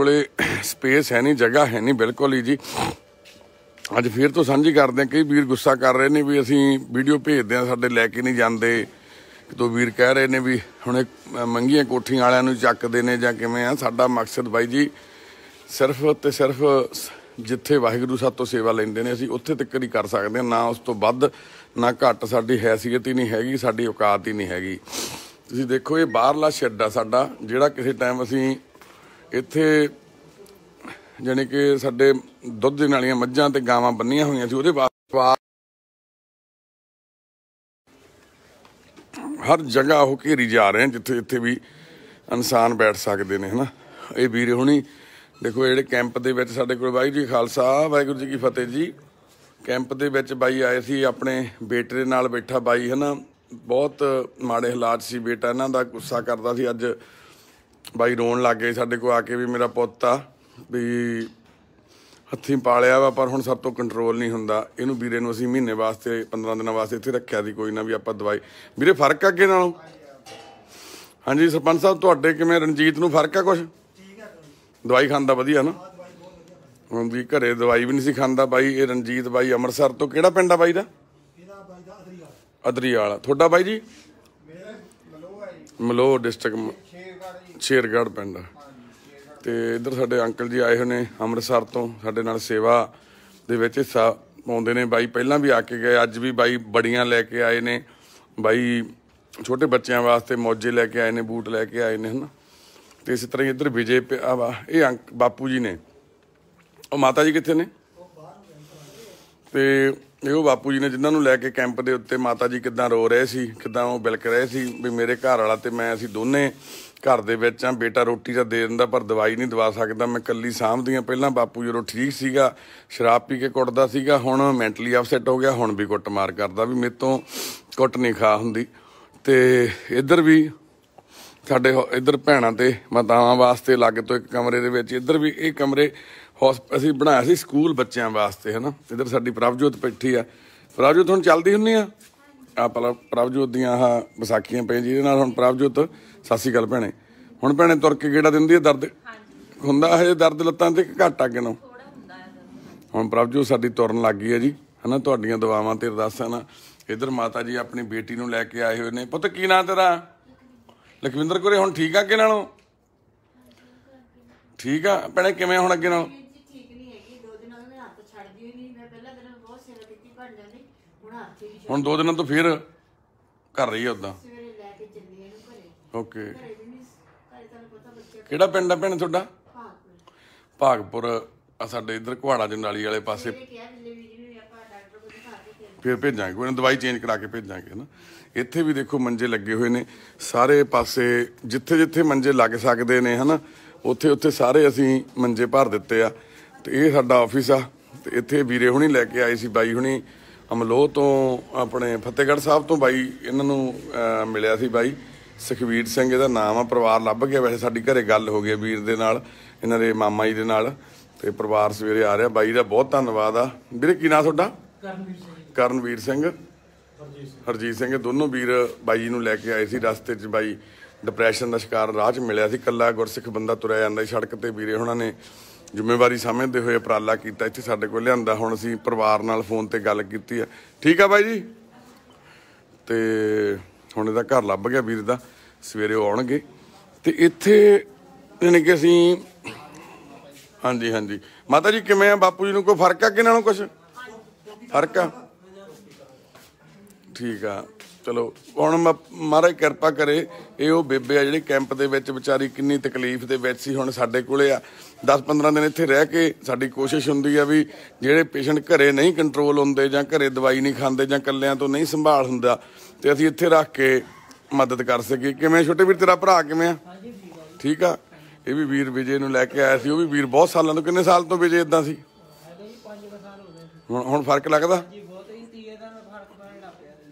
ਕੋਲੇ ਸਪੇਸ ਹੈ ਨਹੀਂ, ਜਗ੍ਹਾ ਹੈ ਨਹੀਂ, ਬਿਲਕੁਲ ਹੀ ਜੀ। ਅੱਜ ਫਿਰ ਤੋਂ ਸਾਂਝੀ ਕਰਦੇ ਹਾਂ, ਕਈ ਵੀਰ ਗੁੱਸਾ ਕਰ ਰਹੇ ਨੇ ਵੀ ਅਸੀਂ ਵੀਡੀਓ ਭੇਜਦੇ ਆ ਸਾਡੇ ਲੈ ਕੇ ਨਹੀਂ ਜਾਂਦੇ। ਕਿਤੋਂ ਵੀਰ ਕਹਿ ਰਹੇ ਨੇ ਵੀ ਹੁਣ ਇਹ ਮੰਗੀਆਂ ਕੋਠੀਆਂ ਵਾਲਿਆਂ ਨੂੰ ਚੱਕਦੇ ਨੇ ਜਾਂ ਕਿਵੇਂ ਆ। ਸਾਡਾ ਮਕਸਦ ਬਾਈ ਜੀ, ਸਿਰਫ ਤੇ ਸਿਰਫ ਜਿੱਥੇ ਵਾਹਿਗੁਰੂ ਸਾਹਿਬ ਤੋਂ ਸੇਵਾ ਲੈਂਦੇ ਨੇ, ਅਸੀਂ ਉੱਥੇ ਤੱਕ ਹੀ ਕਰ ਸਕਦੇ ਹਾਂ। ਨਾ ਉਸ ਤੋਂ ਵੱਧ, ਨਾ ਘੱਟ ਸਾਡੀ ਹੈਸੀਅਤ ਹੀ ਨਹੀਂ ਹੈਗੀ, ਸਾਡੀ ਔਕਾਤ ਹੀ ਨਹੀਂ ਹੈਗੀ। ਤੁਸੀਂ ਦੇਖੋ, ਇਹ ਬਾਹਰਲਾ ਸ਼ੈੱਡ ਆ ਸਾਡਾ, ਜਿਹੜਾ ਕਿਸੇ ਟਾਈਮ ਅਸੀਂ ਇੱਥੇ ਜਾਣੀ ਕਿ ਸਾਡੇ ਦੁੱਧ ਦੇਣ ਵਾਲੀਆਂ ਮੱਝਾਂ ਤੇ ਗਾਵਾਂ ਬੰਨੀਆਂ ਹੋਈਆਂ ਸੀ, ਉਹਦੇ ਬਾਅਦ ਹਰ ਜਗ੍ਹਾ ਉਹ ਘੇਰੀ ਜਾ ਰਹੇ ਹਨ, ਜਿੱਥੇ ਇੱਥੇ ਵੀ ਇਨਸਾਨ ਬੈਠ ਸਕਦੇ ਨੇ, ਹਨਾ? ਇਹ ਵੀਰ ਹੁਣੀ, ਦੇਖੋ ਜਿਹੜੇ ਕੈਂਪ ਦੇ ਵਿੱਚ ਸਾਡੇ ਕੋਲ ਵਾਹਿਗੁਰੂ ਜੀ ਖਾਲਸਾ, ਵਾਹਿਗੁਰੂ ਜੀ ਕੀ ਫਤਿਹ ਜੀ। ਕੈਂਪ ਦੇ ਵਿੱਚ ਬਾਈ ਆਏ ਸੀ, ਆਪਣੇ ਬੇਟੇ ਦੇ ਨਾਲ ਬੈਠਾ ਬਾਈ, ਹਨਾ? ਬਹੁਤ ਮਾੜੇ ਹਾਲਾਤ ਸੀ ਬੇਟਾ, ਇਹਨਾਂ ਦਾ ਗੁੱਸਾ ਕਰਦਾ ਸੀ ਅੱਜ। ਬਾਈ ਰੋਣ ਲੱਗ ਗਏ ਸਾਡੇ ਕੋਲ ਆ ਕੇ ਵੀ ਮੇਰਾ ਪੁੱਤ ਆ, ਵੀ ਹੱਥੀਂ ਪਾਲਿਆ ਵਾ, ਪਰ ਹੁਣ ਸਭ ਤੋਂ ਕੰਟਰੋਲ ਨਹੀਂ ਹੁੰਦਾ। ਇਹਨੂੰ ਵੀਰੇ ਨੂੰ ਅਸੀਂ ਮਹੀਨੇ ਵਾਸਤੇ 15 ਦਿਨਾਂ ਵਾਸਤੇ ਇੱਥੇ ਰੱਖਿਆ ਸੀ, ਕੋਈ ਨਾ ਵੀ ਆਪਾਂ ਦਵਾਈ। ਵੀਰੇ, ਫ਼ਰਕ ਆ ਅੱਗੇ ਨਾਲੋਂ? ਹਾਂਜੀ, ਸਰਪੰਚ ਸਾਹਿਬ, ਤੁਹਾਡੇ ਕਿਵੇਂ? ਰਣਜੀਤ ਨੂੰ ਫ਼ਰਕ ਆ ਕੁਝ ਦਵਾਈ ਖਾਂਦਾ ਵਧੀਆ ਨਾ? ਹੁਣ ਵੀ ਘਰੇ ਦਵਾਈ ਵੀ ਨਹੀਂ ਸੀ ਖਾਂਦਾ ਬਾਈ, ਇਹ ਰਣਜੀਤ ਬਾਈ ਅੰਮ੍ਰਿਤਸਰ ਤੋਂ ਕਿਹੜਾ ਪਿੰਡ ਆ ਬਾਈ ਦਾ? ਅਦਰੀ ਵਾਲਾ ਤੁਹਾਡਾ ਬਾਈ ਜੀ? ਮਲੋ ਡਿਸਟ੍ਰਿਕਟ ਸ਼ੇਰਗੜ੍ਹ ਪਿੰਡ। ਤੇ ਇੱਧਰ ਸਾਡੇ ਅੰਕਲ ਜੀ ਆਏ ਹੋਏ ਨੇ ਅੰਮ੍ਰਿਤਸਰ ਤੋਂ, ਸਾਡੇ ਨਾਲ ਸੇਵਾ ਦੇ ਵਿੱਚ ਹਿੱਸਾ ਪਾਉਂਦੇ ਨੇ। ਬਾਈ ਪਹਿਲਾਂ ਵੀ ਆ ਕੇ ਗਏ, ਅੱਜ ਵੀ ਬਾਈ ਬੜੀਆਂ ਲੈ ਕੇ ਆਏ ਨੇ। ਬਾਈ ਛੋਟੇ ਬੱਚਿਆਂ ਵਾਸਤੇ ਮੌਜੇ ਲੈ ਕੇ ਆਏ ਨੇ, ਬੂਟ ਲੈ ਕੇ ਆਏ ਨੇ, ਹਨਾ। ਤੇ ਇਸੇ ਤਰ੍ਹਾਂ ਹੀ ਇੱਧਰ ਵਿਜੇ ਪਿਆ ਵਾ, ਇਹ ਅੰਕ, ਬਾਪੂ ਜੀ ਨੇ। ਉਹ ਮਾਤਾ ਜੀ ਕਿੱਥੇ ਨੇ? ਤੇ ਇਹ ਉਹ ਬਾਪੂ ਜੀ ਨੇ ਜਿਨ੍ਹਾਂ ਨੂੰ ਲੈ ਕੇ ਕੈਂਪ ਦੇ ਉੱਤੇ ਮਾਤਾ ਜੀ ਕਿਦਾਂ ਰੋ ਰਹੇ ਸੀ, ਕਿਦਾਂ ਉਹ ਬਿਲਕ ਰਹੇ ਸੀ, ਵੀ ਮੇਰੇ ਘਰ ਵਾਲਾ ਤੇ ਮੈਂ, ਅਸੀਂ ਦੋਨੇ ਘਰ ਦੇ ਵਿੱਚ ਆ ਬੇਟਾ ਰੋਟੀ ਤਾਂ ਦੇ ਦਿੰਦਾ, ਪਰ ਦਵਾਈ ਨਹੀਂ ਦਵਾ ਸਕਦਾ। ਮੈਂ ਕੱਲੀ ਸਾਂਭਦੀਆਂ ਪਹਿਲਾਂ, ਬਾਪੂ ਜਦੋਂ ਠੀਕ ਸੀਗਾ, ਸ਼ਰਾਬ ਪੀ ਕੇ ਕੁੱਟਦਾ ਸੀਗਾ, ਹੁਣ ਮੈਂਟਲੀ ਅਪਸੈਟ ਹੋ ਗਿਆ, ਹੁਣ ਵੀ ਕੁੱਟਮਾਰ ਕਰਦਾ ਵੀ ਮੇਰੇ ਤੋਂ ਕੁੱਟ ਨਹੀਂ ਖਾ ਹੁੰਦੀ। ਤੇ ਇੱਧਰ ਵੀ ਸਾਡੇ ਹੋ- ਇੱਧਰ ਭੈਣਾਂ ਤੇ ਮਾਤਾਵਾਂ ਵਾਸਤੇ ਅਲੱਗ ਤੋਂ ਇੱਕ ਕਮਰੇ ਦੇ ਵਿੱਚ, ਇੱਧਰ ਵੀ ਇਹ ਕਮਰੇ ਹੌਸ- ਅਸੀਂ ਬਣਾਇਆ ਸੀ ਸਕੂਲ ਬੱਚਿਆਂ ਵਾਸਤੇ, ਹਨਾ? ਇੱਧਰ ਸਾਡੀ ਪ੍ਰਭਜੋਤ ਬੈਠੀ ਆ। ਪ੍ਰਭਜੋਤ ਹੁਣ ਚੱਲਦੀ ਹੁੰਨੀ ਆ? ਆ ਪਹਿਲਾਂ ਪ੍ਰਭਜੋਤ ਦੀਆਂ ਆਹ ਵਿਸਾਖੀਆਂ ਪਈਆਂ, ਜਿਹਦੇ ਨਾਲ ਹੁਣ ਪ੍ਰਭਜੋਤ ਸਤਿ ਸ਼੍ਰੀ ਅਕਾਲ ਭੈਣੇ। ਹੁਣ ਭੈਣੇ ਤੁਰ ਕੇ ਗੇੜਾ ਦਿੰਦੀ ਹੈ ਦਰਦ? ਹੁੰਦਾ ਹਜੇ ਦਰਦ ਲੱਤਾਂ ਤੇ ਕਿ ਘੱਟ ਅੱਗੇ ਨੂੰ ਹੁਣ ਪ੍ਰਭਜੋਤ ਸਾਡੀ ਤੁਰਨ ਲੱਗ ਗਈ ਹੈ ਜੀ। ਹਨਾ ਤੁਹਾਡੀਆਂ ਦੁਆਵਾਂ ਤੇ ਅਰਦਾਸਾਂ ਨਾਲ ਇੱਧਰ ਮਾਤਾ ਜੀ ਆਪਣੀ ਬੇਟੀ ਨੂੰ ਲੈ ਕੇ ਆਏ ਹੋਏ ਨੇ। ਪੁੱਤ ਕੀ ਨਾਂ ਤੇਰਾ? ਲਖਵਿੰਦਰ ਕੋਰੇ ਹੁਣ ਠੀਕ ਆ ਅੱਗੇ ਨਾਲੋਂ? ਠੀਕ ਆ। ਭੈਣੇ ਕਿਵੇਂ ਹੁਣ ਅੱਗੇ ਨਾਲੋਂ? ਹੁਣ ਦੋ ਦਿਨਾਂ ਤੋਂ ਫਿਰ ਕਰ ਰਹੀ ਹੈ ਉਦਾਂ ਸਵੇਰੇ ਲੈ ਕੇ ਚੱਲੀ ਇਹਨੂੰ ਘਰੇ ਓਕੇ। ਕਿਹੜਾ ਪਿੰਡ ਆ ਭੈਣੇ ਤੁਹਾਡਾ? ਭਾਗ ਭਾਗਪੁਰ। ਆ ਸਾਡੇ ਇੱਧਰ ਕੁਹਾੜਾ ਜੰਡਾਲੀ ਵਾਲੇ ਪਾਸੇ। ਫਿਰ। ਭੇਜਾਂਗੇ ਕੋਈ ਨਾ ਦਵਾਈ ਚੇਂਜ ਕਰਾ ਕੇ ਭੇਜਾਂਗੇ ਨਾ ਇੱਥੇ ਵੀ ਦੇਖੋ ਮੰਜੇ ਲੱਗੇ ਹੋਏ ਨੇ। ਸਾਰੇ ਪਾਸੇ ਜਿੱਥੇ ਜਿੱਥੇ ਮੰਜੇ ਲੱਗ ਸਕਦੇ ਨੇ ਹਨਾ ਉੱਥੇ ਉੱਥੇ ਸਾਰੇ ਅਸੀਂ ਮੰਜੇ ਭਰ ਦਿੱਤੇ ਆ। ਤੇ ਇਹ ਸਾਡਾ ਆਫਿਸ ਆ। ਤੇ ਇੱਥੇ ਵੀਰੇ ਹੁਣੀ ਲੈ ਕੇ ਆਏ ਸੀ ਬਾਈ ਹੁਣੀ। ਅਮਲੋਹ ਤੋਂ ਆਪਣੇ ਫਤਿਹਗੜ੍ਹ ਸਾਹਿਬ ਤੋਂ ਬਾਈ ਇਹਨਾਂ ਨੂੰ ਮਿਲਿਆ ਸੀ ਬਾਈ। ਸੁਖਵੀਰ ਸਿੰਘ ਇਹਦਾ ਨਾਮ ਆ ਪਰਿਵਾਰ ਲੱਭ ਗਿਆ। ਵੈਸੇ ਸਾਡੀ ਘਰੇ ਗੱਲ ਹੋ ਗਈ ਆ ਵੀਰ ਦੇ ਨਾਲ ਇਹਨਾਂ ਦੇ ਮਾਮਾ ਜੀ ਦੇ ਨਾਲ ਤੇ ਪਰਿਵਾਰ ਸਵੇਰੇ ਆ ਰਿਹਾ। ਬਾਈ ਦਾ ਬਹੁਤ ਧੰਨਵਾਦ ਆ। ਵੀਰੇ ਕੀ ਨਾਂ ਤੁਹਾਡਾ? ਕਰਨਵੀਰ ਸਿੰਘ ਹਰਜੀਤ ਸਿੰਘ। ਦੋਨੋਂ ਵੀਰ ਬਾਈ ਜੀ ਨੂੰ ਲੈ ਕੇ ਆਏ ਸੀ। ਰਸਤੇ 'ਚ ਬਾਈ ਡਿਪਰੈਸ਼ਨ ਦਾ ਸ਼ਿਕਾਰ ਰਾਹ 'ਚ ਮਿਲਿਆ ਸੀ। ਕੱਲਾ ਗੁਰਸਿੱਖ ਬੰਦਾ ਤੁਰਿਆ ਜਾਂਦਾ ਸੀ ਸੜਕ ਤੇ। ਵੀਰੇ ਉਹਨਾਂ ਨੇ ਜ਼ਿੰਮੇਵਾਰੀ ਸਮਝਦੇ ਹੋਏ ਉਪਰਾਲਾ ਕੀਤਾ ਇੱਥੇ ਸਾਡੇ ਕੋਲ ਲਿਆਂਦਾ। ਹੁਣ ਅਸੀਂ ਪਰਿਵਾਰ ਨਾਲ ਫੋਨ ਤੇ ਗੱਲ ਕੀਤੀ ਹੈ ਠੀਕ ਆ ਬਾਈ ਜੀ? ਤੇ ਹੁਣ ਇਹਦਾ ਘਰ ਲੱਭ ਗਿਆ ਵੀਰ ਦਾ, ਸਵੇਰੇ ਉਹ ਆਉਣਗੇ। ਤੇ ਇੱਥੇ ਯਾਨੀ ਕਿ ਅਸੀਂ ਹਾਂਜੀ ਹਾਂਜੀ। ਮਾਤਾ ਜੀ, ਕਿਵੇਂ ਆ? ਬਾਪੂ ਜੀ ਨੂੰ ਕੋਈ ਫ਼ਰਕ ਆ ਕਿ ਨਾਲੋਂ ਕੁਝ ਫ਼ਰਕ ਆ? ਠੀਕ ਆ। ਚਲੋ, ਹੁਣ ਮਹਾਰਾਜ ਕਿਰਪਾ ਕਰੇ, ਇਹ ਉਹ ਬੇਬੇ ਆ ਜਿਹੜੇ ਕੈਂਪ ਦੇ ਵਿੱਚ ਵਿਚਾਰੀ ਕਿੰਨੀ ਤਕਲੀਫ ਦੇ ਵਿੱਚ ਸੀ, ਹੁਣ ਸਾਡੇ ਕੋਲੇ ਆ। 10-15 ਦਿਨ ਇੱਥੇ ਰਹਿ ਕੇ ਸਾਡੀ ਕੋਸ਼ਿਸ਼ ਹੁੰਦੀ ਆ ਵੀ ਜਿਹੜੇ ਪੇਸ਼ੈਂਟ ਘਰੇ ਨਹੀਂ ਕੰਟਰੋਲ ਹੁੰਦੇ ਜਾਂ ਘਰੇ ਦਵਾਈ ਨਹੀਂ ਖਾਂਦੇ ਜਾਂ ਕੱਲਿਆਂ ਤੋਂ ਨਹੀਂ ਸੰਭਾਲ ਹੁੰਦਾ ਤੇ ਅਸੀਂ ਇੱਥੇ ਰੱਖ ਕੇ ਮਦਦ ਕਰ ਸਕੀਏ। ਕਿਵੇਂ ਛੋਟੇ ਵੀਰ ਤੇਰਾ ਭਰਾ ਕਿਵੇਂ ਆ? ਠੀਕ ਆ ਇਹ ਵੀ ਵੀਰ ਵਿਜੇ ਨੂੰ ਲੈ ਕੇ ਆਇਆ ਸੀ ਉਹ ਵੀ ਵੀਰ ਬਹੁਤ ਸਾਲਾਂ ਤੋਂ ਕਿੰਨੇ ਸਾਲ ਤੋਂ ਵਿਜੇ ਇਦਾਂ ਸੀ? ਹੁਣ ਹੁਣ ਫ਼ਰਕ ਲੱਗਦਾ?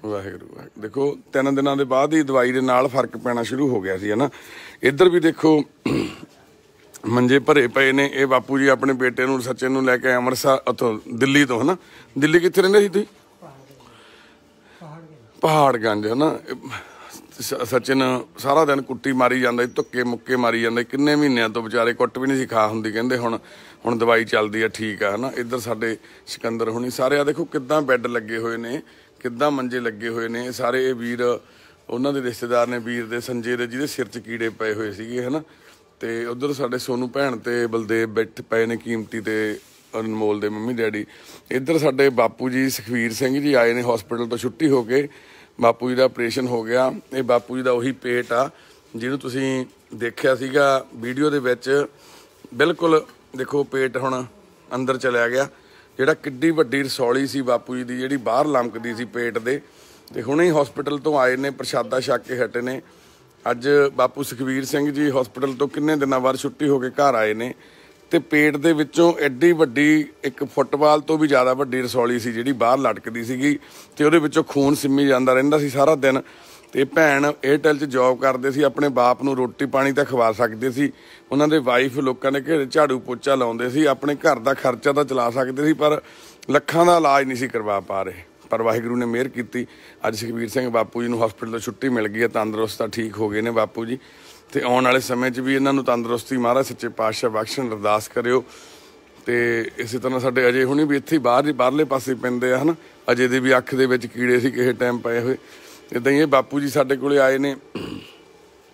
ਵਾਹਿਗੁਰੂ ਵਾਹਿਗੁਰੂ। ਦੇਖੋ ਤਿੰਨ ਦਿਨਾਂ ਦੇ ਬਾਅਦ ਹੀ ਦਵਾਈ ਦੇ ਨਾਲ ਫ਼ਰਕ ਪੈਣਾ ਸ਼ੁਰੂ ਹੋ ਗਿਆ ਸੀ ਹਨਾ? ਇੱਧਰ ਵੀ ਦੇਖੋ ਮੰਜੇ ਭਰੇ ਪਏ ਨੇ। ਇਹ ਬਾਪੂ ਜੀ ਆਪਣੇ ਬੇਟੇ ਨੂੰ ਸੱਚੇ ਨੂੰ ਲੈ ਕੇ ਅੰਮ੍ਰਿਤਸਰ ਉਥੋਂ ਦਿੱਲੀ ਤੋਂ ਹਨਾ? ਦਿੱਲੀ ਕਿੱਥੇ ਰਹਿੰਦੇ ਸੀ ਤੁਸੀਂ? ਪਹਾੜਗੰਜ ਹਨਾ? ਇਹ ਸ- ਸਚਿਨ ਸਾਰਾ ਦਿਨ ਕੁੱਟੀ ਮਾਰੀ ਜਾਂਦਾ ਸੀ, ਧੁੱਕੇ ਮੁੱਕੇ ਮਾਰੀ ਜਾਂਦਾ ਕਿੰਨੇ ਮਹੀਨਿਆਂ ਤੋਂ ਵਿਚਾਰੇ ਕੁੱਟ ਵੀ ਨਹੀਂ ਸੀ, ਖਾ ਹੁੰਦੀ ਕਹਿੰਦੇ ਹੁਣ ਹੁਣ ਦਵਾਈ ਚੱਲਦੀ ਆ, ਠੀਕ ਆ, ਹਨਾ? ਇੱਧਰ ਸਾਡੇ ਸਿਕੰਦਰ ਹੁਣੀ ਸਾਰੇ ਆ ਦੇਖੋ ਕਿੱਦਾਂ ਬੈੱਡ ਲੱਗੇ ਹੋਏ ਨੇ, ਕਿੱਦਾਂ ਮੰਜੇ ਲੱਗੇ ਹੋਏ ਨੇ। ਸਾਰੇ ਇਹ ਵੀਰ, ਉਹਨਾਂ ਦੇ ਰਿਸ਼ਤੇਦਾਰ ਨੇ, ਵੀਰ ਦੇ, ਸੰਜੇ ਦੇ, ਜਿਹਦੇ ਸਿਰ 'ਚ ਕੀੜੇ ਪਏ ਹੋਏ ਸੀਗੇ, ਹਨਾ? ਤੇ ਉਧਰ ਸਾਡੇ ਸੋਨੂ ਭੈਣ ਤੇ ਬਲਦੇਵ ਬੈਠ ਪਏ ਨੇ ਕੀਮਤੀ ਤੇ ਅਨਮੋਲ ਦੇ ਮੰਮੀ ਡੈਡੀ। ਇੱਧਰ ਸਾਡੇ ਬਾਪੂ ਜੀ ਸੁਖਵੀਰ ਸਿੰਘ ਜੀ ਆਏ ਨੇ ਹਸਪੀਟਲ ਤੋਂ ਛੁੱਟੀ ਹੋ ਕੇ। ਬਾਪੂ ਜੀ ਦਾ ਆਪਰੇਸ਼ਨ ਹੋ ਗਿਆ। ਇਹ ਬਾਪੂ ਜੀ ਦਾ ਉਹੀ ਪੇਟ ਆ, ਜਿਹਨੂੰ ਤੁਸੀਂ ਦੇਖਿਆ ਸੀਗਾ ਵੀਡੀਓ ਦੇ ਵਿੱਚ। ਬਿਲਕੁਲ ਦੇਖੋ ਪੇਟ ਹੁਣ ਅੰਦਰ ਚਲਿਆ ਗਿਆ। ਜਿਹੜਾ ਕਿੱਡੀ ਵੱਡੀ ਰਸੌਲੀ ਸੀ ਬਾਪੂ ਜੀ ਦੀ, ਜਿਹੜੀ ਬਾਹਰ ਲਮਕਦੀ ਸੀ ਪੇਟ ਦੇ। ਤੇ ਹੁਣੇ ਹੀ ਹਸਪੀਟਲ ਤੋਂ ਆਏ ਨੇ, ਪ੍ਰਸ਼ਾਦਾ ਛੱਕ ਕੇ ਹਟੇ ਨੇ। ਅੱਜ ਬਾਪੂ ਸੁਖਵੀਰ ਸਿੰਘ ਜੀ ਹਸਪੀਟਲ ਤੋਂ ਕਿੰਨੇ ਦਿਨਾਂ ਬਾਅਦ ਛੁੱਟੀ ਹੋ ਕੇ ਘਰ ਆਏ ਨੇ। ਤੇ ਪੇਟ ਦੇ ਵਿੱਚੋਂ ਐਡੀ ਵੱਡੀ ਇੱਕ ਫੁੱਟਬਾਲ ਤੋਂ ਵੀ ਜ਼ਿਆਦਾ ਵੱਡੀ ਰਸੌਲੀ ਸੀ ਜਿਹੜੀ ਬਾਹਰ ਲਟਕਦੀ ਸੀਗੀ ਤੇ ਉਹਦੇ ਵਿੱਚੋਂ ਖੂਨ ਸਿੰਮੀ ਜਾਂਦਾ ਰਹਿੰਦਾ ਸੀ ਸਾਰਾ ਦਿਨ। ਤੇ ਭੈਣ ਏਅਰਟੈਲ 'ਚ ਜੌਬ ਕਰਦੇ ਸੀ, ਆਪਣੇ ਬਾਪ ਨੂੰ ਰੋਟੀ ਪਾਣੀ ਤਾਂ ਖਵਾ ਸਕਦੇ ਸੀ। ਉਹਨਾਂ ਦੇ ਵਾਈਫ ਲੋਕਾਂ ਦੇ ਘਰੇ ਝਾੜੂ ਪੋਚਾ ਲਾਉਂਦੇ ਸੀ, ਆਪਣੇ ਘਰ ਦਾ ਖਰਚਾ ਤਾਂ ਚਲਾ ਸਕਦੇ ਸੀ, ਪਰ ਲੱਖਾਂ ਦਾ ਇਲਾਜ ਨਹੀਂ ਸੀ ਕਰਵਾ ਪਾ ਰਹੇ। ਪਰ ਵਾਹਿਗੁਰੂ ਨੇ ਮਿਹਰ ਕੀਤੀ। ਅੱਜ ਸੁਖਬੀਰ ਸਿੰਘ ਬਾਪੂ ਜੀ ਨੂੰ ਹਸਪੀਟਲ ਤੋਂ ਛੁੱਟੀ ਮਿਲ ਗਈ ਹੈ, ਤੰਦਰੁਸਤ ਆ ਠੀਕ ਹੋ ਗਏ ਨੇ ਬਾਪੂ ਜੀ। ਤੇ ਆਉਣ ਵਾਲੇ ਸਮੇਂ 'ਚ ਵੀ ਇਹਨਾਂ ਨੂੰ ਤੰਦਰੁਸਤੀ ਮਹਾਰਾਜ, ਸੱਚੇ ਪਾਤਸ਼ਾਹ ਬਖਸ਼ਣ ਅਰਦਾਸ ਕਰਿਓ। ਤੇ ਇਸੇ ਤਰ੍ਹਾਂ ਸਾਡੇ ਅਜੇ ਹੁਣੀ ਵੀ ਇੱਥੇ ਹੀ ਬਾਹਰ ਹੀ ਬਾਹਰਲੇ ਪਾਸੇ ਪੈਂਦੇ ਆ, ਹਨ? ਅਜੇ ਦੇ ਵੀ ਅੱਖ ਦੇ ਵਿੱਚ ਕੀੜੇ ਸੀ, ਕਿਸੇ ਟਾਈਮ ਪਏ ਹੋਏ। ਇਦਾਂ ਹੀ ਇਹ ਬਾਪੂ ਜੀ ਸਾਡੇ ਕੋਲੇ ਆਏ ਨੇ।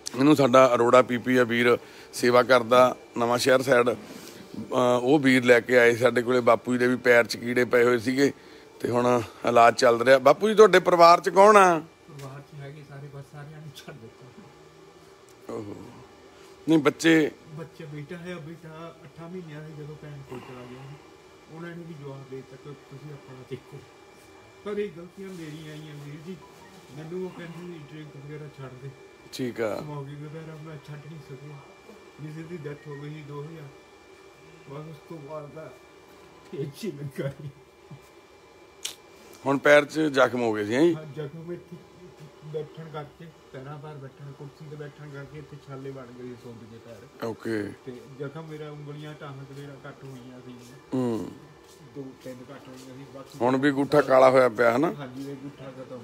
ਇਹਨੂੰ ਸਾਡਾ ਅਰੋੜਾ ਪੀਪੀ ਆ ਵੀਰ, ਸੇਵਾ ਕਰਦਾ ਨਵਾਂ ਸ਼ਹਿਰ ਸਾਈਡ ਉਹ ਵੀਰ ਲੈ ਕੇ ਆਏ ਸਾਡੇ ਕੋਲੇ, ਬਾਪੂ ਜੀ ਦੇ ਵੀ ਪੈਰ 'ਚ ਕੀੜੇ ਪਏ ਹੋਏ ਸੀਗੇ। ਤੇ ਹੁਣ ਇਲਾਜ ਚੱਲ ਰਿਹਾ। ਬਾਪੂ ਜੀ, ਤੁਹਾਡੇ ਪਰਿਵਾਰ 'ਚ ਕੌਣ ਆ ਪਰਿਵਾਰ ਚ ਹੈਗੇ ਸਾਰੇ ਬਸ ਸਾਰਿਆਂ ਨੂੰ ਛੱਡ ਦਿੱਤਾ ਨਹੀਂ ਬੱਚੇ ਬੱਚਾ ਬੇਟਾ ਹੈ ਬੇਟਾ 8 ਮਹੀਨਿਆਂ ਦਾ ਜਦੋਂ ਭੈਣ ਕੋਲ ਚਲਾ ਗਿਆ। ਉਹਨਾਂ ਨੇ ਵੀ ਜਵਾਬ ਦੇ ਦਿੱਤਾ ਕਿ ਤੁਸੀਂ ਆਪਣਾ ਦੇਖੋ। ਪਰ ਇਹ ਗਲਤੀਆਂ ਮੇਰੀਆਂ ਆਈਆਂ ਵੀਰ ਜੀ। ਮੈਨੂੰ ਉਹ ਕਹਿੰਦੇ ਡਰਿੰਕ ਵਗੈਰਾ ਛੱਡ ਦੇ। ਠੀਕ ਆ। ਸਮੋਕਿੰਗ ਵਗੈਰਾ ਮੈਂ ਛੱਡ ਨਹੀਂ ਸਕਿਆ। ਕਿਸੇ ਦੀ ਡੈਥ ਹੋ ਗਈ ਸੀ 2000 ਬਸ ਉਸ ਤੋਂ ਬਾਅਦ ਦਾ ਇਹ ਚੀ ਲੱਗਾ ਸੀ। ਹੁਣ ਪੈਰ 'ਚ ਜ਼ਖਮ ਹੋ ਗਏ ਸੀ ਹੈਂ ਜੀ? ਹਾਂ ਜਦੋਂ ਮੈਂ ਇੱਥੇ ਬੈਠਣ ਕਰਕੇ। ਪੈਰਾਂ ਪਰ ਬੈਠਣ ਕੁਰਸੀ ਤੇ ਬੈਠਣ ਕਰਕੇ ਇੱਥੇ ਛਾਲੇ ਬਣ ਗਏ ਸੀ ਸੁੰਡ ਦੇ ਪੈਰ। ਓਕੇ। ਤੇ ਜ਼ਖਮ ਮੇਰਾ ਉਂਗਲੀਆਂ ਟਾਂਗ ਮੇਰਾ ਕੱਟ ਹੋਈਆਂ ਸੀ ਹੂੰ। ਦੋ ਤਿੰਨ ਕੱਟ ਹੋਈਆਂ ਸੀ ਬਾਕੀ ਹੁਣ ਵੀ ਗੂਠਾ ਕਾਲਾ ਹੋਇਆ ਪਿਆ ਹਨਾ? ਹਾਂਜੀ ਇਹ ਗੁੱਠਾ ਖਤਮ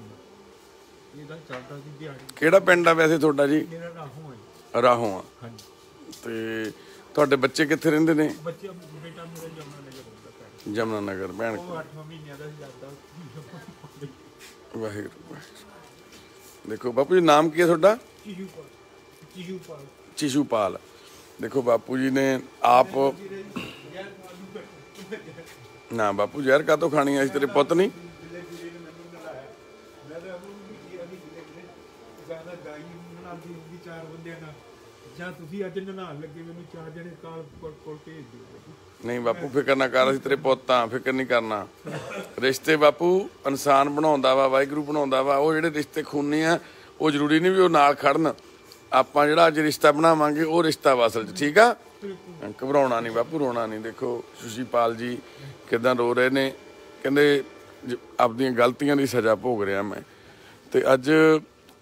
ਇਹਦਾ ਚੱਲਦਾ ਸੀ ਦਿਹਾੜੀ। ਕਿਹੜਾ ਪਿੰਡ ਆ ਵੈਸੇ ਤੁਹਾਡਾ ਜੀ? ਮੇਰਾ ਰਾਹੋਂ ਹੈ ਰਾਹੋਂ ਆ। ਹਾਂਜੀ। ਤੇ ਤੁਹਾਡੇ ਬੱਚੇ ਕਿੱਥੇ ਰਹਿੰਦੇ ਨੇ? ਬੱਚਾ ਬੇਟਾ ਮੇਰਾ ਜਮਨਾ ਨਗਰ ਜਮਨਾ ਨਗਰ ਭੈਣ ਉਹ 8 ਮਹੀਨਿਆਂ ਦਾ ਸੀ ਲੱਗਦਾ। ਵਾਹਿਗੁਰੂ ਵਾਹਿਗੁਰੂ। ਦੇਖੋ ਬਾਪੂ ਜੀ ਨਾਮ ਕੀ ਹੈ ਤੁਹਾਡਾ? ਚੀਹੂ ਪਾਲ ਚੀਹੂ ਪਾਲ ਚਿਸ਼ੂਪਾਲ। ਦੇਖੋ ਬਾਪੂ ਜੀ ਨੇ ਆਪ ਨਾ ਬਾਪੂ ਜ਼ਹਿਰ ਕਾਤੋਂ ਖਾਣੀ ਆ ਇਸ ਤੇਰੇ ਪੁੱਤ ਨਹੀਂ। ਜ਼ਿਆਦਾ ਗਾਈ ਬਣਾਉਂਦੀ ਹੁੰਦੀ ਚਾਰ ਬੰਦਿਆਂ ਨਾਲ। ਜਾਂ ਤੁਸੀਂ ਅੱਜ ਨਹਾਉਣ ਲੱਗੇ ਮੈਨੂੰ ਚਾਰ ਜਣੇ ਕਾਲ ਕੋਲ ਕੋਲ ਭੇਜ ਦਿਓ। ਨਹੀਂ ਬਾਪੂ ਫਿਕਰ ਨਾ ਕਰ ਅਸੀਂ ਤੇਰੇ ਪੁੱਤ ਆ ਫਿਕਰ ਨਹੀਂ ਕਰਨਾ। ਰਿਸ਼ਤੇ ਬਾਪੂ ਇਨਸਾਨ ਬਣਾਉਂਦਾ ਵਾ ਵਾਹਿਗੁਰੂ ਬਣਾਉਂਦਾ ਵਾ ਉਹ ਜਿਹੜੇ ਰਿਸ਼ਤੇ ਖੂਨੀ ਆ ਉਹ ਜ਼ਰੂਰੀ ਨਹੀਂ ਵੀ ਉਹ ਨਾਲ ਖੜਨ। ਆਪਾਂ ਜਿਹੜਾ ਅੱਜ ਰਿਸ਼ਤਾ ਬਣਾਵਾਂਗੇ ਉਹ ਰਿਸ਼ਤਾ ਵਾ ਅਸਲ 'ਚ ਠੀਕ ਆ? ਘਬਰਾਉਣਾ ਨਹੀਂ ਬਾਪੂ ਰੋਣਾ ਨਹੀਂ। ਦੇਖੋ ਸੁਸ਼ੀਪਾਲ ਜੀ ਕਿਦਾਂ ਰੋ ਰਹੇ ਨੇ। ਕਹਿੰਦੇ ਆਪਦੀਆਂ ਗਲਤੀਆਂ ਦੀ ਸਜ਼ਾ ਭੋਗ ਰਿਹਾ ਮੈਂ। ਤੇ ਅੱਜ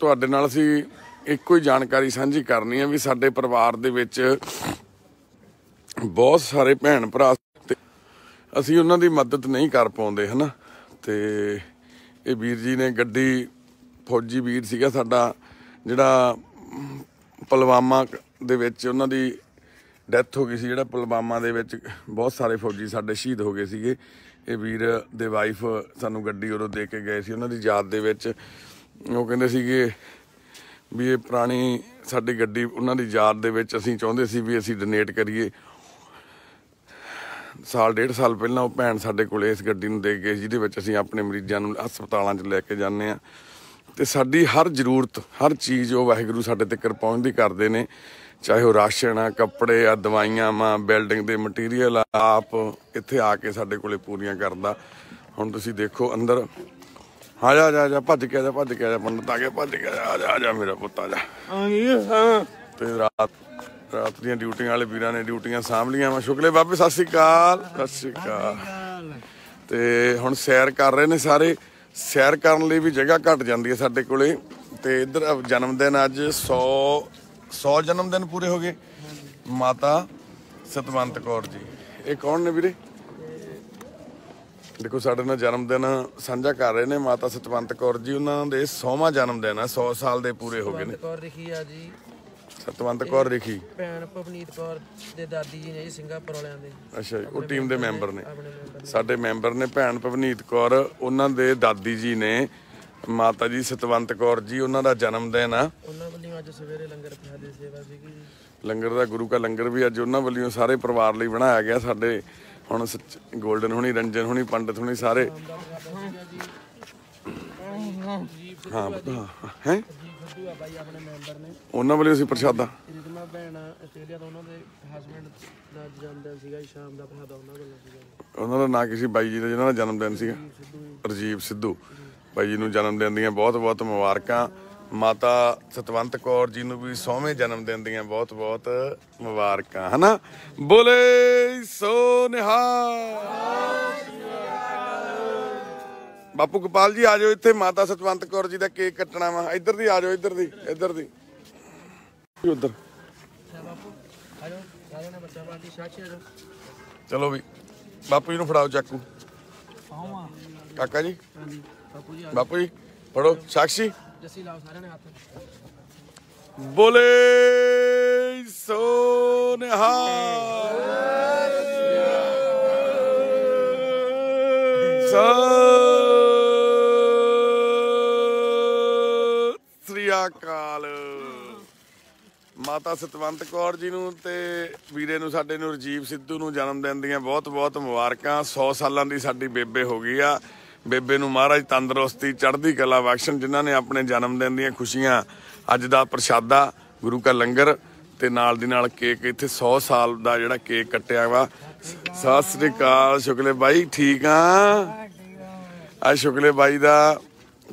ਤੁਹਾਡੇ ਨਾਲ ਅਸੀਂ ਇੱਕੋ ਹੀ ਜਾਣਕਾਰੀ ਸਾਂਝੀ ਕਰਨੀ ਹੈ ਵੀ ਸਾਡੇ ਪਰਿਵਾਰ ਦੇ ਵਿੱਚ ਬਹੁਤ ਸਾਰੇ ਭੈਣ ਭਰਾ ਅਸੀਂ ਉਹਨਾਂ ਦੀ ਮਦਦ ਨਹੀਂ ਕਰ ਪਾਉਂਦੇ ਹਨਾ? ਤੇ ਇਹ ਵੀਰ ਜੀ ਨੇ ਗੱਡੀ ਫੌਜੀ ਵੀਰ ਸੀਗਾ ਸਾਡਾ ਜਿਹੜਾ ਅਮ, ਪੁਲਵਾਮਾ ਦੇ ਵਿੱਚ ਉਹਨਾਂ ਦੀ ਡੈਥ ਹੋ ਗਈ ਸੀ ਜਿਹੜਾ ਪੁਲਵਾਮਾ ਦੇ ਵਿੱਚ ਬਹੁਤ ਸਾਰੇ ਫੌਜੀ ਸਾਡੇ ਸ਼ਹੀਦ ਹੋ ਗਏ ਸੀਗੇ। ਇਹ ਵੀਰ ਦੇ ਵਾਈਫ ਸਾਨੂੰ ਗੱਡੀ ਉਰੋਂ ਦੇ ਕੇ ਗਏ ਸੀ ਉਹਨਾਂ ਦੀ ਯਾਦ ਦੇ ਵਿੱਚ। ਉਹ ਕਹਿੰਦੇ ਸੀਗੇ ਵੀ ਇਹ ਪੁਰਾਣੀ ਸਾਡੀ ਗੱਡੀ, ਉਹਨਾਂ ਦੀ ਯਾਦ ਦੇ ਵਿੱਚ ਅਸੀਂ ਚਾਹੁੰਦੇ ਸੀ ਵੀ ਅਸੀਂ ਡੋਨੇਟ ਕਰੀਏ। ਸਾਲ, ਡੇਢ ਸਾਲ ਪਹਿਲਾਂ ਉਹ ਭੈਣ ਸਾਡੇ ਕੋਲ ਇਸ ਗੱਡੀ ਨੂੰ ਦੇ ਗਏ ਜਿਹਦੇ ਵਿੱਚ ਅਸੀਂ ਆਪਣੇ ਮਰੀਜ਼ਾਂ ਨੂੰ ਹਸਪਤਾਲਾਂ 'ਚ ਲੈ ਕੇ ਜਾਂਦੇ ਆ ਤੇ ਸਾਡੀ ਹਰ ਜ਼ਰੂਰਤ, ਹਰ ਚੀਜ਼ ਉਹ ਵਾਹਿਗੁਰੂ ਸਾਡੇ ਤੱਕ ਪਹੁੰਚਦੀ ਕਰਦੇ ਨੇ। ਚਾਹੇ ਉਹ ਰਾਸ਼ਨ ਆ, ਕੱਪੜੇ ਆ, ਦਵਾਈਆਂ ਆ ਬਿਲਡਿੰਗ ਦੇ ਮਟੀਰੀਅਲ ਆ, ਆਪ ਇੱਥੇ ਆ ਕੇ ਸਾਡੇ ਕੋਲੇ ਪੂਰੀਆਂ ਕਰਦਾ। ਹੁਣ ਤੁਸੀਂ ਦੇਖੋ ਅੰਦਰ ਆ ਜਾ ਆ ਜਾ, ਜਾ ਭੱਜ ਕੇ ਆ ਜਾ ਭੱਜ ਕੇ ਆ ਜਾ ਪੰਡਤ ਆ ਗਿਆ ਭੱਜ ਕੇ ਆ ਜਾ, ਆ ਜਾ ਆ ਜਾ ਮੇਰਾ ਪੁੱਤ ਆ ਜਾ। ਤੇ ਰਾਤ ਰਾਤ ਦੀਆਂ ਡਿਊਟੀਆਂ ਵਾਲੇ ਵੀਰਾਂ ਨੇ ਡਿਊਟੀਆਂ ਸਾਂਭ ਲੀਆਂ ਵਾ। ਸ਼ੁਕਲੇ ਬਾਬੇ ਸਤਿ ਸ੍ਰੀ ਅਕਾਲ ਸਤਿ ਸ੍ਰੀ ਅਕਾਲ। ਤੇ ਹੁਣ ਸੈਰ ਕਰ ਰਹੇ ਨੇ ਸਾਰੇ। ਸੈਰ ਕਰਨ ਲਈ ਵੀ ਜਗ੍ਹਾ ਘਟ ਜਾਂਦੀ ਹੈ ਸਾਡੇ ਕੋਲੇ। ਤੇ ਇੱਧਰ ਜਨਮ ਦਿਨ ਅੱਜ 100 100 ਜਨਮ ਦਿਨ ਪੂਰੇ ਹੋ ਗਏ। ਮਾਤਾ ਸਤਵੰਤ ਕੌਰ ਜੀ। ਇਹ ਕੌਣ ਨੇ ਵੀਰੇ? ਦੇਖੋ ਸਾਡੇ ਨਾਲ ਜਨਮ ਦਿਨ ਸਾਂਝਾ ਕਰ ਰਹੇ ਨੇ ਮਾਤਾ ਸਤਵੰਤ ਕੌਰ ਜੀ। ਉਹਨਾਂ ਦੇ 100ਵਾਂ ਜਨਮ ਦਿਨ ਆ 100 ਸਾਲ ਦੇ ਪੂਰੇ ਹੋ ਗਏ ਨੇ। ਸਤਵੰਤ ਕੌਰ ਲਿਖੀ ਆ ਜੀ। ਸਤਵੰਤ ਕੌਰ ਰਿਖੀ। ਭੈਣ ਭਵਨੀਤ ਕੌਰ ਦੇ ਦਾਦੀ ਜੀ ਨੇ ਜੀ ਸਿੰਗਾਪੁਰ ਵਾਲਿਆਂ ਦੇ। ਅੱਛਾ ਜੀ ਉਹ ਟੀਮ ਦੇ ਮੈਂਬਰ ਨੇ ਸਾਡੇ ਮੈਂਬਰ ਨੇ ਭੈਣ ਭਵਨੀਤ ਕੌਰ ਉਹਨਾਂ ਦੇ ਦਾਦੀ ਜੀ ਨੇ ਮਾਤਾ ਜੀ ਸਤਵੰਤ ਕੌਰ ਜੀ ਉਹਨਾਂ ਦਾ ਜਨਮ ਦਿਨ ਆ। ਉਹਨਾਂ ਵੱਲੋਂ ਅੱਜ ਸਵੇਰੇ ਲੰਗਰ ਪ੍ਰਸ਼ਾਦ ਸੇਵਾ ਸੀਗੀ ਲੰਗਰ ਦਾ ਗੁਰੂ ਕਾ ਲੰਗਰ ਵੀ ਅੱਜ ਉਹਨਾਂ ਵੱਲੋਂ ਸਾਰੇ ਪਰਿਵਾਰ ਲਈ ਬਣਾਇਆ ਗਿਆ। ਸਾਡੇ ਹੁਣ 골ਡਨ ਹੁਣੀ ਰੰਜਨ ਹੁਣੀ ਪੰਡਤ ਹੁਣੀ ਸਾਰੇ। ਹਾਂ ਹੈ ਮੈਂਬਰ ਨੇ ਉਹਨਾਂ ਵੱਲੋਂ ਅਸੀਂ ਪ੍ਰਸ਼ਾਦਾ। ਰਿਦਮਾ ਭੈਣ ਆਸਟ੍ਰੇਲੀਆ ਤੋਂ ਉਹਨਾਂ ਦੇ ਹਸਬੰਡ ਦਾ ਜਨਮ ਦਿਨ ਸੀਗਾ ਜੀ, ਸ਼ਾਮ ਦਾ ਪ੍ਰਸ਼ਾਦ ਉਹਨਾਂ ਵੱਲੋਂ ਸੀਗਾ। ਜੀ। ਉਹਨਾਂ ਦਾ ਨਾਂ ਕਿਸੇ ਬਾਈ ਜੀ ਦਾ ਜਿਹਨਾਂ ਦਾ ਜਨਮ ਦਿਨ ਸੀਗਾ। ਰਜੀਵ ਸਿੱਧੂ। ਬਾਈ ਜੀ ਨੂੰ ਜਨਮ ਦਿਨ ਦੀਆਂ ਬਹੁਤ ਬਹੁਤ ਮੁਬਾਰਕਾਂ। ਮਾਤਾ ਸਤਵੰਤ ਕੌਰ ਜੀ ਨੂੰ ਵੀ 100ਵੇਂ ਜਨਮ ਦਿਨ ਦੀਆਂ ਬਹੁਤ ਬਹੁਤ ਮੁਬਾਰਕਾਂ ਹਨਾ? ਬੋਲੇ ਸੋ ਨਿਹਾਲ। ਬਾਪੂ ਗੋਪਾਲ ਜੀ ਆ ਜਾਓ ਇੱਥੇ ਮਾਤਾ ਸਤਵੰਤ ਕੌਰ ਜੀ ਦਾ ਕੇਕ ਕੱਟਣਾ ਵਾ। ਇੱਧਰ ਦੀ ਆ ਜਾਓ ਇੱਧਰ ਦੀ ਇੱਧਰ ਦੀ। ਉਧਰ। ਚਲੋ ਵੀ ਬਾਪੂ ਜੀ ਨੂੰ ਫੜਾਓ ਚਾਕੂ। ਕਾਕਾ ਜੀ। ਬਾਪੂ ਜੀ ਫੜੋ। ਸਾਖੀ ਜੱਸੀ ਲਾਓ ਸਾਰਿਆਂ ਨੇ ਹੱਥ। ਬੋਲੇ ਸੋ ਸ੍ਰੀ ਅਕਾਲ। ਮਾਤਾ ਸਤਵੰਤ ਕੌਰ ਜੀ ਨੂੰ ਤੇ ਵੀਰੇ ਨੂੰ, ਸਾਡੇ ਨੂੰ ਰਜੀਵ ਸਿੱਧੂ ਨੂੰ ਜਨਮ ਦਿਨ ਦੀਆਂ ਬਹੁਤ-ਬਹੁਤ ਮੁਬਾਰਕਾਂ। 100 ਸਾਲਾਂ ਦੀ ਸਾਡੀ ਬੇਬੇ ਹੋ ਗਈ ਆ। ਬੇਬੇ ਨੂੰ ਮਹਾਰਾਜ ਤੰਦਰੁਸਤੀ, ਚੜ੍ਹਦੀ ਕਲਾ ਬਖਸ਼ਣ, ਜਿਨ੍ਹਾਂ ਨੇ ਆਪਣੇ ਜਨਮ ਦਿਨ ਦੀਆਂ ਖੁਸ਼ੀਆਂ ਅੱਜ ਦਾ ਪ੍ਰਸ਼ਾਦਾ, ਗੁਰੂ ਕਾ ਲੰਗਰ ਤੇ ਨਾਲ ਦੀ ਨਾਲ ਕੇਕ, ਇੱਥੇ 100 ਸਾਲ ਦਾ ਜਿਹੜਾ ਕੇਕ ਕੱਟਿਆ ਵਾ। ਸਤਿ ਸ੍ਰੀ ਅਕਾਲ ਸ਼ੁਕਲੇ ਬਾਈ, ਠੀਕ ਆ? ਅੱਜ ਸ਼ੁਕਲੇ ਬਾਈ ਦਾ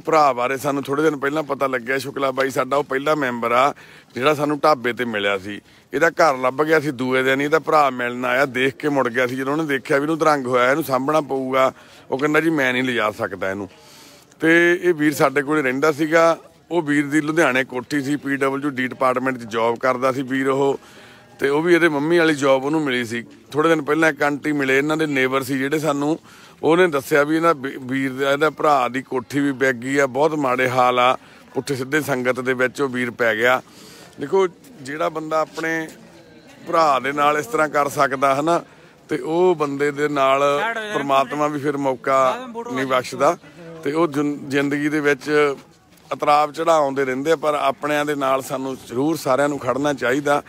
ਭਰਾ ਬਾਰੇ ਸਾਨੂੰ ਥੋੜੇ ਦਿਨ ਪਹਿਲਾਂ ਪਤਾ ਲੱਗਿਆ। ਸ਼ੁਕਲਾ ਬਾਈ ਸਾਡਾ ਉਹ ਪਹਿਲਾ ਮੈਂਬਰ ਆ, ਜਿਹੜਾ ਸਾਨੂੰ ਢਾਬੇ ਤੇ ਮਿਲਿਆ ਸੀ। ਇਹਦਾ ਘਰ ਲੱਭ ਗਿਆ ਸੀ, ਦੂਏ ਦਿਨ ਇਹਦਾ ਭਰਾ ਮਿਲਣ ਆਇਆ, ਦੇਖ ਕੇ ਮੁੜ ਗਿਆ ਸੀ, ਜਦੋਂ ਉਹਨੇ ਦੇਖਿਆ ਵੀ ਇਹਨੂੰ ਦਰੰਗ ਹੋਇਆ, ਇਹਨੂੰ ਸਾਂਭਣਾ ਪਊਗਾ, ਉਹ ਕਹਿੰਦਾ ਜੀ ਮੈਂ ਨਹੀਂ ਲਿਜਾ ਸਕਦਾ ਇਹਨੂੰ। ਤੇ ਇਹ ਵੀਰ ਸਾਡੇ ਕੋਲੇ ਰਹਿੰਦਾ ਸੀਗਾ, ਉਹ ਵੀਰ ਦੀ ਲੁਧਿਆਣੇ ਕੋਠੀ ਸੀ ਪੀਡਬਲਯੂ ਡੀ ਡਿਪਾਰਟਮੈਂਟ 'ਚ ਜੌਬ ਕਰਦਾ ਸੀ ਵੀਰ ਉਹ, ਤੇ ਉਹ ਵੀ ਇਹਦੇ ਮੰਮੀ ਵਾਲੀ ਜੌਬ ਉਹਨੂੰ ਮਿਲੀ ਸੀ। ਥੋੜੇ ਦਿਨ ਪਹਿਲਾਂ ਇੱਕ ਆਂਟੀ ਮਿਲੇ, ਇਹਨਾਂ ਦੇ ਨੇਬਰ ਸੀ ਜਿਹੜੇ ਸਾਨੂੰ, ਉਹਨੇ ਦੱਸਿਆ ਵੀ ਇਹਨਾਂ ਵੀ- ਵੀਰ ਦਾ, ਇਹਦਾ ਭਰਾ ਦੀ ਕੋਠੀ ਵੀ ਬੈਗੀ ਆ, ਬਹੁਤ ਮਾੜੇ ਹਾਲ ਆ ਪੁੱਠੇ ਸਿੱਧੇ ਸੰਗਤ ਦੇ ਵਿੱਚ ਉਹ ਵੀਰ ਪੈ ਗਿਆ। ਦੇਖੋ ਜਿਹੜਾ ਬੰਦਾ ਆਪਣੇ ਭਰਾ ਦੇ ਨਾਲ ਇਸ ਤਰ੍ਹਾਂ ਕਰ ਸਕਦਾ, ਹਨਾ? ਤੇ ਉਹ ਬੰਦੇ ਦੇ ਨਾਲ ਪ੍ਰਮਾਤਮਾ ਵੀ ਫਿਰ ਮੌਕਾ ਨਹੀਂ ਬਖਸ਼ਦਾ। ਤੇ ਉਹ ਜ਼ਿੰਦਗੀ ਦੇ ਵਿੱਚ ਇਤਰਾਬ ਚੜਾਉਂਦੇ ਰਹਿੰਦੇ ਪਰ ਆਪਣਿਆਂ ਦੇ ਨਾਲ ਸਾਨੂੰ ਜ਼ਰੂਰ ਸਾਰਿਆਂ ਨੂੰ ਖੜਨਾ ਚਾਹੀਦਾ।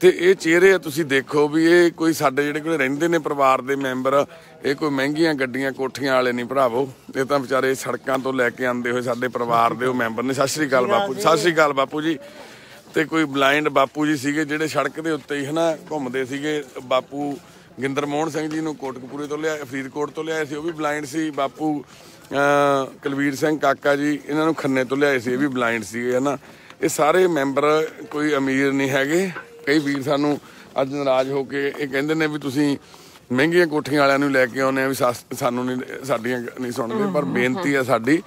ਤੇ ਇਹ ਚਿਹਰੇ ਤੁਸੀਂ ਦੇਖੋ ਵੀ ਇਹ ਕੋਈ ਸਾਡੇ ਜਿਹੜੇ ਕੋਲ ਰਹਿੰਦੇ ਨੇ ਪਰਿਵਾਰ ਦੇ ਮੈਂਬਰ, ਇਹ ਕੋਈ ਮਹਿੰਗੀਆਂ ਗੱਡੀਆਂ ਕੋਠੀਆਂ ਵਾਲੇ ਨਹੀਂ ਭਰਾਵੋ। ਇਹ ਤਾਂ ਵਿਚਾਰੇ ਸੜਕਾਂ ਤੋਂ ਲੈ ਕੇ ਆਂਦੇ ਹੋਏ ਸਾਡੇ ਪਰਿਵਾਰ ਦੇ ਉਹ ਮੈਂਬਰ ਨੇ। ਸਤਿ ਸ਼੍ਰੀ ਅਕਾਲ ਬਾਪੂ ਸਤਿ ਸ਼੍ਰੀ ਅਕਾਲ ਬਾਪੂ ਜੀ। ਤੇ ਕੋਈ ਬਲਾਈਂਡ ਬਾਪੂ ਜੀ ਸੀਗੇ ਜਿਹੜੇ ਸੜਕ ਦੇ ਉੱਤੇ ਹੀ ਹਨਾ ਘੁੰਮਦੇ ਸੀਗੇ। ਬਾਪੂ ਗਿੰਦਰ ਮੋਹਨ ਸਿੰਘ ਜੀ ਨੂੰ ਕੋਟਕਪੂਰੇ ਤੋਂ ਲਿਆ ਫਰੀਦਕੋਟ ਤੋਂ ਲਿਆਏ ਸੀ ਉਹ ਵੀ ਬਲਾਈਂਡ ਸੀ। ਬਾਪੂ ਕੁਲਵੀਰ ਸਿੰਘ ਕਾਕਾ ਜੀ ਇਹਨਾਂ ਨੂੰ ਖੰਨੇ ਤੋਂ ਲਿਆਏ ਸੀ ਇਹ ਵੀ ਬਲਾਈਂਡ ਸੀਗੇ ਹਨਾ। ਇਹ ਸਾਰੇ ਮੈਂਬਰ ਕੋਈ ਅਮੀਰ ਨਹੀਂ ਹੈਗੇ। ਕਈ ਵੀਰ ਸਾਨੂੰ ਅੱਜ ਨਾਰਾਜ਼ ਹੋ ਕੇ ਇਹ ਕਹਿੰਦੇ ਨੇ ਵੀ ਤੁਸੀਂ ਮਹਿੰਗੀਆਂ ਕੋਠੀਆਂ ਵਾਲਿਆਂ ਨੂੰ ਲੈ ਕੇ ਆਉਂਦੇ ਆ ਵੀ ਸਾਨੂੰ ਨਹੀਂ ਸਾਡੀਆਂ ਨਹੀਂ ਸੁਣਦੇ ਪਰ ਬੇਨਤੀ ਹੈ ਸਾਡੀ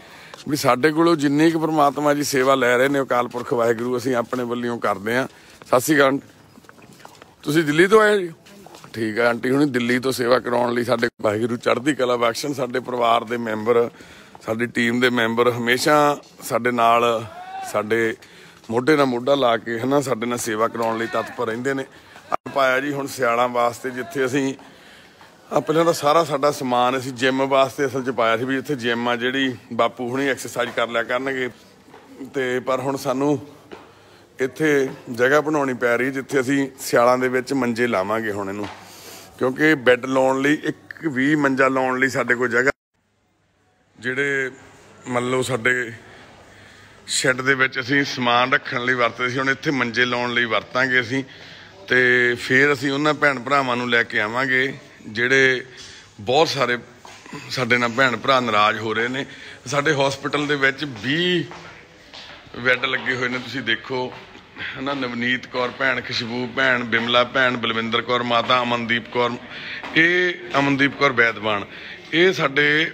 ਵੀ ਸਾਡੇ ਕੋਲੋਂ ਜਿੰਨੀ ਕੁ ਪ੍ਰਮਾਤਮਾ ਜੀ ਸੇਵਾ ਲੈ ਰਹੇ ਨੇ, ਅਕਾਲ ਪੁਰਖ ਵਾਹਿਗੁਰੂ, ਅਸੀਂ ਆਪਣੇ ਵੱਲੋਂ ਕਰਦੇ ਆ ਸਤਿ ਸ਼੍ਰੀ ਅਕਾਲ। ਤੁਸੀਂ ਦਿੱਲੀ ਤੋਂ ਆਏ ਜੀ? ਠੀਕ ਹੈ, ਆਂਟੀ ਹੁਣੀ ਦਿੱਲੀ ਤੋਂ ਸੇਵਾ ਕਰਾਉਣ ਲਈ ਸਾਡੇ ਵਾਹਿਗੁਰੂ ਚੜ੍ਹਦੀ ਕਲਾ ਬਖਸ਼ਣ। ਸਾਡੇ ਪਰਿਵਾਰ ਦੇ ਮੈਂਬਰ, ਸਾਡੀ ਟੀਮ ਦੇ ਮੈਂਬਰ ਹਮੇਸ਼ਾ ਸਾਡੇ ਨਾਲ, ਸਾਡੇ ਮੋਢੇ ਨਾਲ ਮੋਢਾ ਲਾ ਕੇ ਹਨਾ, ਸਾਡੇ ਨਾਲ ਸੇਵਾ ਕਰਾਉਣ ਲਈ ਤਤਪਰ ਰਹਿੰਦੇ ਨੇ। ਪਾਇਆ ਜੀ ਹੁਣ ਸਿਆਲਾਂ ਵਾਸਤੇ, ਜਿੱਥੇ ਅਸੀਂ ਆ ਪਹਿਲਾਂ ਤਾਂ ਸਾਰਾ ਸਾਡਾ ਸਮਾਨ ਅਸੀਂ ਜਿਮ ਵਾਸਤੇ ਅਸਲ 'ਚ ਪਾਇਆ ਸੀ ਵੀ ਇੱਥੇ ਜਿਮ ਆ ਜਿਹੜੀ ਬਾਪੂ ਹੁਣੀ ਐਕਸਰਸਾਈਜ਼ ਕਰ ਲਿਆ ਕਰਨਗੇ। ਤੇ ਪਰ ਹੁਣ ਸਾਨੂੰ ਇੱਥੇ ਜਗ੍ਹਾ ਬਣਾਉਣੀ ਪੈ ਰਹੀ ਜਿੱਥੇ ਅਸੀਂ ਸਿਆਲਾਂ ਦੇ ਵਿੱਚ ਮੰਜੇ ਲਾਵਾਂਗੇ ਹੁਣ ਇਹਨੂੰ। ਕਿਉਂਕਿ ਬੈੱਡ ਲਾਉਣ ਲਈ ਇੱਕ ਵੀ ਮੰਜਾ ਲਾਉਣ ਲਈ ਸਾਡੇ ਕੋਲ ਜਗ੍ਹਾ ਜਿਹੜੇ ਮੰਨ ਲਓ ਸਾਡੇ ਸ਼ੈੱਡ ਦੇ ਵਿੱਚ ਅਸੀਂ ਸਮਾਨ ਰੱਖਣ ਲਈ ਵਰਤਦੇ ਸੀ, ਹੁਣ ਇੱਥੇ ਮੰਜੇ ਲਾਉਣ ਲਈ ਵਰਤਾਂਗੇ ਅਸੀਂ। ਤੇ ਫਿਰ ਅਸੀਂ ਉਹਨਾਂ ਭੈਣ ਭਰਾਵਾਂ ਨੂੰ ਲੈ ਕੇ ਆਵਾਂਗੇ। ਜਿਹੜੇ ਬਹੁਤ ਸਾਰੇ ਸਾਡੇ ਨਾਲ ਭੈਣ ਭਰਾ ਨਾਰਾਜ਼ ਹੋ ਰਹੇ ਨੇ। ਸਾਡੇ ਹਸਪੀਟਲ ਦੇ ਵਿੱਚ 20 ਬੈੱਡ ਲੱਗੇ ਹੋਏ ਨੇ, ਤੁਸੀਂ ਦੇਖੋ। ਹਨਾ, ਨਵਨੀਤ ਕੌਰ ਭੈਣ, ਖੁਸ਼ਬੂ ਭੈਣ, ਬਿਮਲਾ ਭੈਣ, ਬਲਵਿੰਦਰ ਕੌਰ, ਮਾਤਾ ਅਮਨਦੀਪ ਕੌਰ। ਇਹ ਅਮਨਦੀਪ ਕੌਰ ਬੈਦਵਾਨ। ਇਹ ਸਾਡੇ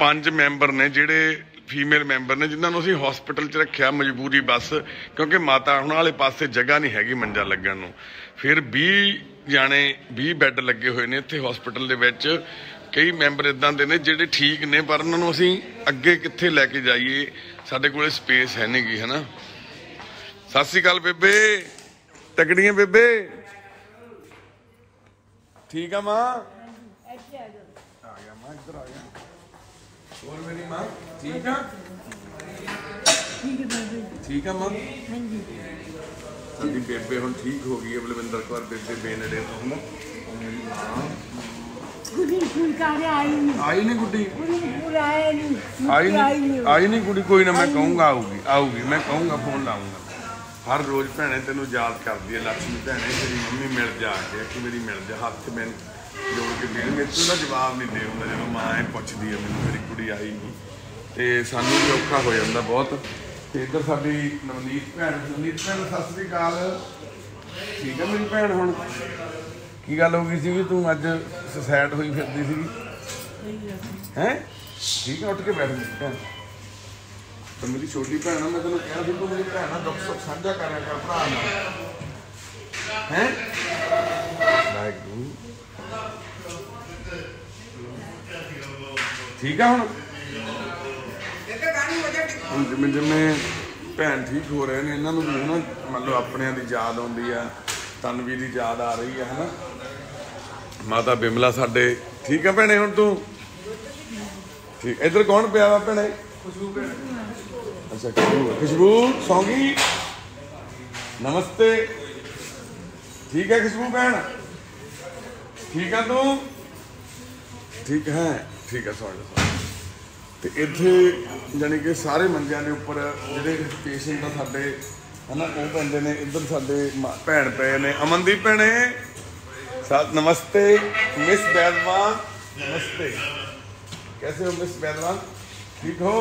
ਪੰਜ ਮੈਂਬਰ ਨੇ, ਜਿਹੜੇ ਫੀਮੇਲ ਮੈਂਬਰ ਨੇ, ਜਿਨ੍ਹਾਂ ਨੂੰ ਅਸੀਂ ਹਸਪੀਟਲ 'ਚ ਰੱਖਿਆ ਮਜਬੂਰੀ ਬਸ, ਕਿਉਂਕਿ ਮਾਤਾ ਹੁਣ ਵਾਲੇ ਪਾਸੇ ਜਗ੍ਹਾ ਨਹੀਂ ਹੈਗੀ ਮੰਜਾ ਲੱਗਣ ਨੂੰ। ਫਿਰ 20 ਜਾਣੇ 20 ਬੈੱਡ ਲੱਗੇ ਹੋਏ ਨੇ ਇੱਥੇ ਹਸਪੀਟਲ ਦੇ ਵਿੱਚ। ਕਈ ਮੈਂਬਰ ਇਦਾਂ ਦੇ ਨੇ ਜਿਹੜੇ ਠੀਕ ਨੇ ਪਰ ਉਹਨਾਂ ਨੂੰ ਅਸੀਂ ਅੱਗੇ ਕਿੱਥੇ ਲੈ ਕੇ ਜਾਈਏ? ਸਾਡੇ ਕੋਲੇ ਸਪੇਸ ਹੈ ਨਹੀਂਗੀ ਹਨਾ? ਸਤਿ ਸ਼੍ਰੀ ਅਕਾਲ ਬੇਬੇ। ਤਕੜੀਆਂ ਬੇਬੇ। ਠੀਕ ਆ ਮਾਂ? ਆ ਗਿਆ ਮਾਂ ਇੱਧਰ ਆ ਗਿਆ। ਹੋਰ ਮੇਰੀ ਮਾਂ ਠੀਕ ਆ? ਠੀਕ ਆ ਮਾਂ? ਸਾਡੀ ਬੇਬੇ ਹੁਣ ਠੀਕ ਹੋ ਗਈ ਹੈ ਬਲਵਿੰਦਰ ਕੌਰ ਬੇਬੇ ਬੇਨੜੇ ਤੋਂ ਹਨਾ? ਮੇਰੀ ਮਾਂ ਕੁੜੀ ਫੁਲ ਕਾਰੇ ਆਈ ਨਹੀਂ। ਆਈ ਨਹੀਂ ਗੁੱਡੀ? ਆਈ ਨਹੀਂ ਆਈ ਨਹੀਂ। ਕੁੜੀ ਕੋਈ ਨਾ ਮੈਂ ਕਹੂੰਗਾ ਆਊਗੀ ਆਊਗੀ ਮੈਂ ਕਹੂੰਗਾ ਫੋਨ ਲਾਉਂਗਾ ਹਰ ਰੋਜ਼ ਭੈਣੇ ਤੈਨੂੰ ਯਾਦ ਕਰਦੀ ਹੈ ਲక్ష్ਮੀ ਭੈਣੇ ਤੇਰੀ ਮੰਮੀ ਮਿਲ ਜਾ ਕੇ ਕਿ ਮੇਰੀ ਮਿਲ ਜਾ ਹੱਥ ਮੈਂ ਜੋੜ ਕੇ ਮੇਰੇ ਮੇਰੇ ਤੋਂ ਦਾ ਜਵਾਬ ਨਹੀਂ ਦੇ ਹੁੰਦਾ ਜਦੋਂ ਮਾਂ ਇਹ ਪੁੱਛਦੀ ਹੈ ਮੈਨੂੰ ਮੇਰੀ ਕੁੜੀ ਆਈ ਨਹੀਂ ਤੇ ਸਾਨੂੰ ਵੀ ਔਖਾ ਹੋ ਜਾਂਦਾ ਬਹੁਤ। ਤੇ ਇੱਧਰ ਸਾਡੀ ਨਵਨੀਤ ਭੈਣ ਨਵਨੀਤ ਭੈਣ ਸਤਿ ਸ੍ਰੀ ਅਕਾਲ। ਠੀਕ ਹੈ ਮੇਰੀ ਭੈਣ ਹੁਣ? ਕੀ ਗੱਲ ਹੋ ਗਈ ਸੀ ਵੀ ਤੂੰ ਅੱਜ ਸੁਸਾਇਡ ਹੋਈ ਫਿਰਦੀ ਸੀਗੀ? ਹੈ? ਠੀਕ ਹੈ ਉੱਠ ਕੇ ਬੈਠ ਗਈ ਭੈਣ। ਤੇ ਮੇਰੀ ਛੋਟੀ ਭੈਣ ਆ ਮੈਂ ਤੈਨੂੰ ਕਿਹਾ ਸੀ ਤੂੰ ਮੇਰੀ ਭੈਣ ਨਾਲ ਦੁੱਖ ਸੁੱਖ ਸਾਂਝਾ ਕਰਿਆ ਕਰ ਭਰਾ ਨਾਲ। ਹੈ? ਵਾਹਿਗੁਰੂ। ਠੀਕ ਆ ਹੁਣ? ਹੁਣ ਜਿਵੇਂ ਜਿਵੇਂ ਭੈਣ ਠੀਕ ਹੋ ਰਹੇ ਨੇ, ਇਹਨਾਂ ਨੂੰ ਵੀ ਨਾ ਮੰਨ ਆਪਣਿਆਂ ਦੀ ਯਾਦ ਆਉਂਦੀ ਆ ਤਨਵੀ ਦੀ ਯਾਦ ਆ ਰਹੀ ਆ, ਹਨਾ। ਮਾਤਾ ਬਿਮਲਾ ਸਾਡੇ ਠੀਕ ਆ ਭੈਣੇ ਹੁਣ ਤੂੰ? ਠੀਕ, ਇੱਧਰ ਕੌਣ ਪਿਆ ਵਾ ਭੈਣੇ? ਖੁਸ਼ਬੂ ਭੈਣ ਅੱਛਾ, ਖੁਸ਼ਬੂ ਖੁਸ਼ਬੂ, ਸੌਂਗੀ? ਨਮਸਤੇ। ਠੀਕ ਹੈ ਖੁਸ਼ਬੂ ਭੈਣ? ਠੀਕ ਆ ਤੂੰ? ਠੀਕ ਹੈ ਠੀਕ ਹੈ ਸੌਂ ਤੇ ਇੱਥੇ ਜਾਨੀ ਕਿ ਸਾਰੇ ਮੰਜਿਆਂ ਦੇ ਉੱਪਰ ਜਿਹੜੇ ਪੇਸ਼ੈਂਟ ਆ ਸਾਡੇ ਹਨਾ ਉਹ ਪੈਂਦੇ ਨੇ ਇੱਧਰ ਸਾਡੇ ਮਾ- ਭੈਣ ਪਏ ਨੇ ਅਮਨਦੀਪ ਭੈਣੇ साथ नमस्ते मिस बैदवान नमस्ते कैसे हो मिस बैदवान ठीक हो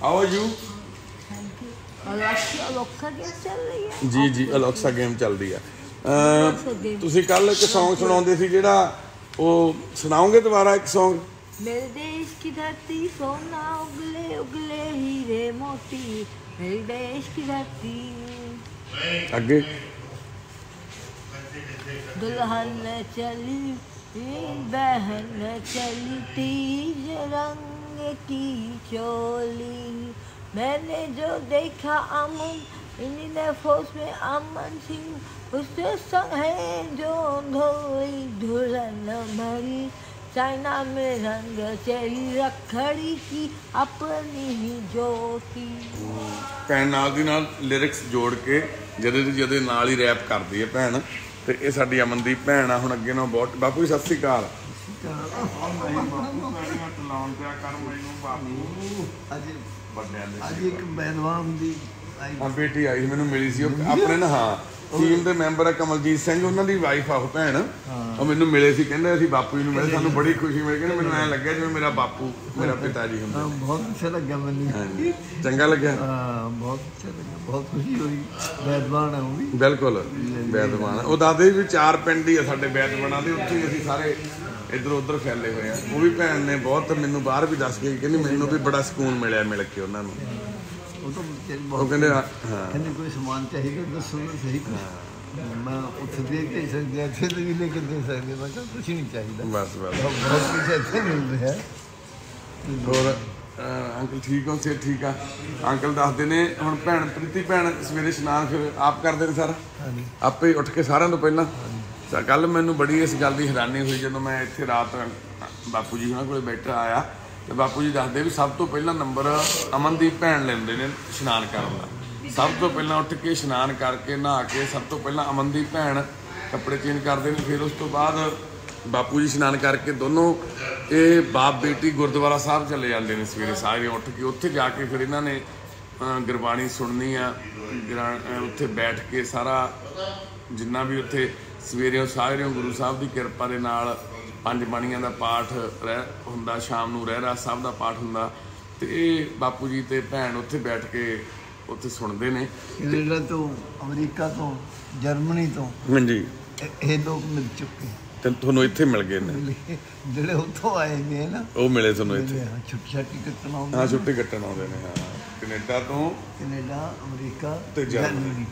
how are you Aloka Aloka ਕੇ ਚੱਲ ਰਹੀ ਹੈ ਜੀ ਜੀ ਅਲੈਕਸਾ ਗੇਮ ਚੱਲਦੀ ਆ ਅਹ, ਤੁਸੀਂ ਕੱਲ ਇੱਕ Song ਸੁਣਾਉਂਦੇ ਸੀ ਜਿਹੜਾ ਉਹ ਸੁਣਾਓਗੇ ਦੁਬਾਰਾ ਇੱਕ Song मेरे देश की धरती सोना उगले उगले हीरे मोती। मेरे देश की धरती। ਅੱਗੇ दुल्हन चली बहन चली तीज रंग की चोली। मैंने जो देखा अमन इंडियन फोर्स में अमन सिंह उसके संग है जो धोई दुल्हन भरी चाइना में रंग चली रखड़ी की अपनी ही ज्योति ਭੈਣ ਨਾਲ ਦੀ ਨਾਲ ਲਿਰਿਕਸ ਜੋੜ ਕੇ ਜਦੇ ਦੀ ਜਦੇ ਨਾਲ ਹੀ ਰੈਪ ਕਰਦੀ ਹੈ ਭੈਣ ਤੇ ਇਹ ਸਾਡੀ ਅਮਨਦੀਪ ਭੈਣ ਆ ਹੁਣ ਅੱਗੇ ਨਾਲ ਬਹੁਤ ਬਾਪੂ ਜੀ ਸਤਿ ਸ੍ਰੀ ਅਕਾਲ ਅੱਜ ਵੱਡਿਆਂ ਦੇ ਅੱਜ ਇੱਕ ਬੈਨਵਾਮ ਦੀ ਆਈ ਹਾਂ ਬੇਟੀ ਆਈ ਸੀ, ਮੈਨੂੰ ਮਿਲੀ ਸੀ ਉਹ ਆਪਣੇ ਨਾ ਹਾਂ ਟੀਮ ਦੇ ਮੈਂਬਰ ਆ ਕਮਲਜੀਤ ਸਿੰਘ ਉਹਨਾਂ ਦੀ ਵਾਈਫ ਆ ਉਹ ਭੈਣ। ਉਹ ਮੈਨੂੰ ਮਿਲੇ ਸੀ ਕਹਿੰਦੇ ਅਸੀਂ ਬਾਪੂ ਜੀ ਨੂੰ ਮਿਲੇ ਸਾਨੂੰ ਬੜੀ ਖੁਸ਼ੀ ਮਿਲੀ ਕਹਿੰਦੇ ਮੈਨੂੰ ਐਂ ਲੱਗਿਆ ਜਿਵੇਂ ਮੇਰਾ ਬਾਪੂ ਮੇਰਾ ਪਿਤਾ ਜੀ ਹੁੰਦਾ। ਬਹੁਤ ਅੱਛਾ ਲੱਗਾ ਮੈਨੂੰ। ਚੰਗਾ ਲੱਗਿਆ? ਹਾਂ ਬਹੁਤ ਅੱਛਾ ਲੱਗਾ ਬਹੁਤ ਖੁਸ਼ੀ ਹੋਈ। ਬੈਨਵਾਨ ਹੈ ਉਹ ਵੀ। ਬਿਲਕੁਲ ਬੈਦਵਾਨ। ਉਹ ਦਾਦੇ ਵੀ ਚਾਰ ਪਿੰਡ ਹੀ ਆ ਸਾਡੇ ਬੈਦਵਾਨਾਂ ਦੇ ਉੱਥੇ ਹੀ ਅਸੀਂ ਸਾਰੇ ਇੱਧਰ ਉੱਧਰ ਫੈਲੇ ਹੋਏ ਆ। ਉਹ ਵੀ ਭੈਣ ਨੇ ਬਹੁਤ ਮੈਨੂੰ ਬਾਹਰ ਵੀ ਦੱਸ ਕੇ ਕਹਿੰਦੀ ਮੈਨੂੰ ਵੀ ਬੜਾ ਸਕੂਨ ਮਿਲਿਆ ਮਿਲ ਕੇ ਉਹਨਾਂ ਨੂੰ। ਉਹ ਤਾਂ ਉਹ ਬਹੁਤ ਕਹਿੰਦੇ ਹਾਂ ਹਾਂ, ਕਹਿੰਦੇ ਕੋਈ ਸਮਾਨ ਚਾਹੀਦਾ ਦੱਸੋ ਨਾ ਸਹੀ ਮੈਂ ਉੱਥੇ ਦੇ ਕੇ ਸਕਦੇ ਆ ਇੱਥੇ ਵੀ ਲੈ ਕੇ ਦੇ ਸਕਦੇ ਮੈਂ ਕਿਹਾ ਕੁਝ ਨਹੀਂ ਚਾਹੀਦਾ। ਬਸ ਬਸ। ਬਹੁਤ ਬਹੁਤ ਕੁਝ ਇੱਥੇ ਮਿਲ ਰਿਹਾ ਹੋਰ ਅਹ, ਅੰਕਲ ਠੀਕ ਹੋ ਸੇ ਠੀਕ ਆ? ਅੰਕਲ ਦੱਸਦੇ ਨੇ ਹੁਣ ਭੈਣ ਪ੍ਰੀਤੀ ਭੈਣ ਸਵੇਰੇ ਇਸ਼ਨਾਨ ਫਿਰ ਆਪ ਕਰਦੇ ਨੇ ਸਾਰਾ? ਹਾਂਜੀ। ਆਪੇ ਉੱਠ ਕੇ ਸਾਰਿਆਂ ਤੋਂ ਪਹਿਲਾਂ? ਕੱਲ ਮੈਨੂੰ ਬੜੀ ਇਸ ਗੱਲ ਦੀ ਹੈਰਾਨੀ ਹੋਈ ਜਦੋਂ ਮੈਂ ਇੱਥੇ ਰਾਤ ਬਾਪੂ ਜੀ ਉਹਨਾਂ ਕੋਲੇ ਬੈਠਾ ਆਇਆ। ਤੇ ਬਾਪੂ ਜੀ ਦੱਸਦੇ ਵੀ ਸਭ ਤੋਂ ਪਹਿਲਾਂ ਨੰਬਰ ਅਮਨ ਦੀ ਭੈਣ ਲੈਂਦੇ ਨੇ ਇਸ਼ਨਾਨ ਕਰਨ ਦਾ। ਸਭ ਤੋਂ ਪਹਿਲਾਂ ਉੱਠ ਕੇ ਇਸ਼ਨਾਨ ਕਰਕੇ ਨਹਾ ਕੇ ਸਭ ਤੋਂ ਪਹਿਲਾਂ ਅਮਨ ਦੀ ਭੈਣ ਕੱਪੜੇ ਚੇਂਜ ਕਰਦੇ ਨੇ, ਫਿਰ ਉਸ ਤੋਂ ਬਾਅਦ ਬਾਪੂ ਜੀ ਇਸ਼ਨਾਨ ਕਰਕੇ ਦੋਨੋਂ ਇਹ ਬਾਪ ਬੇਟੀ ਗੁਰਦੁਆਰਾ ਸਾਹਿਬ ਚਲੇ ਜਾਂਦੇ ਨੇ ਸਵੇਰੇ ਸਾਰੇ ਉੱਠ ਕੇ। ਉੱਥੇ ਜਾ ਕੇ ਫਿਰ ਇਹਨਾਂ ਨੇ ਗੁਰਬਾਣੀ ਸੁਣਨੀ ਆ ਗੁਰਾਂ- ਉੱਥੇ ਬੈਠ ਕੇ ਸਾਰਾ ਜਿੰਨਾ ਵੀ ਉੱਥੇ ਸਵੇਰੇ ਸਾਰੇ ਗੁਰੂ ਸਾਹਿਬ ਦੀ ਕਿਰਪਾ ਦੇ ਨਾਲ ਪੰਜ ਬਾਣੀਆਂ ਦਾ ਪਾਠ ਰਹਿ ਹੁੰਦਾ ਸ਼ਾਮ ਨੂੰ ਰਹਿ ਰਾਸ ਸਾਹਿਬ ਦਾ ਪਾਠ ਹੁੰਦਾ। ਤੇ ਇਹ ਬਾਪੂ ਜੀ ਤੇ ਭੈਣ ਉੱਥੇ ਬੈਠ ਕੇ ਉੱਥੇ ਸੁਣਦੇ ਨੇ। ਕੈਨੇਡਾ ਤੋਂ ਅਮਰੀਕਾ ਤੋਂ ਜਰਮਨੀ ਤੋਂ ਹਾਂਜੀ। ਇਹ- ਇਹ ਲੋਕ ਮਿਲ ਚੁੱਕੇ। ਤੇ ਤੁਹਾਨੂੰ ਇੱਥੇ ਮਿਲ ਗਏ ਨੇ। ਜਿਹੜੇ ਉੱਥੋਂ ਆਏ ਨੇ ਨਾ ਉਹ ਮਿਲੇ ਤੁਹਾਨੂੰ ਇੱਥੇ। ਛੁੱਟੀ ਛਾਟੀ ਕੱਟਣ ਆਉਂਦੇ ਹਾਂ ਛੁੱਟੀ ਕੱਟਣ ਆਉਂਦੇ ਨੇ ਹਾਂ। ਕੈਨੇਡਾ ਤੋਂ ਕੈਨੇਡਾ ਅਮਰੀਕਾ ਤੇ ਜਰਮਨੀ।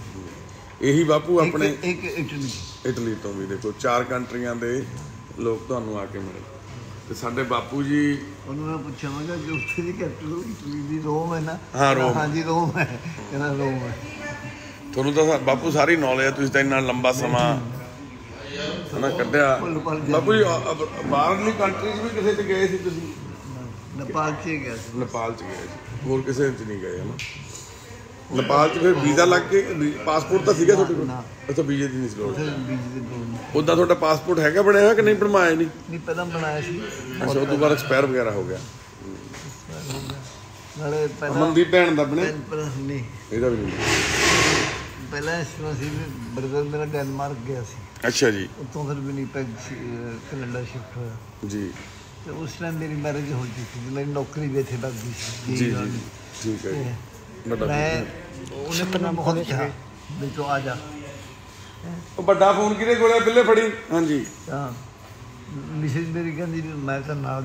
ਇਹੀ ਬਾਪੂ ਆਪਣੇ ਇੱਕ ਇਟਲੀ। ਇਟਲੀ ਤੋਂ ਵੀ ਦੇਖੋ ਚਾਰ ਕੰਟਰੀਆਂ ਦੇ ਲੋਕ ਤੁਹਾਨੂੰ ਆ ਕੇ ਮਿਲੇ। ਤੇ ਸਾਡੇ ਬਾਪੂ ਜੀ ਉਹਨੂੰ ਮੈਂ ਪੁੱਛਿਆ ਮੈਂ ਜੋ ਉੱਥੇ ਦੀ ਕੈਪਟਨ ਇਟਲੀ ਦੀ ਰੋਮ ਹੈ ਨਾ? ਹਾਂ, ਰੋਮ। ਹਾਂਜੀ ਰੋਮ ਹੈ। ਕਹਿੰਦਾ ਰੋਮ ਹੈ। ਤੁਹਾਨੂੰ ਤਾਂ ਬਾਪੂ ਸਾਰੀ ਨੌਲੇਜ ਹੈ ਤੁਸੀਂ ਤਾਂ ਇੰਨਾ ਲੰਬਾ ਸਮਾਂ ਹਨਾ ਕੱਢਿਆ। ਬਾਪੂ ਜੀ ਬਾਹਰਲੀ ਕੰਟਰੀਜ਼ ਵੀ ਕਿਸੇ 'ਚ ਗਏ ਸੀ ਤੁਸੀਂ? ਨੇਪਾਲ ਚ ਗਿਆ ਸੀ। ਨੇਪਾਲ 'ਚ ਗਏ ਸੀ। ਹੋਰ ਕਿਸੇ 'ਚ ਨਹੀਂ ਗਏ ਹਨਾ? ਨੇਪਾਲ 'ਚ ਫਿਰ ਵੀਜ਼ਾ ਲੱਗ ਕੇ ਵੀ- ਪਾਸਪੋਰਟ ਤਾਂ ਸੀਗਾ ਤੁਹਾਡੇ ਕੋਲ। ਅੱਛਾ ਵੀਜ਼ੇ ਦੀ ਨਹੀਂ ਸੀ ਲੋੜ। ਉਦਾਂ ਤੁਹਾਡਾ ਪਾਸਪੋਰਟ ਹੈਗਾ ਬਣਿਆ ਹੋਇਆ ਕਿ ਨਹੀਂ ਬਣਵਾਇਆ ਨਹੀਂ? ਨਹੀਂ ਪਹਿਲਾਂ ਬਣਾਇਆ ਸੀ। ਅੱਛਾ ਉਹ ਤੋਂ ਬਾਅਦ ਐਕਸਪਾਇਰ ਵਗੈਰਾ ਹੋ ਗਿਆ। ਨਾਲੇ ਪਹਿਲਾਂ ਅਮਨਦੀਪ ਭੈਣ ਦਾ ਬਣਿਆ ਨਹੀਂ। ਇਹਦਾ ਵੀ ਨਹੀਂ। ਪਹਿਲਾਂ ਇਸ ਤਰ੍ਹਾਂ ਸੀ ਵੀ ਬਰਦਰ ਮੇਰਾ ਡੈਨਮਾਰਕ ਗਿਆ ਸੀ। ਅੱਛਾ ਜੀ। ਉੱਥੋਂ ਫਿਰ ਵਿਨੀਪੈਗ ਸੀ, ਅਹ, ਕੈਨੇਡਾ ਸ਼ਿਫਟ ਹੋਇਆ। ਜੀ। ਤੇ ਉਸ ਟਾਈਮ ਮੇਰੀ ਮੈਰਿਜ ਹੋ ਚੁੱਕੀ ਸੀ। ਮੇਰੀ ਨੌਕਰੀ ਵੀ ਇੱਥੇ ਲੱਗ ਗਈ ਸੀ ਜੀ ਜੀ ਠੀਕ ਹੈ ਮੈਂ ਉਹਨੇ ਮੈਨੂੰ ਬਹੁਤ ਕਿਹਾ ਵੀ ਤੂੰ ਆ ਜਾ। ਉਹ ਵੱਡਾ ਫੋਨ ਕਿਹਦੇ ਕੋਲ ਹੈ ਬਿੱਲੇ ਫੜੀ। ਹਾਂਜੀ। ਤਾਂ ਮਿਸਿਸ ਮੇਰੀ ਕਹਿੰਦੀ ਵੀ ਮੈਂ ਤਾਂ ਨਾਲ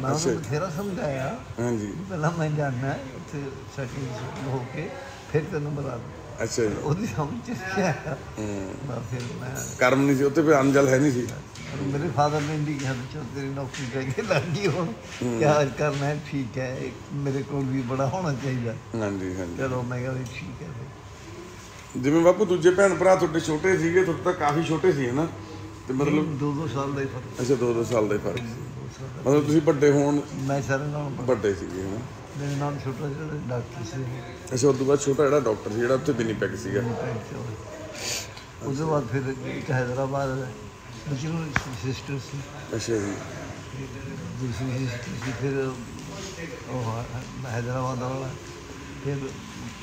ਮੈਂ ਅੱਛਾ। ਉਹਨੂੰ ਬਥੇਰਾ ਸਮਝਾਇਆ। ਹਾਂਜੀ। ਵੀ ਪਹਿਲਾਂ ਮੈਂ ਜਾਣਾ ਹੈ ਉੱਥੇ ਸੈਟਿੰਗ ਹੋ ਕੇ ਫਿਰ ਤੈਨੂੰ ਬੁਲਾ ਦੂੰ। ਅੱਛਾ ਜੀ। ਉਹਦੀ ਸਮਝ ਚ ਆਇਆ। ਮੈਂ ਫਿਰ ਮੈਂ ਕਰਮ ਨਹੀਂ ਸੀ। ਉੱਥੇ ਫਿਰ ਅੰਜਲ ਹੈ ਨਹੀਂ ਸੀ। ਮੇਰੇ ਫਾਦਰ ਨੇ ਵੀ ਕਿਹਾ ਵੀ ਚੱਲ ਤੇਰੀ ਨੌਕਰੀ ਗਈ ਲੱਗ ਹੁਣ ਕਿਆ ਕਰਨਾ ਹੈ ਠੀਕ ਹੈ ਮੇਰੇ ਕੋਲ ਵੀ ਬੜਾ ਹੋਣਾ ਚਾਹੀਦਾ ਹਾਂਜੀ ਹਾਂਜੀ ਚਲੋ ਮੈਂ ਕਿਹਾ ਠੀਕ ਹੈ ਜਿਵੇਂ ਬਾਪੂ ਦੂਜੇ ਭੈਣ ਭਰਾ ਤੁਹਾਡੇ ਛੋਟੇ ਸੀਗੇ ਤੁਹਾਡੇ ਤਾਂ ਕਾਫੀ ਛੋਟੇ ਸੀ ਹਨਾ ਤੇ ਮਤਲਬ ਦੋ ਦੋ ਸਾਲ ਦਾ ਹੀ ਫ਼ਰਕ ਅੱਛਾ ਦੋ ਦੋ ਸਾਲ ਦਾ ਹੀ ਫ਼ਰਕ। ਮਤਲਬ ਤੁਸੀਂ ਵੱਡੇ ਹੋਣ ਮੈਂ ਸਾਰੇ ਨਾਲ ਵੱਡੇ ਸੀਗੇ ਹਨਾ ਮੇਰੇ ਨਾਲ ਛੋਟਾ ਜਿਹੜਾ ਡਾਕਟਰ ਸੀ ਅੱਛਾ ਉਸ ਤੋਂ ਬਾਅਦ ਛੋਟਾ ਜਿਹੜਾ ਡਾਕਟਰ ਸੀ ਜਿਹੜਾ ਉੱਥੇ ਬਿਨੀਪੈਕ ਸੀਗਾ ਉਹਦੇ ਬਾਅਦ ਫਿਰ ਹੈਦਰਾਬਾਦ ਦੂਸਰੀ ਸਿਸਟਰ ਸੀ ਅੱਛਾ ਜੀ ਦੂਸਰੀ ਸਿਸਟਰ ਸੀ ਫਿਰ ਉਹ ਹੈ- ਹੈਦਰਾਬਾਦ ਵਾਲਾ ਫਿਰ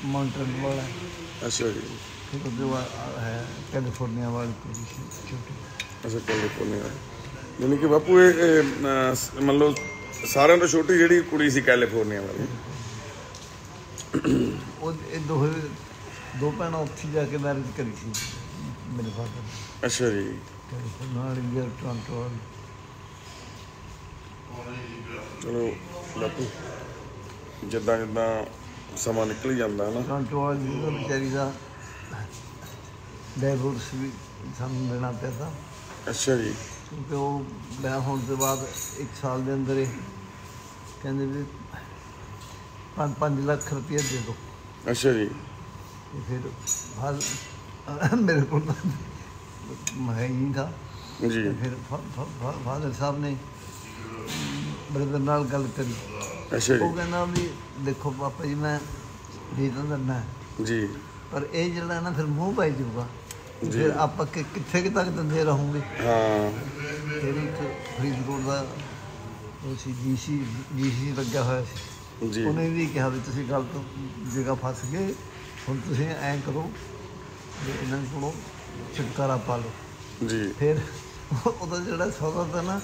ਮਾਉਂਟਨ ਵਾਲਾ ਅੱਛਾ ਜੀ ਫਿਰ ਉਹਦੇ ਹੈ ਕੈਲੀਫੋਰਨੀਆ ਵਾਲੀ ਕੁੜੀ ਛੋਟੀ ਅੱਛਾ ਕੈਲੀਫੋਰਨੀਆ ਯਾਨੀ ਕਿ ਬਾਪੂ ਇਹ ਮੰਨ ਲਓ ਸਾਰਿਆਂ ਤੋਂ ਛੋਟੀ ਜਿਹੜੀ ਕੁੜੀ ਸੀ ਕੈਲੀਫੋਰਨੀਆ ਵਾਲੀ ਉਹ ਦੋ ਦੋ ਭੈਣਾਂ ਉੱਥੇ ਜਾ ਕੇ ਮੈਰਿਜ ਕਰੀ ਸੀ ਮੇਰੇ ਫਾਦਰ ਅੱਛਾ ਜੀ। ਚਲੋ ਬਾਪੂ ਜਿੱਦਾਂ ਜਿੱਦਾਂ ਸਮਾਂ ਨਿਕਲ ਜਾਂਦਾ ਹੈ ਨਾ। ਟੋਰਾਂਟੋ ਵਾਲੀ ਦੀ ਵਿਚਾਰੀ ਦਾ ਡਾਈਵੋਰਸ ਵੀ ਸਾਨੂੰ ਦੇਣਾ ਪਿਆ ਤਾ। ਅੱਛਾ ਜੀ। ਕਿਉਂਕਿ ਉਹ ਵਿਆਹ ਹੋਣ ਤੋਂ ਬਾਅਦ ਇੱਕ ਸਾਲ ਦੇ ਅੰਦਰ ਹੀ ਕਹਿੰਦੇ ਵੀ 5 ਲੱਖ ਰੁਪਏ ਦੇ ਦਿਓ। ਅੱਛਾ ਜੀ। ਤੇ ਫਿਰ ਹਾਲ ਮੇਰੇ ਕੋਲ ਤਾਂ ਮੈਂ ਹੀ ਨਹੀਂ ਥਾ ਜੀ ਫਿਰ ਫਾਦਰ ਸਾਹਿਬ ਨੇ ਬਰਦਰ ਨਾਲ ਗੱਲ ਕਰੀ। ਅੱਛਾ ਉਹ ਜੀ ਕਹਿੰਦਾ ਵੀ ਦੇਖੋ ਪਾਪਾ ਜੀ ਮੈਂ ਦੇ ਤਾਂ ਜੀ। ਪਰ ਇਹ ਜਿਹੜਾ ਨਾ ਫਿਰ ਮੂੰਹ ਪੈ ਜਾਊਗਾ। ਜੀ। ਫਿਰ ਆਪਾਂ ਕਿ- ਕਿੱਥੇ ਕਿ ਤੱਕ ਦਿੰਦੇ ਰਹੋਗੇ? ਹਾਂ। ਫਿਰ ਇੱਕ ਫਰੀਦਕੋਟ ਦਾ ਉਹ ਸੀ ਡੀਸੀ ਡੀਸੀ ਲੱਗਿਆ ਹੋਇਆ ਸੀ। ਜੀ। ਉਹਨੇ ਵੀ ਕਿਹਾ ਵੀ ਤੁਸੀਂ ਗੱਲ ਤੋਂ ਜਗ੍ਹਾ ਫਸ ਗਏ। ਹੁਣ ਤੁਸੀਂ ਐਂ ਕਰੋ ਇਹਨਾਂ ਕੋਲੋਂ ਛੁਟਕਾਰਾ ਪਾ ਲਓ। ਜੀ। ਫਿਰ ਉਹਦਾ ਜਿਹੜਾ ਸੌਦਾ ਤਾਂ ਨਾ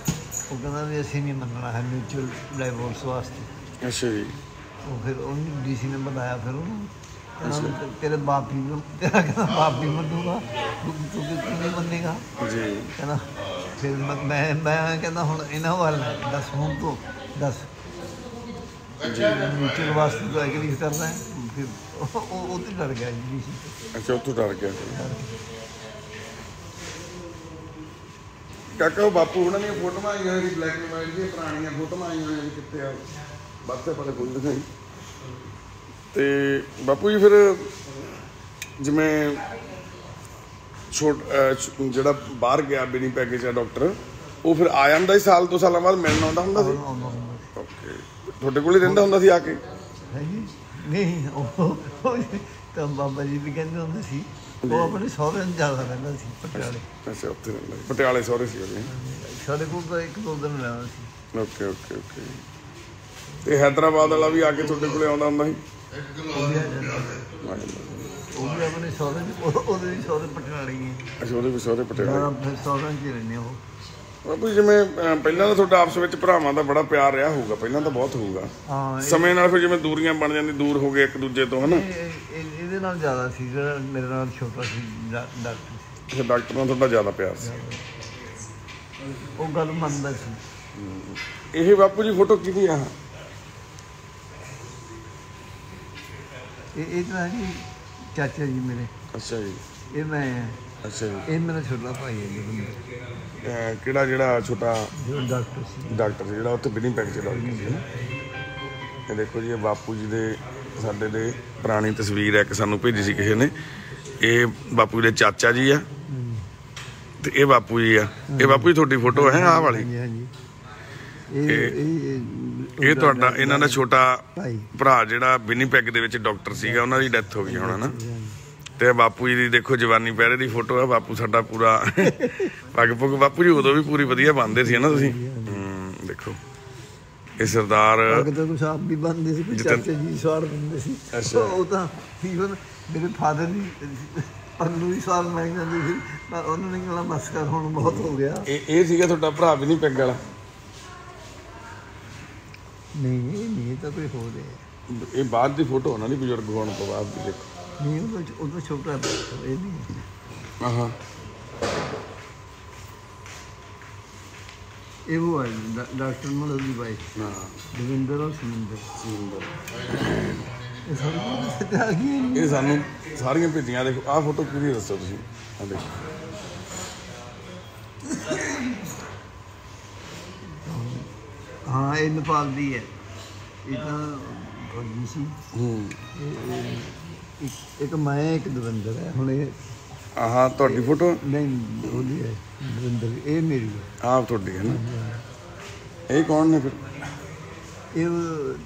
ਉਹ ਕਹਿੰਦਾ ਵੀ ਅਸੀਂ ਨਹੀਂ ਮੰਨਣਾ ਹੈ ਮਿਊਚੁਅਲ ਡਾਈਵੋਰਸ ਵਾਸਤੇ। ਅੱਛਾ ਜੀ। ਉਹ ਫਿਰ ਉਹਨੂੰ ਡੀਸੀ ਨੇ ਬੁਲਾਇਆ ਫਿਰ ਉਹਨੂੰ ਤੇ- ਤੇਰੇ ਬਾਪ ਵੀ ਤੇਰਾ ਕਹਿੰਦਾ ਬਾਪ ਵੀ ਮੰਨੂਗਾ ਤੂੰ ਤੂੰ ਕਿਵੇਂ ਮੰਨੇਗਾ? ਜੀ। ਕਹਿੰਦਾ ਫਿਰ ਮੈਂ ਮੈਂ ਕਹਿੰਦਾ ਹੁਣ ਇਹਨਾਂ ਵੱਲ ਦੱਸ ਹੁਣ ਤੋਂ ਦੱਸ। ਜੀ। ਮਿਊਚੁਅਲ ਵਾਸਤੇ ਤੂੰ ਐਗਰੀ ਕਰਨਾ ਹੈ? ਫਿਰ ਉਹ ਉਹ ਉਹ ਤੇ ਡਰ ਗਿਆ ਜੀ ਅੱਛਾ ਉੱਥੋਂ ਡਰ ਗਿਆ। ਕਾਕਾ ਉਹ ਬਾਪੂ ਉਹਨਾਂ ਦੀਆਂ ਫੋਟੋਆਂ ਆਈਆਂ ਜਿਹੜੀ ਬਲੈਕ ਐਂਡ ਵਾਈਟ ਦੀਆਂ ਪੁਰਾਣੀਆਂ ਫੋਟੋਆਂ ਆਈਆਂ ਹੋਈਆਂ ਨੇ ਕਿੱਥੇ ਆ WhatsApp ਵਾਲੇ ਕੋਈ ਦਿਖਾਈ ਤੇ ਬਾਪੂ ਜੀ ਫਿਰ ਜਿਵੇਂ ਛੋਟ ਜਿਹੜਾ ਬਾਹਰ ਗਿਆ ਬਿਨੀ ਪੈਕੇਜ ਆ ਡਾਕਟਰ ਉਹ ਫਿਰ ਆ ਜਾਂਦਾ ਸੀ ਸਾਲ ਦੋ ਸਾਲਾਂ ਬਾਅਦ ਮਿਲਣ ਆਉਂਦਾ ਹੁੰਦਾ ਸੀ। ਓਕੇ ਤੁਹਾਡੇ ਕੋਲ ਹੀ ਰਹਿੰਦਾ ਹੁੰਦਾ ਸੀ ਆ ਕੇ? ਹੈ ਨਹੀਂ ਉਹ ਉਹ ਤਾਂ ਬਾਬਾ ਜੀ ਵੀ ਕਹਿੰਦੇ ਹੁੰਦੇ ਸੀ ਉਹ ਆਪਣੇ ਸਹੁਰੇ ਨੂੰ ਜ਼ਿਆਦਾ ਰਹਿੰਦਾ ਸੀ ਪਟਿਆਲੇ। ਅੱਛਾ ਉੱਥੇ ਰਹਿੰਦਾ ਸੀ। ਪਟਿਆਲੇ ਸਹੁਰੇ ਸੀ ਉਹਦੇ। ਸਾਡੇ ਕੋਲ ਤਾਂ ਇੱਕ ਦੋ ਦਿਨ ਰਹਿੰਦਾ ਸੀ। Okay okay okay. ਤੇ ਹੈਦਰਾਬਾਦ ਵਾਲਾ ਵੀ ਆ ਕੇ ਤੁਹਾਡੇ ਕੋਲੇ ਆਉਂਦਾ ਹੁੰਦਾ ਸੀ? ਉਹ ਵੀ ਆ ਜਾਂਦਾ। ਉਹ ਵੀ ਆਪਣੇ ਸਹੁਰੇ ਉਹ- ਉਹਦੇ ਵੀ ਸਹੁਰੇ ਪਟਿਆਲੇ ਹੀ ਹੈ। ਅੱਛਾ ਉਹਦੇ ਵੀ ਸਹੁਰੇ ਪਟਿਆਲੇ। ਫਿਰ ਸਹੁਰਿਆਂ 'ਚ ਹੀ ਰਹਿੰਦੇ ਉਹ। ਜੀ, ਜਿਵੇਂ ਅਹ, ਪਹਿਲਾਂ ਤਾਂ ਤੁਹਾਡਾ ਆਪਸ ਵਿੱਚ ਭਰਾਵਾਂ ਦਾ ਬੜਾ ਪਿਆਰ ਰਿਹਾ ਹੋਊਗਾ ਪਹਿਲਾਂ ਤਾਂ ਬਹੁਤ ਹੋਊਗਾ। ਹਾਂ ਇਹ- ਸਮੇਂ ਨਾਲ ਫਿਰ ਜਿਵੇਂ ਦੂਰੀਆਂ ਬਣ ਜਾਂਦੀ ਦੂਰ ਹੋ ਗਏ ਇੱਕ ਦੂਜੇ ਤੋਂ ਹਨਾ? ਇਹ- ਇਹ- ਇਹਦੇ ਨਾਲ ਜ਼ਿਆਦਾ ਸੀ ਜਿਹੜਾ ਮੇਰੇ ਨਾਲ ਛੋਟਾ ਸੀ ਡਾ- ਡਾਕਟਰ ਸੀ। ਫਿਰ ਡਾਕਟਰ ਨਾਲ ਤੁਹਾਡਾ ਜ਼ਿਆਦਾ ਪਿਆਰ ਸੀ। ਉਹ ਗੱਲ ਮੰਨਦਾ ਸੀ। ਇਹ ਬਾਪੂ ਜੀ ਫੋਟੋ ਕਿਹਦੀ ਆ? ਇਹ ਇਹ ਤਾਂ ਜੀ ਚਾਚਾ ਜੀ ਮੇਰੇ। ਅੱਛਾ ਜੀ। ਇਹ ਮੈਂ ਅੱਛਾ ਜੀ। ਇਹ ਮੇਰਾ ਛੋਟਾ ਭਾਈ ਹੈ ਅਹ ਕਿਹੜਾ ਜਿਹੜਾ ਛੋਟਾ ਡਾਕਟਰ ਸੀ। ਡਾਕਟਰ ਜਿਹੜਾ ਉੱਥੇ ਬਿਨਿੰਗ ਚ ਡਾਕਟਰ ਸੀ। ਇਹ ਦੇਖੋ ਜੀ ਇਹ ਬਾਪੂ ਜੀ ਦੇ ਸਾਡੇ ਦੇ ਪੁਰਾਣੀ ਤਸਵੀਰ ਹੈ ਇੱਕ ਸਾਨੂੰ ਭੇਜੀ ਸੀ ਕਿਸੇ ਨੇ। ਇਹ ਬਾਪੂ ਦੇ ਚਾਚਾ ਜੀ ਆ। ਤੇ ਇਹ ਬਾਪੂ ਜੀ ਆ। ਇਹ ਬਾਪੂ ਜੀ ਤੁਹਾਡੀ ਫੋਟੋ ਹੈ ਆਹ ਵਾਲੀ? ਇਹ ਤੁਹਾਡਾ ਇਹਨਾਂ ਦਾ ਛੋਟਾ ਭਰਾ ਜਿਹੜਾ ਵਿਨੀਪੈਗ ਦੇ ਵਿੱਚ ਡਾਕਟਰ ਸੀਗਾ ਉਹਨਾਂ ਦੀ ਡੈਥ ਹੋ ਗਈ ਹੁਣ ਨਾ? ਤੇ ਇਹ ਬਾਪੂ ਜੀ ਦੀ ਦੇਖੋ ਜਵਾਨੀ ਪਹਿਰੇ ਦੀ ਫੋਟੋ ਆ ਬਾਪੂ ਸਾਡਾ ਪੂਰਾ ਪੱਗ ਪੁੱਗ। ਬਾਪੂ ਜੀ ਉਦੋਂ ਵੀ ਪੂਰੀ ਵਧੀਆ ਬੰਨਦੇ ਸੀ ਨਾ ਤੁਸੀਂ? ਹੂੰ ਦੇਖੋ। ਇਹ ਸਰਦਾਰ ਅਗਰ ਤਾਂ ਕੁਛ ਆਪ ਵੀ ਬੰਦੇ ਸੀ ਕੁਛ ਜਿੱਦਣ- ਚਾਚਾ ਜੀ ਸਵਾਰ ਬੰਦੇ ਸੀ। ਅੱਛਾ। ਉਹ ਤਾਂ ਈਵਨ ਮੇਰੇ ਫਾਦਰ ਦੀ ਪੰਨੂ ਦੀ ਸਵਾਰ ਮੈਂ ਜਾਂਦੀ ਸੀ ਪਰ ਉਹਨਾਂ ਨੇ ਕਿਹਾ ਬਸ ਕਰ ਹੁਣ ਬਹੁਤ ਹੋ ਗਿਆ। ਇਹ ਇਹ ਸੀਗਾ ਤੁਹਾਡਾ ਭਰਾ ਵਾਲਾ? ਨਹੀਂ ਇਹ ਨਹੀਂ ਇਹ ਤਾਂ ਕੋਈ ਹੋਰ ਹੈ। ਇਹ ਬਾਅਦ ਦੀ ਫੋਟੋ ਉਹਨਾਂ ਦੀ ਬਜ਼ੁਰਗ ਹੋਣ ਤੋਂ ਬਾਅਦ ਦੀ ਦੇਖੋ। ਨਹੀਂ ਉਹ ਉਹ ਤਾਂ ਛੋਟਾ ਇਹ ਨਹੀਂ ਆਹਾਂ। ਇਹ ਉਹ ਹੈ ਡਾਕਟਰ ਮਨੋਜ ਦੀ ਬਾਈ ਹਾਂ। ਦਵਿੰਦਰ ਔਰ ਸੁੰਦਰ ਇਹ ਕੁਝ ਤੇ ਆ ਗਈ ਇਹ ਸਾਨੂੰ ਸਾਰੀਆਂ ਭੇਜੀਆਂ ਦੇਖੋ ਆਹ ਫੋਟੋ ਕਿਹਦੀ ਦੱਸੋ ਤੁਸੀਂ। ਆ ਦੇਖੋ। ਹਾਂ ਇਹ ਨੇਪਾਲ ਦੀ ਹੈ। ਇਹ ਤਾਂ ਫੌਜੀ ਸੀ ਹੂੰ। ਇੱਕ- ਇੱਕ ਮੈਂ ਇੱਕ ਦਵਿੰਦਰ ਹੈ। ਹੁਣ ਇਹ ਆਹਾਂ ਤੁਹਾਡੀ ਫੋਟੋ? ਨਹੀਂ ਉਹਦੀ ਹੈ ਦਵਿੰਦਰ ਇਹ ਮੇਰੀ ਹੈ। ਆਹ ਤੁਹਾਡੀ ਹੈ ਨਾ? ਇਹ ਕੌਣ ਨੇ ਫਿਰ? ਇਹ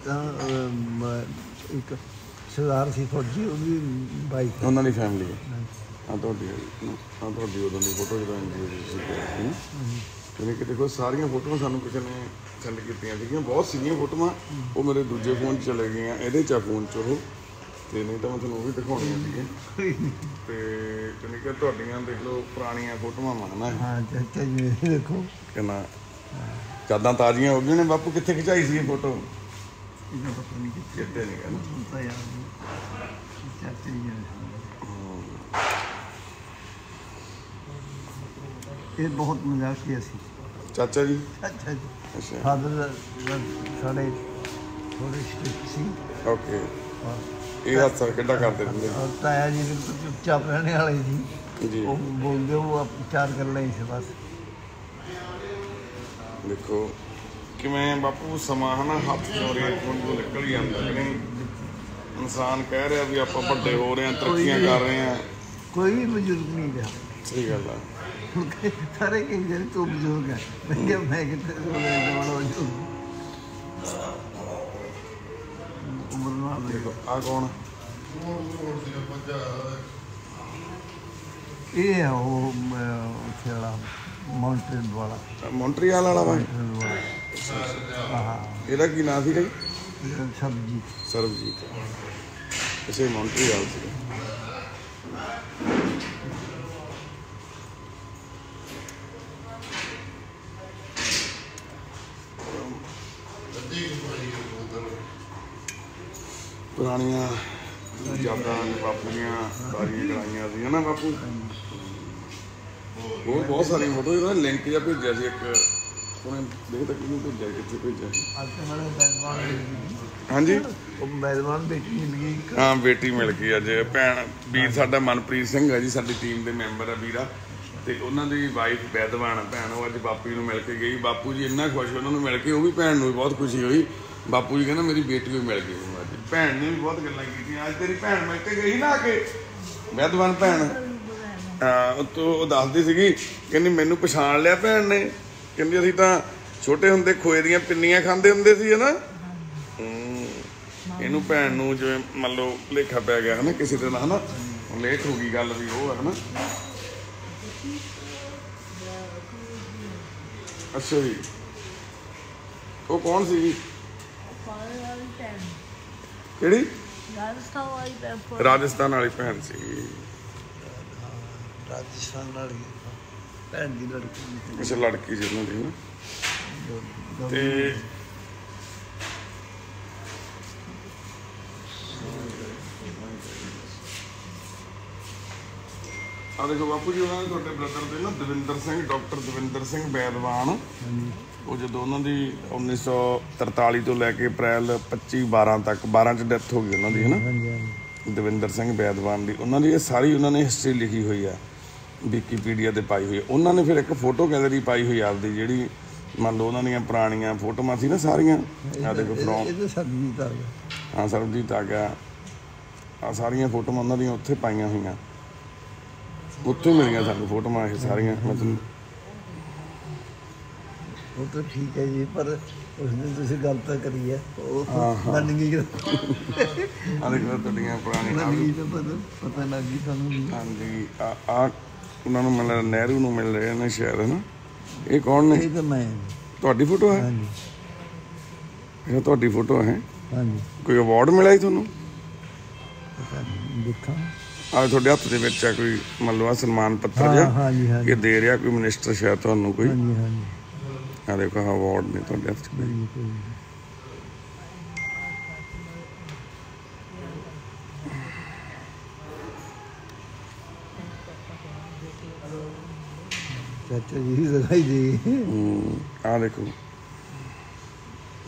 ਤਾਂ ਅਮ, ਇੱਕ ਸਰਦਾਰ ਸੀ ਫੌਜੀ ਉਹਦੀ ਬਾਈਕ ਉਹਨਾਂ ਦੀ ਫੈਮਿਲੀ ਹੈ। ਆ ਤੁਹਾਡੀ ਹੈ। ਆ ਤੁਹਾਡੀ ਉਦੋਂ ਦੀ ਫੋਟੋ ਜਦੋਂ ਐਨਜੀਓ ਦੀ ਸੀ ਜਿਵੇਂ ਕਿ ਦੇਖੋ ਸਾਰੀਆਂ ਫੋਟੋਆਂ ਸਾਨੂੰ ਕਿਸੇ ਨੇ ਸੈਂਡ ਕੀਤੀਆਂ ਸੀਗੀਆਂ। ਬਹੁਤ ਸੀਗੀਆਂ ਫੋਟੋਆਂ। ਉਹ ਮੇਰੇ ਦੂਜੇ ਫੋਨ 'ਚ ਚਲੇ ਗਈਆਂ। ਇਹਦੇ 'ਚ ਆ ਫੋਨ 'ਚ ਉਹ ਤੇ ਨਹੀਂ ਤਾਂ ਮੈਂ ਤੁਹਾਨੂੰ ਉਹ ਵੀ ਦਿਖਾਉਣੀਆਂ ਸੀਗੀਆਂ ਤੇ ਜਿਵੇਂ ਕਿ ਤੁਹਾਡੀਆਂ ਦੇਖ ਲਓ ਪੁਰਾਣੀਆਂ ਫੋਟੋਆਂ ਮੰਗਣਾ ਹਾਂ ਚਾਚਾ ਜੀ ਦੇਖੋ। ਕਿੰਨਾ ਯਾਦਾਂ ਤਾਜ਼ੀਆਂ ਹੋ ਗਈਆਂ ਨੇ ਬਾਪੂ ਕਿੱਥੇ ਖਿਚਾਈ ਸੀ ਇਹ ਫੋਟੋ? ਇਹਦਾ ਪਤਾ ਨਹੀਂ ਕਿੱਥੇ। ਕਿੱਥੇ ਨਹੀਂ ਕਹਿੰਦਾ ਹੁੰਦਾ ਯਾਰ ਨਹੀਂ। ਚਾਚਾ ਜੀ ਹੈ। ਇਹ ਬਹੁਤ ਮਜ਼ਾਕੀਆ ਸੀ ਚਾਚਾ ਜੀ? ਅੱਛਾ ਜੀ। ਅੱਛਾ। ਫਾਦਰ ਸਾਡੇ ਥੋੜੇ ਸਟ੍ਰਿਕਟ ਸੀ। ਓਕੇ। ਇਹ ਹਾਦਸਾ ਕਿੱਡਾ ਕਰਦੇ ਰਹਿੰਦੇ ਔਰ ਤਾਇਆ ਜੀ ਬਿਲਕੁਲ ਚੁੱਪਚਾਪ ਰਹਿਣੇ ਵਾਲੇ ਜੀ। ਉਹ ਬੋਲਦੇ ਉਹ ਆਪ ਚਾਰ ਕਰ ਲਈ ਸੀ ਬਸ। ਦੇਖੋ ਕਿਵੇਂ ਬਾਪੂ ਸਮਾਂ ਹਨਾ ਹੱਥ ਚੋਰੇ ਤੋਂ ਨਿਕਲ ਹੀ ਜਾਂਦਾ ਨਹੀਂ। ਇਨਸਾਨ ਕਹਿ ਰਿਹਾ ਵੀ ਆਪਾਂ ਵੱਡੇ ਹੋ ਰਹੇ ਹਾਂ ਤਰੱਕੀਆਂ ਕਰ ਰਹੇ ਹਾਂ। ਕੋਈ ਵੀ ਬਜ਼ੁਰਗ ਨਹੀਂ ਰਿਹਾ। ਸਹੀ ਗੱਲ ਆ। ਸਾਰੇ ਕਹਿੰਦੇ ਨੇ ਤੂੰ ਬਜ਼ੁਰਗ ਹੈ ਮੈਂ ਕਿਹਾ ਮੈਂ ਕਿਤੇ ਬਜ਼ੁਰਗ ਉਮਰ ਨਾਲ ਦੇਖੋ ਦੇਖੋ ਆ ਕੌਣ? ਇਹ ਹੈ ਉਹ ਉੱਥੇ ਵਾਲਾ ਵਾਲਾ। ਮੌਂਟਰੀਆਲ ਵਾਲਾ ਵਾ। ਹਾਂ ਇਹਦਾ ਕੀ ਨਾਂ ਸੀਗਾ ਜੀ? ਸਬਜੀ ਸਰਬਜੀਤ। ਇਸੇ ਮੌਂਟਰੀਆਲ ਸੀ ਪੁਰਾਣੀਆਂ ਯਾਦਾਂ ਬਾਪੂ ਦੀਆਂ ਸਾਰੀਆਂ ਕਰਾਈਆਂ ਸੀ ਹਨਾ ਬਾਪੂ? ਹੋਰ ਬਹੁਤ ਸਾਰੀਆਂ ਫੋਟੋ ਇਹਦਾ ਲਿੰਕ ਜਿਹਾ ਭੇਜਿਆ ਸੀ ਇੱਕ। ਉਹਨੇ ਦੇਖਦਾ ਕਿਹਨੂੰ ਭੇਜਿਆ ਕਿੱਥੇ ਭੇਜਿਆ ਹਾਂਜੀ? ਉਹ ਬੈਦਵਾਨ ਬੇਟੀ ਮਿਲ ਗਈ ਇੱਕ। ਹਾਂ ਬੇਟੀ ਮਿਲ ਗਈ ਅੱਜ। ਭੈਣ ਵੀਰ ਸਾਡਾ ਮਨਪ੍ਰੀਤ ਸਿੰਘ ਹੈ ਜੀ ਸਾਡੀ ਟੀਮ ਦੇ ਮੈਂਬਰ ਆ ਵੀਰਾ। ਤੇ ਉਹਨਾਂ ਦੀ ਵਾਈਫ ਬੈਦਵਾਨ ਭੈਣ ਉਹ ਅੱਜ ਬਾਪੂ ਜੀ ਨੂੰ ਮਿਲ ਕੇ ਗਈ। ਬਾਪੂ ਜੀ ਇੰਨਾ ਖੁਸ਼ ਉਹਨਾਂ ਨੂੰ ਮਿਲ ਕੇ ਉਹ ਵੀ ਭੈਣ ਨੂੰ ਬਹੁਤ ਖੁਸ਼ੀ ਹੋਈ। ਬਾਪੂ ਜੀ ਕਹਿੰਦਾ ਮੇਰੀ ਬੇਟੀ ਵੀ ਮਿਲ ਗਈ ਭੈਣ ਨੇ ਵੀ ਬਹੁਤ ਗੱਲਾਂ ਕੀਤੀਆਂ। ਅੱਜ ਤੇਰੀ ਭੈਣ ਮਿਲ ਕੇ ਗਈ ਨਾ ਆ ਕੇ। ਭੈਣ। ਹਾਂ, ਉਹ ਉਹ ਦੱਸਦੀ ਸੀਗੀ, ਕਹਿੰਦੀ ਮੈਨੂੰ ਪਛਾਣ ਲਿਆ ਭੈਣ ਨੇ। ਕਹਿੰਦੀ ਅਸੀਂ ਤਾਂ ਛੋਟੇ ਹੁੰਦੇ ਖੋਏ ਦੀਆਂ ਪਿੰਨੀਆਂ ਖਾਂਦੇ ਹੁੰਦੇ ਸੀ, ਹਨਾ? ਇਹਨੂੰ ਭੈਣ ਨੂੰ ਜਿਵੇਂ ਮੰਨ ਲਓ ਲੇਖਾ ਪੈ ਗਿਆ, ਹਨਾ, ਕਿਸੇ ਦੇ ਹਨਾ? ਲੇਟ ਹੋ ਗਈ ਗੱਲ ਵੀ, ਉਹ, ਹਨਾ? ਅੱਛਾ ਜੀ। ਉਹ ਕੌਣ ਸੀ ਜੀ ਕਿਹੜੀ? ਰਾਜਸਥਾਨ ਵਾਲੀ ਪੈਪਰ ਰਾਜਸਥਾਨ ਵਾਲੀ ਭੈਣ ਸੀ। ਰਾਜਸਥਾਨ ਵਾਲੀ ਭੈਣ ਦੀ ਲੜਕੀ ਅੱਛਾ ਲੜਕੀ ਸੀ ਉਹਨਾਂ ਦੀ ਨਾ। ਜੋ- ਤੇ ਆ ਦੇਖੋ ਬਾਪੂ ਜੀ ਉਹਨਾਂ ਦੇ ਤੁਹਾਡੇ ਬ੍ਰਦਰ ਦੇ ਨਾ ਦਵਿੰਦਰ ਸਿੰਘ ਡਾਕਟਰ ਦਵਿੰਦਰ ਸਿੰਘ ਬੈਦਵਾਨ। ਉਹ ਜਦੋਂ ਉਹਨਾਂ ਦੀ 1943 ਤੋਂ ਲੈ ਕੇ ਅਪ੍ਰੈਲ 25 12 ਤੱਕ 12 ਚ ਡੈਥ ਹੋ ਗਈ ਉਹਨਾਂ ਦੀ ਹੈ ਨਾ ਹਾਂਜੀ ਹਾਂਜੀ। ਦਵਿੰਦਰ ਸਿੰਘ ਬੈਦਵਾਨ ਦੀ ਉਹਨਾਂ ਦੀ ਇਹ ਸਾਰੀ ਉਹਨਾਂ ਨੇ ਹਿਸਟਰੀ ਲਿਖੀ ਹੋਈ ਆ ਵਿਕੀਪੀਡੀਆ ਤੇ ਪਾਈ ਹੋਈ ਹੈ। ਉਹਨਾਂ ਨੇ ਫਿਰ ਇੱਕ ਫੋਟੋ ਗੈਲਰੀ ਪਾਈ ਹੋਈ ਆਪਦੀ ਜਿਹੜੀ ਮੰਨ ਲਓ ਉਹਨਾਂ ਦੀਆਂ ਪੁਰਾਣੀਆਂ ਫੋਟੋਆਂ ਸੀ ਨਾ ਸਾਰੀਆਂ? ਆ ਦੇਖੋ ਫਰੋਮ ਇਹ ਸਰਬਜੀਤ ਆ ਗਿਆ। ਹਾਂ ਸਰਬਜੀਤ ਆ ਗਿਆ। ਆ ਸਾਰੀਆਂ ਫੋਟੋਆਂ ਉਹਨਾਂ ਦੀਆਂ ਉੱਥੇ ਪਾਈਆਂ ਹੋਈਆਂ। ਉੱਥੇ ਮਿਲੀਆਂ ਸਾਨੂੰ ਫੋਟੋਆਂ ਇਹ ਸਾਰੀਆਂ ਮੈਂ ਤੁਹਾਨੂੰ ਉਹ ਤਾਂ ਠੀਕ ਹੈ ਜੀ ਪਰ ਉਸ ਦਿਨ ਤੁਸੀਂ ਗੱਲ ਤਾਂ ਕਰੀ ਹੈ। ਉਹ ਮੰਨ ਗਈ ਆ ਦੇਖੋ ਤੁਹਾਡੀਆਂ ਪੁਰਾਣੀਆਂ ਗਈ ਤਾਂ ਪਤਾ ਪਤਾ ਲੱਗ ਗਈ ਤੁਹਾਨੂੰ। ਹਾਂਜੀ ਆ ਆ ਉਹਨਾਂ ਨੂੰ ਮਿਲ ਨਹਿਰੂ ਨੂੰ ਮਿਲ ਰਹੇ ਨੇ ਸ਼ਾਇਦ ਨਾ ਇਹ ਕੌਣ ਨੇ? ਇਹ ਤਾਂ ਮੈਂ ਤੁਹਾਡੀ ਫੋਟੋ ਹੈ? ਹਾਂਜੀ। ਇਹ ਤੁਹਾਡੀ ਫੋਟੋ ਹੈ। ਹਾਂਜੀ। ਕੋਈ ਅਵਾਰਡ ਮਿਲਿਆ ਜੀ ਤੁਹਾਨੂੰ? ਨਹੀਂ ਦੇਖਾਂ। ਆ ਤੁਹਾਡੇ ਹੱਥ ਦੇ ਵਿੱਚ ਆ ਕੋਈ ਮੰਨ ਲਓ ਸਨਮਾਨ ਪੱਤਰ ਹਾਂ ਹਾਂਜੀ ਇਹ ਦੇ ਰਿਹਾ ਕੋਈ ਮਿਨਿਸਟਰ ਸ਼ਾਇਦ ਤੁਹਾਨੂੰ ਕੋਈ? ਹਾਂਜੀ ਹਾਂਜੀ। ਆ ਦੇਖੋ ਅਵਾਰਡ ਨੇ ਤੁਹਾਡੇ ਹੱਥ 'ਚ ਨਹੀਂ। ਚਾਚਾ ਜੀ ਦੇ ਹੂੰ ਆ ਦੇਖੋ।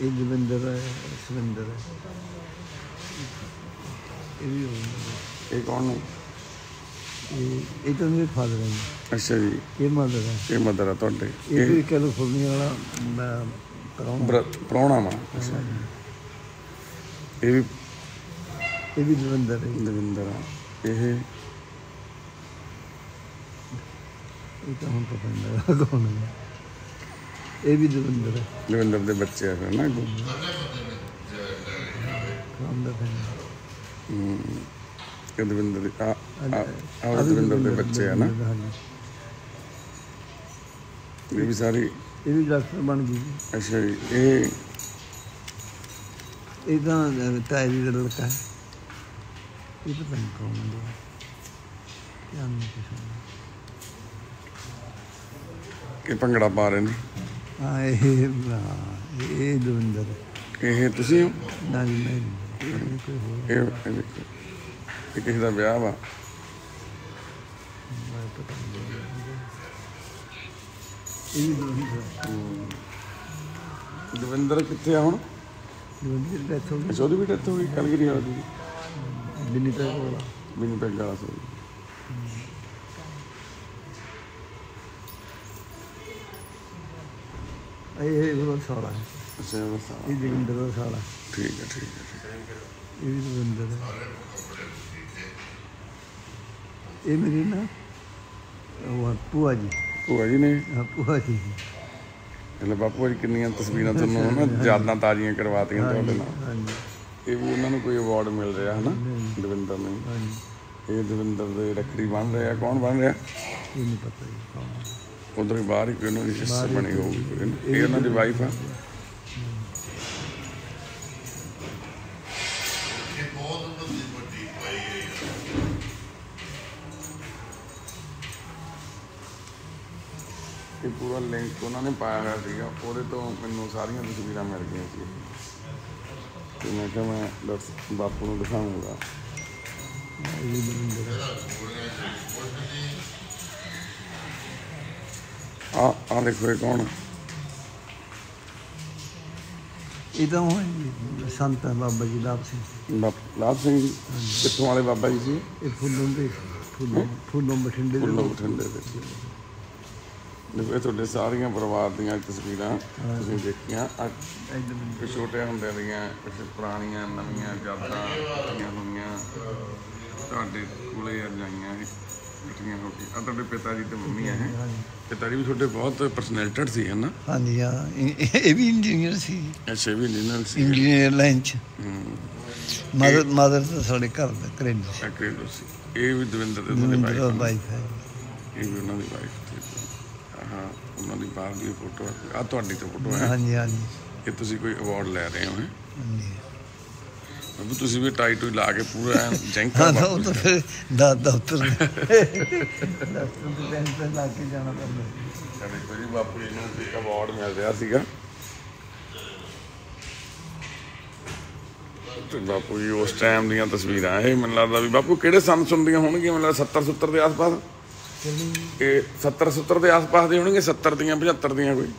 ਇਹ ਦਵਿੰਦਰ ਹੈ ਸਵਿੰਦਰ ਹੈ। ਇਹ ਵੀ ਉਹ- ਇਹ ਕੌਣ ਨੇ? ਇਹ ਤਾਂ ਮੇਰੇ ਫਾਦਰ ਹੈ। ਅੱਛਾ ਜੀ। ਇਹ ਮਦਰ ਹੈ ਇਹ ਮਦਰ ਆ ਤੁਹਾਡੇ। ਇਹ ਵੀ ਕੈਲੀਫੋਰਨੀਆ ਵਾਲਾ ਮੈਂ ਬ੍ਰ- ਪ੍ਰਾਹੁਣਾ ਵਾ। ਅੱਛਾ। ਇਹ ਵੀ ਇਹ ਵੀ ਦਵਿੰਦਰ ਹੈ ਦਵਿੰਦਰ ਆ। ਇਹ ਇਹ ਤਾਂ ਹੁਣ ਪਤਾ ਨਹੀਂ ਲੱਗਾ ਕੌਣ ਹੈ ਇਹ ਵੀ ਦਵਿੰਦਰ ਹੈ ਦਵਿੰਦਰ ਦੇ ਬੱਚੇ ਆ ਫਿਰ ਨਾ। ਕੰਮ ਦਾ ਫੈਨ ਇਹ ਦਵਿੰਦਰ ਦੇ ਆ ਆ ਆਹ ਦਵਿੰਦਰ ਦੇ ਬੱਚੇ ਆ ਨਾ ਇਹ ਵੀ ਸਾਰੀ ਇਹ ਵੀ ਡਾਕਟਰ ਬਣ ਗਈ ਜੀ। ਅੱਛਾ ਜੀ ਇਹ ਇਹ ਤਾਂ ਅਹ, ਤਾਏ ਜੀ ਦਾ ਲੜਕਾ ਹੈ ਇਹ ਪਤਾ ਨਹੀਂ ਕੌਣ ਹੈ ਕਿਆ ਨਾਮ ਕਿਸੇ ਇਹ ਭੰਗੜਾ ਪਾ ਰਹੇ ਨੇ ਇਹ ਹਾਂ, ਇਹ ਦਵਿੰਦਰ ਹੈ। ਇਹ ਤੁਸੀਂ ਹੋ ਨਾ ਜੀ ਮੈਂ ਨਹੀਂ। ਇਹ ਕੋਈ ਹੋਰ ਇਹ ਇਹ ਦੇਖੋ। ਇਹ ਕਿਸੇ ਦਾ ਵਿਆਹ ਵਾ ਇਹ ਵੀ ਦਵਿੰਦਰ ਹੈ। ਦਵਿੰਦਰ ਕਿੱਥੇ ਆ ਹੁਣ ਦਵਿੰਦਰ ਦੀ death ਹੋ ਗਈ ਉਹਦੀ ਵੀ ਡੈਥ ਹੋ ਗਈ ਕਲਗਰੀ ਵਾਲਾ ਦੀ ਦਿੱਲੀ ਤੱਕ ਵਾਲਾ ਬਿਨ ਪੈਗ ਵਾਲਾ ਸੀ ਇਹ ਇਹ ਉਹਦਾ ਸਾਲਾ ਅੱਛਾ। ਇਹ ਜਗਿੰਦਰ ਦਾ ਸਾਲਾ ਠੀਕ ਹੈ ਠੀਕ ਹੈ। ਇਹ ਵੀ ਦਵਿੰਦਰ ਹੈ ਇਹ ਮੇਰੇ ਨਾ ਉਹ ਭੂਆ ਜੀ। ਭੂਆ ਜੀ ਨੇ? ਹਾਂ, ਭੂਆ ਜੀ। ਮਤਲਬ ਬਾਪੂ ਜੀ ਕਿੰਨੀਆਂ ਤਸਵੀਰਾਂ ਤੁਹਾਨੂੰ ਹਨਾ ਯਾਦਾਂ ਤਾਜ਼ੀਆਂ ਕਰਵਾਤੀਆਂ ਤੁਹਾਡੇ ਨਾਲ। ਹਾਂਜੀ। ਇਹ ਵੀ ਉਹਨਾਂ ਨੂੰ ਕੋਈ ਅਵਾਰਡ ਮਿਲ ਰਿਹਾ ਹਨਾ? ਦਵਿੰਦਰ ਨੂੰ। ਹਾਂਜੀ। ਇਹ ਦਵਿੰਦਰ ਦੇ ਰੱਖੜੀ ਬਣ ਰਿਹਾ ਕੌਣ ਬਣ ਰਿਹਾ? ਇਹ ਨਹੀਂ ਪਤਾ ਜੀ ਕੌਣ ਉਧਰ ਬਾਹਰ ਹੀ ਕੋਈ ਉਹਨਾਂ ਦੀ ਬਣੀ ਹੋਊਗੀ। ਇਹ ਉਹਨਾਂ ਦੀ ਵਾਈਫ ਆ। ਪੂਰਾ ਲਿੰਕ ਉਹਨਾਂ ਨੇ ਪਾਇਆ ਹੋਇਆ ਸੀਗਾ ਉਹਦੇ ਤੋਂ ਮੈਨੂੰ ਸਾਰੀਆਂ ਤਸਵੀਰਾਂ ਮਿਲ ਗਈਆਂ ਸੀ। ਤੇ ਮੈਂ ਕਿਹਾ ਮੈਂ ਦੱਸ ਬਾਪੂ ਨੂੰ ਦਿਖਾਉਂਗਾ। ਆ ਆ ਦੇਖੋ ਇਹ ਕੌਣ? ਇਹ ਤਾਂ ਉਹ ਸੰਤ ਹੈ ਬਾਬਾ ਜੀ ਲਾਭ ਸਿੰਘ। ਲਾਭ ਸਿੰਘ ਕਿੱਥੋਂ ਵਾਲੇ ਬਾਬਾ ਜੀ ਸੀ? ਇਹ ਫੁੱਲੋਂ ਦੇ ਫੁੱਲੋਂ ਫੁੱਲੋਂ ਬਠਿੰਡੇ ਦੇ ਫੁੱਲੋਂ ਬਠਿੰਡੇ ਦੇ ਦੇਖੋ ਇਹ ਤੁਹਾਡੇ ਸਾਰੀਆਂ ਪਰਿਵਾਰ ਦੀਆਂ ਤਸਵੀਰਾਂ ਤੁਸੀਂ ਦੇਖੀਆਂ। ਅੱਜ ਛੋਟੇ ਹੁੰਦਿਆਂ ਦੀਆਂ ਕੁਛ ਪੁਰਾਣੀਆਂ ਨਵੀਆਂ ਯਾਦਾਂ ਇਕੱਠੀਆਂ ਹੋਈਆਂ। ਤੁਹਾਡੇ ਕੋਲੇ ਇਹ ਇਕੱਠੀਆਂ ਹੋ ਕੇ। ਆ ਤੁਹਾਡੇ ਪਿਤਾ ਜੀ ਤੇ ਮੰਮੀ ਆ ਇਹ ਪਿਤਾ ਜੀ ਵੀ ਤੁਹਾਡੇ ਬਹੁਤ ਪਰਸਨੈਲਿਟਡ ਸੀ ਹਨਾ ਹਾਂਜੀ ਹਾਂ। ਇਹ ਵੀ ਇੰਜੀਨੀਅਰ ਸੀ। ਅੱਛਾ ਵੀ ਇੰਜੀਨੀਅਰ ਸੀ। ਇੰਜੀਨੀਅਰ ਲਾਈਨ ਚ। ਹੂੰ। ਮਦਰ ਮਦਰ ਤਾਂ ਸਾਡੇ ਘਰ ਦਾ ਕਰੇਂਦੀ ਸੀ। ਸੀ। ਇਹ ਵੀ ਦਵਿੰਦਰ ਦੇ ਤੁਹਾਡੇ ਵਾਈਫ ਹੈ। ਇਹ ਵੀ ਉਹਨਾਂ ਦੀ ਵਾਈਫ ਹਾਂ ਉਹਨਾਂ ਦੀ ਬਾਹਰ ਦੀ ਫੋਟੋ ਆ ਤੁਹਾਡੀ ਤਾਂ ਫੋਟੋ ਹੈ। ਹਾਂਜੀ ਹਾਂਜੀ। ਇਹ ਤੁਸੀਂ ਕੋਈ ਅਵਾਰਡ ਲੈ ਰਹੇ ਹੋ ਹੈ? ਹਾਂਜੀ। ਅਬ ਤੁਸੀਂ ਵੀ ਟਾਈ ਟੂਈ ਲਾ ਕੇ ਪੂਰਾ ਜੈਂਕਰ ਹਾਂ ਉਹ ਤਾਂ ਫਿਰ ਦਾ ਦਫ਼ਤਰ ਦਫ਼ਤਰ ਦੇ ਬੈਂਕ ਤੇ ਲਾ ਕੇ ਜਾਣਾ ਪੈਂਦਾ। ਸਾਡੇ ਕੋਈ ਬਾਪੂ ਜੀ ਨੂੰ ਇੱਕ ਅਵਾਰਡ ਮਿਲ ਰਿਹਾ ਸੀਗਾ। ਤੇ ਬਾਪੂ ਜੀ ਉਸ ਟਾਈਮ ਦੀਆਂ ਤਸਵੀਰਾਂ ਇਹ ਮੈਨੂੰ ਲੱਗਦਾ ਵੀ ਬਾਪੂ ਕਿਹੜੇ ਸੰਨ ਸੁਣਦੀਆਂ ਹੋਣਗੀਆਂ? ਮੈਨੂੰ ਲੱਗਦਾ 70 70 ਦੇ ਆਸ-ਪਾਸ। ਇਹ 70 70 ਦੇ ਆਸ-ਪਾਸ ਦੇ ਹੋਣਗੇ 70 ਦੀਆਂ 75 ਦੀਆਂ ਕੋਈ।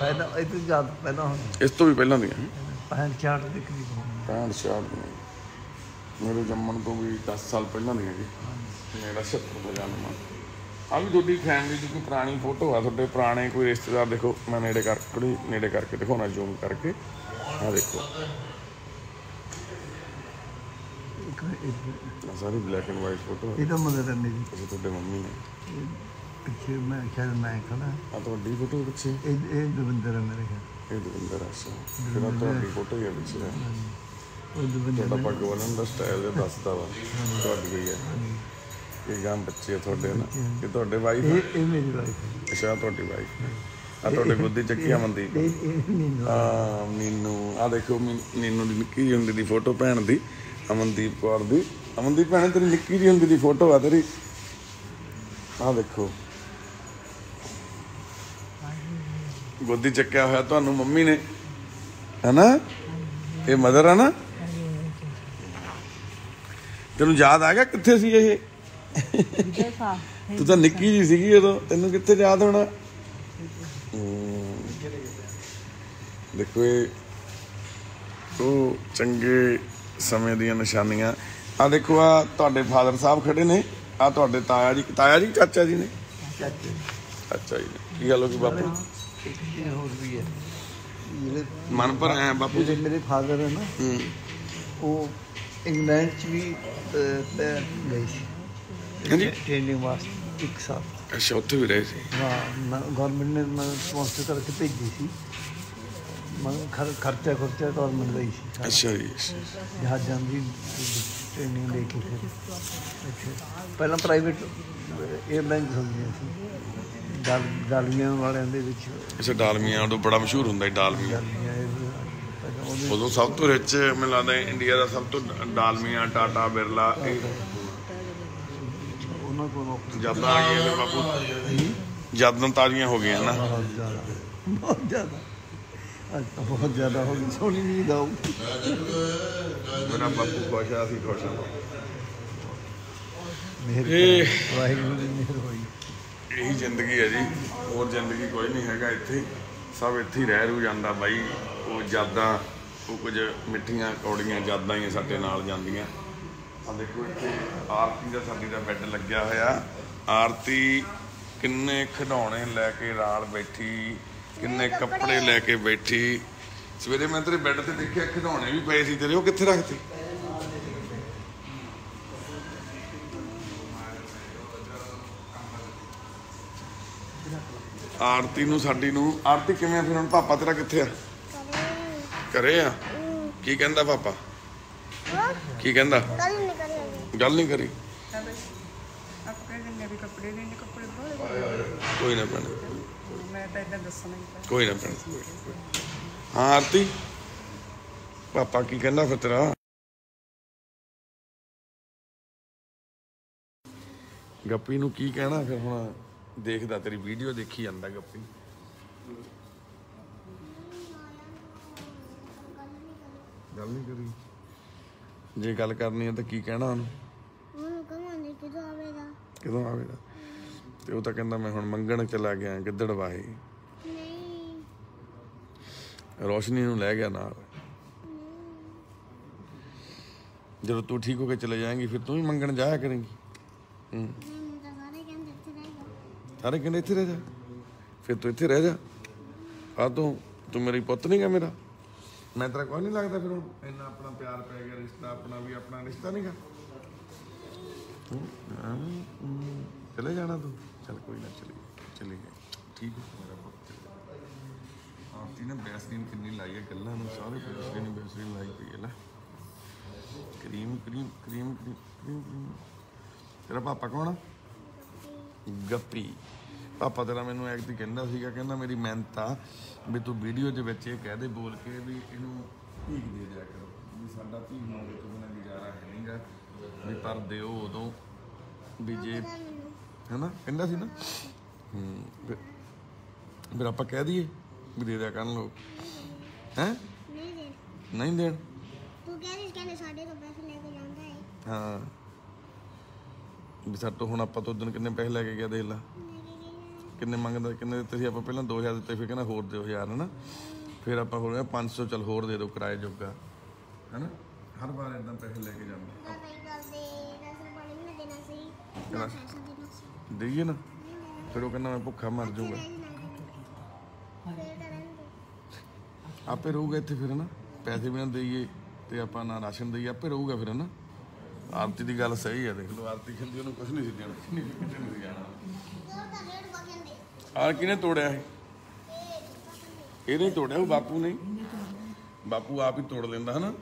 ਪਹਿਲਾਂ ਇਹ ਤੋਂ ਜ਼ਿਆਦਾ ਪਹਿਲਾਂ ਇਸ ਤੋਂ ਵੀ ਪਹਿਲਾਂ ਦੀਆਂ। 65 ਦੇ ਕਰੀਬ ਹੋਣਾ 65 66 ਦੀਆਂ। ਮੇਰੇ ਜੰਮਣ ਤੋਂ ਵੀ 10 ਸਾਲ ਪਹਿਲਾਂ ਦੀਆਂ ਜੀ। ਮੇਰਾ 76 ਦਾ ਜਨਮ ਆ। ਆ ਵੀ ਤੁਹਾਡੀ ਫੈਮਿਲੀ ਦੀ ਕੋਈ ਪੁਰਾਣੀ ਫੋਟੋ ਆ? ਤੁਹਾਡੇ ਪੁਰਾਣੇ ਕੋਈ ਰਿਸ਼ਤੇਦਾਰ ਦੇਖੋ ਮੈਂ ਨੇੜੇ ਕਰਕੇ ਨੇੜੇ ਕਰਕੇ ਦਿਖਾਉਣਾ ਜ਼ੂਮ ਕਰਕੇ। ਆ ਦੇਖੋ। ਸਾਰੀ ਬਲੈਕ ਐਂਡ ਵਾਈਟ ਫੋਟੋ ਇਹ ਤਾਂ ਮਦਦ ਹੈ ਮੇਰੀ। ਇਹ ਤੁਹਾਡੇ ਮੰਮੀ ਨੇ ਇਹ ਪਿੱਛੇ ਮੈਂ ਸ਼ਾਇਦ ਮੈਂ ਖੜਾ। ਆ ਤੁਹਾਡੀ ਫੋਟੋ ਪਿੱਛੇ? ਇਹ ਇਹ ਦਵਿੰਦਰ ਹੈ ਮੇਰੇ ਖਿਆਲ। ਇਹ ਦਵਿੰਦਰ ਆਸ਼ਾ ਫਿਰ ਆਹ ਤੁਹਾਡੀ ਫੋਟੋ ਹੀ ਆ ਪਿੱਛੇ। ਉਹ ਦਵਿੰਦਰ ਤੁਹਾਡਾ ਪੱਗ ਬੰਨਣ ਦਾ ਸਟਾਈਲ ਇਹ ਦੱਸਦਾ ਵਾ। ਤੁਹਾਡੀ ਗਈ ਹੈ। ਇਹ ਗਾਂ ਬੱਚੇ ਤੁਹਾਡੇ ਨਾ ਇਹ ਤੁਹਾਡੇ ਵਾਈਫ ਇਹ ਇਹ ਮੇਰੀ ਵਾਈਫ ਹੈ। ਅੱਛਾ ਤੁਹਾਡੀ ਵਾਈਫ ਆ ਤੁਹਾਡੇ ਗੁੱਦੀ ਚੱਕੀ ਅਮਨਦੀਪ ਇਹ ਇਹ ਨਹੀਂ ਆ ਮੀਨੂ ਆ ਦੇਖੋ ਮੀਨੂ ਦੀ ਨਿੱਕੀ ਹੁੰਦੀ ਦੀ ਫੋਟੋ ਭੈਣ ਦੀ। ਅਮਨਦੀਪ ਕੌਰ ਦੀ। ਅਮਨਦੀਪ ਭੈਣੇ, ਤੇਰੀ ਨਿੱਕੀ ਜਿਹੀ ਹੁੰਦੀ ਦੀ ਫੋਟੋ ਆ ਤੇਰੀ। ਆ ਦੇਖੋ। ਗੋਦੀ ਚੱਕਿਆ ਹੋਇਆ ਤੁਹਾਨੂੰ ਮੰਮੀ ਨੇ। ਹੈਨਾ? ਇਹ ਮਦਰ ਆ ਨਾ? ਤੈਨੂੰ ਯਾਦ ਆ ਗਿਆ ਕਿੱਥੇ ਸੀ ਇਹ? ਤੂੰ ਤਾਂ ਨਿੱਕੀ ਜੀ ਸੀਗੀ ਉਦੋਂ। ਤੈਨੂੰ ਕਿੱਥੇ ਯਾਦ ਹੋਣਾ? ਦੇਖੋ ਇਹ। ਉਹ ਚੰਗੇ ਸਮੇਂ ਦੀਆਂ ਨਿਸ਼ਾਨੀਆਂ। ਆ ਦੇਖੋ ਆ ਤੁਹਾਡੇ ਫਾਦਰ ਸਾਹਿਬ ਖੜੇ ਨੇ। ਆ ਤੁਹਾਡੇ ਤਾਇਆ ਜੀ। ਤਾਇਆ ਜੀ ਚਾਚਾ ਜੀ ਨੇ? ਚਾਚੇ ਅੱਛਾ ਜੀ। ਕੀ ਗੱਲ ਹੋ ਗਈ ਬਾਪੂ? ਇੱਕ ਚੀਜ਼ ਹੋਰ ਵੀ ਹੈ ਜਿਹੜੇ ਮਨ ਪਰ ਆਇਆ ਬਾਪੂ ਜਿਹੜੇ ਮੇਰੇ ਫਾਦਰ ਹੈ ਨਾ ਉਹ ਇੰਗਲੈਂਡ ਚ ਵੀ ਗਏ ਸੀ। ਹਾਂਜੀ। ਟ੍ਰੇਨਿੰਗ ਵਾਸਤੇ ਇੱਕ ਸਾਲ। ਅੱਛਾ ਉੱਥੇ ਵੀ ਰਹੇ ਸੀ। ਹਾਂ ਗਵਰਨਮੈਂਟ ਨੇ ਮੈਂ ਸਪਾਂਸਰ ਕਰਕੇ ਭੇਜੀ ਸੀ। ਖਰਚਾ ਖਰਚਾ ਗਵਰਨਮੈਂਟ ਦਾ ਹੀ ਸੀ। ਸਾਰਾ। ਅੱਛਾ ਜੀ। ਜਹਾਜ਼ਾਂ ਦੀ ਟ੍ਰੇਨਿੰਗ ਲੈ ਕੇ ਫਿਰ ਅੱਛਾ ਪਹਿਲਾਂ ਪ੍ਰਾਈਵੇਟ 에ਅਰਲਾਈਨਸ ਹੁੰਦੀਆਂ ਸੀ। ਡਾਲ ਡਾਲੀਆਂ ਵਾਲਿਆਂ ਦੇ ਵਿੱਚ। ਅੱਛਾ ਡਾਲਮੀਆਂ ਉਦੋਂ ਬੜਾ ਮਸ਼ਹੂਰ ਹੁੰਦਾ ਸੀ ਡਾਲਮੀਆਂ। ਡਾਲੀਆਂ ਇਹ ਪਹਿਲਾਂ ਉਹਦੇ ਉਦੋਂ ਸਭ ਤੋਂ ਰਿਚ ਮੈਨੂੰ ਲੱਗਦਾ ਇੰਡੀਆ ਦਾ ਸਭ ਤੋਂ ਡਾਲਮੀਆਂ ਟਾਟਾ ਬਿਰਲਾ ਉਹਨਾਂ ਕੋਲੋਂ ਆ ਬਾਪੂ। ਤਾਜ਼ੀਆਂ ਹੋ ਗਈਆਂ ਨਾ। ਬਹੁਤ ਜ਼ਿਆਦਾ। ਅੱਜ ਤਾਂ ਬਹੁਤ ਜ਼ਿਆਦਾ ਹੋ ਗਈ ਸੋਹਣੀ ਨੀਂਦ ਆਊ ਮੇਰਾ ਬਾਪੂ ਖੁਸ਼ ਆ ਅਸੀਂ ਖੁਸ਼ ਆ। ਮਿਹਰ ਇਹ- ਵਾਹਿਗੁਰੂ ਦੀ ਮਿਹਰ ਹੋਈ। ਇਹੀ ਜ਼ਿੰਦਗੀ ਹੈ ਜੀ ਹੋਰ ਜ਼ਿੰਦਗੀ ਕੋਈ ਨਹੀਂ ਹੈਗਾ ਇੱਥੇ। ਸਭ ਇੱਥੇ ਹੀ ਰਹਿ ਰੂ ਜਾਂਦਾ ਬਾਈ ਉਹ ਯਾਦਾਂ ਉਹ ਕੁਝ ਮਿੱਠੀਆਂ ਕੌੜੀਆਂ ਯਾਦਾਂ ਹੀ ਸਾਡੇ ਨਾਲ ਜਾਂਦੀਆਂ। ਆ ਦੇਖੋ ਇੱਥੇ ਆਰਤੀ ਦਾ ਸਾਡੀ ਦਾ ਬੈੱਡ ਲੱਗਿਆ ਹੋਇਆ। ਆਰਤੀ ਕਿੰਨੇ ਖਿਡੌਣੇ ਲੈ ਕੇ ਨਾਲ ਬੈਠੀ। ਕਿੰਨੇ ਕੱਪੜੇ ਲੈ ਕੇ ਬੈਠੀ। ਸਵੇਰੇ ਮੈਂ ਤੇਰੇ ਬੈੱਡ ਤੇ ਦੇਖਿਆ ਖਿਡੌਣੇ ਵੀ ਪਏ ਸੀ ਤੇਰੇ ਉਹ ਕਿੱਥੇ ਰੱਖਤੇ? ਆਰਤੀ ਨੂੰ ਸਾਡੀ ਨੂੰ। ਆਰਤੀ ਕਿਵੇਂ ਆ ਫਿਰ ਹੁਣ? ਪਾਪਾ ਤੇਰਾ ਕਿੱਥੇ ਆ? ਘਰੇ ਆ? ਕੀ ਕਹਿੰਦਾ ਪਾਪਾ? ਕੀ ਕਹਿੰਦਾ? ਗੱਲ ਨਹੀਂ ਕਰੀ। ਆਪਣੇ ਜਿੰਨੇ ਵੀ ਕੋਈ ਨਾ ਭੈਣ ਇਦਾਂ ਕੋਈ ਨਾ। ਭੈਣ ਹਾਂ ਆਰਤੀ। ਪਾਪਾ ਕੀ ਕਹਿੰਦਾ ਫਿਰ ਤੇਰਾ? ਗੱਪੀ ਨੂੰ ਕੀ ਕਹਿਣਾ ਫਿਰ ਹੁਣ? ਦੇਖਦਾ ਤੇਰੀ ਵੀਡੀਓ ਦੇਖੀ ਜਾਂਦਾ ਗੱਪੀ। ਗੱਲ ਨਹੀਂ ਕਰੀ। ਜੇ ਗੱਲ ਕਰਨੀ ਹੈ ਤਾਂ ਕੀ ਕਹਿਣਾ ਉਹਨੂੰ? ਉਹਨੂੰ ਕਹਾਂਗੇ ਕਿਦੋਂ ਆਵੇਗਾ। ਕਦੋਂ ਆਵੇਗਾ? ਤੇ ਉਹ ਤਾਂ ਕਹਿੰਦਾ ਮੈਂ ਹੁਣ ਮੰਗਣ ਚਲਾ ਗਿਆ ਗਿੱਦੜ ਵਾਹੀ ਰੋਸ਼ਨੀ ਨੂੰ ਲੈ ਗਿਆ ਨਾਲ। ਜਦੋਂ ਤੂੰ ਠੀਕ ਹੋ ਕੇ ਚਲੇ ਜਾਏਂਗੀ, ਫਿਰ ਤੂੰ ਵੀ ਮੰਗਣ ਜਾਇਆ ਕਰੇਂਗੀ। ਹੂੰ। ਸਾਰੇ ਕਹਿੰਦੇ ਇੱਥੇ ਰਹਿ ਜਾ। ਫਿਰ ਤੂੰ ਇੱਥੇ ਰਹਿ ਜਾ। ਆ ਤੂੰ ਤੂੰ ਮੇਰੀ ਪੁੱਤ ਨਹੀਂ ਗਾ ਮੇਰਾ। ਮੈਂ ਤੇਰਾ ਕੋਈ ਨਹੀਂ ਲੱਗਦਾ ਫਿਰ ਹੁਣ। ਇੰਨਾ ਆਪਣਾ ਪਿਆਰ ਪੈ ਗਿਆ, ਰਿਸ਼ਤਾ ਆਪਣਾ ਵੀ ਆਪਣਾ ਰਿਸ਼ਤਾ ਨਹੀਂ ਗਾ। ਚਲੇ ਜਾਣਾ ਤੂੰ। ਚੱਲ ਕੋਈ ਨਾ, ਚਲੀ ਚਲੀ ਗਈ। ਠੀਕ ਹੈ, ਮੇਰਾ ਆਰਤੀ ਨੇ ਬੈਸਲੀਨ ਕਿੰਨੀ ਲਾਈ ਹੈ ਗੱਲਾਂ ਨੂੰ ਸਾਰੇ ਬੈਸਲੀਨ ਬੈਸਲੀਨ ਲਾਈ ਪਈ ਹੈ ਲੈ। ਕਰੀਮ ਕਰੀਮ ਕਰੀਮ ਕਰੀਮ ਤੇਰਾ ਪਾਪਾ ਕੌਣ ਗੱਪੀ ਪਾਪਾ ਤੇਰਾ ਮੈਨੂੰ ਐਕਟ ਕਹਿੰਦਾ ਸੀਗਾ ਕਹਿੰਦਾ ਮੇਰੀ ਮਿਹਨਤ ਆ ਵੀ ਤੂੰ ਵੀਡੀਓ ਦੇ ਵਿੱਚ ਇਹ ਕਹਿ ਦੇ ਬੋਲ ਕੇ ਵੀ ਇਹਨੂੰ ਭੀਖ ਦੇ ਦਿਆ ਕਰੋ। ਵੀ ਸਾਡਾ ਭੀਖ ਮੰਗੇ ਤੋਂ ਬਿਨਾਂ ਗੁਜ਼ਾਰਾ ਹੈ ਨਹੀਂਗਾ ਵੀ ਪਰ ਦਿਓ ਉਦੋਂ ਵੀ ਜੇ ਹੈਨਾ? ਕਹਿੰਦਾ ਸੀ ਨਾ। ਹੂੰ ਫਿਰ- ਆਪਾਂ ਕਹਿ ਦਈਏ। ਦੇ ਦਿਆ ਕਰਨ ਲੋਕ। ਹੈ? ਨਹੀਂ ਦੇ ਨਹੀਂ ਦੇਣ। ਤੂੰ ਕਹਿ ਰਹੀ ਸੀ ਕਹਿੰਦੇ ਸਾਡੇ ਤੋਂ ਪੈਸੇ ਲੈ ਕੇ ਜਾਂਦਾ ਹੈ ਹਾਂ। ਵੀ ਸਾਡੇ ਤੋਂ ਹੁਣ ਆਪਾਂ ਤੋਂ ਉਦੋਂ ਕਿੰਨੇ ਪੈਸੇ ਲੈ ਕੇ ਗਿਆ ਦੇਖ ਲਾ। ਕਿੰਨੇ ਮੰਗਦਾ ਕਿੰਨੇ ਦਿੱਤੇ ਸੀ ਆਪਾਂ ਪਹਿਲਾਂ 2000 ਦਿੱਤੇ ਫਿਰ ਕਹਿੰਦਾ ਹੋਰ ਦਿਓ 1000 ਹਨਾ? ਫਿਰ ਆਪਾਂ ਹੋ ਗਿਆ 500 ਚਲ ਹੋਰ ਦੇ ਦਿਓ ਕਿਰਾਏ ਜੋਗਾ। ਹਨਾ? ਹਰ ਵਾਰ ਇਦਾਂ ਪੈਸੇ ਲੈ ਕੇ ਜਾਂਦਾ। ਦੇ ਕਹਿੰਦਾ ਦੇਈਏ ਨਾ। ਫਿਰ ਉਹ ਕਹਿੰਦਾ ਮੈਂ ਭੁੱਖਾ ਮਰ ਜਾਊਗਾ ਰਹਿ ਜਾਣਾ ਫੇਰ ਕਰਾਂਗੇ ਆਪੇ ਰਹੂਗਾ ਇੱਥੇ ਫਿਰ ਨਾ ਪੈਸੇ ਵੀ ਨਾ ਦੇਈਏ ਤੇ ਆਪਾਂ ਨਾ ਰਾਸ਼ਨ ਦੇਈਏ, ਆਪੇ ਰਹੂਗਾ ਫਿਰ ਨਾ ਆਰਤੀ ਦੀ ਗੱਲ ਸਹੀ ਹੈ ਦੇਖ ਲਓ, ਆਰਤੀ ਖਿੰਦੀ ਉਹਨੂੰ ਕੁਝ ਨਹੀਂ ਸੀ ਦੇਣਾ ਨਹੀਂ ਨਹੀਂ ਸੀ ਜਾਣਾ ਦੋ ਤਾਂ ਆ ਕਿਹਨੇ ਤੋੜਿਆ ਇਹ? ਇਹਨੇ ਤੋੜਿਆ, ਉਹ ਬਾਪੂ ਨੇ ਬਾਪੂ ਆਪ ਹੀ ਤੋੜ ਲੈਂਦਾ, ਹਨਾ?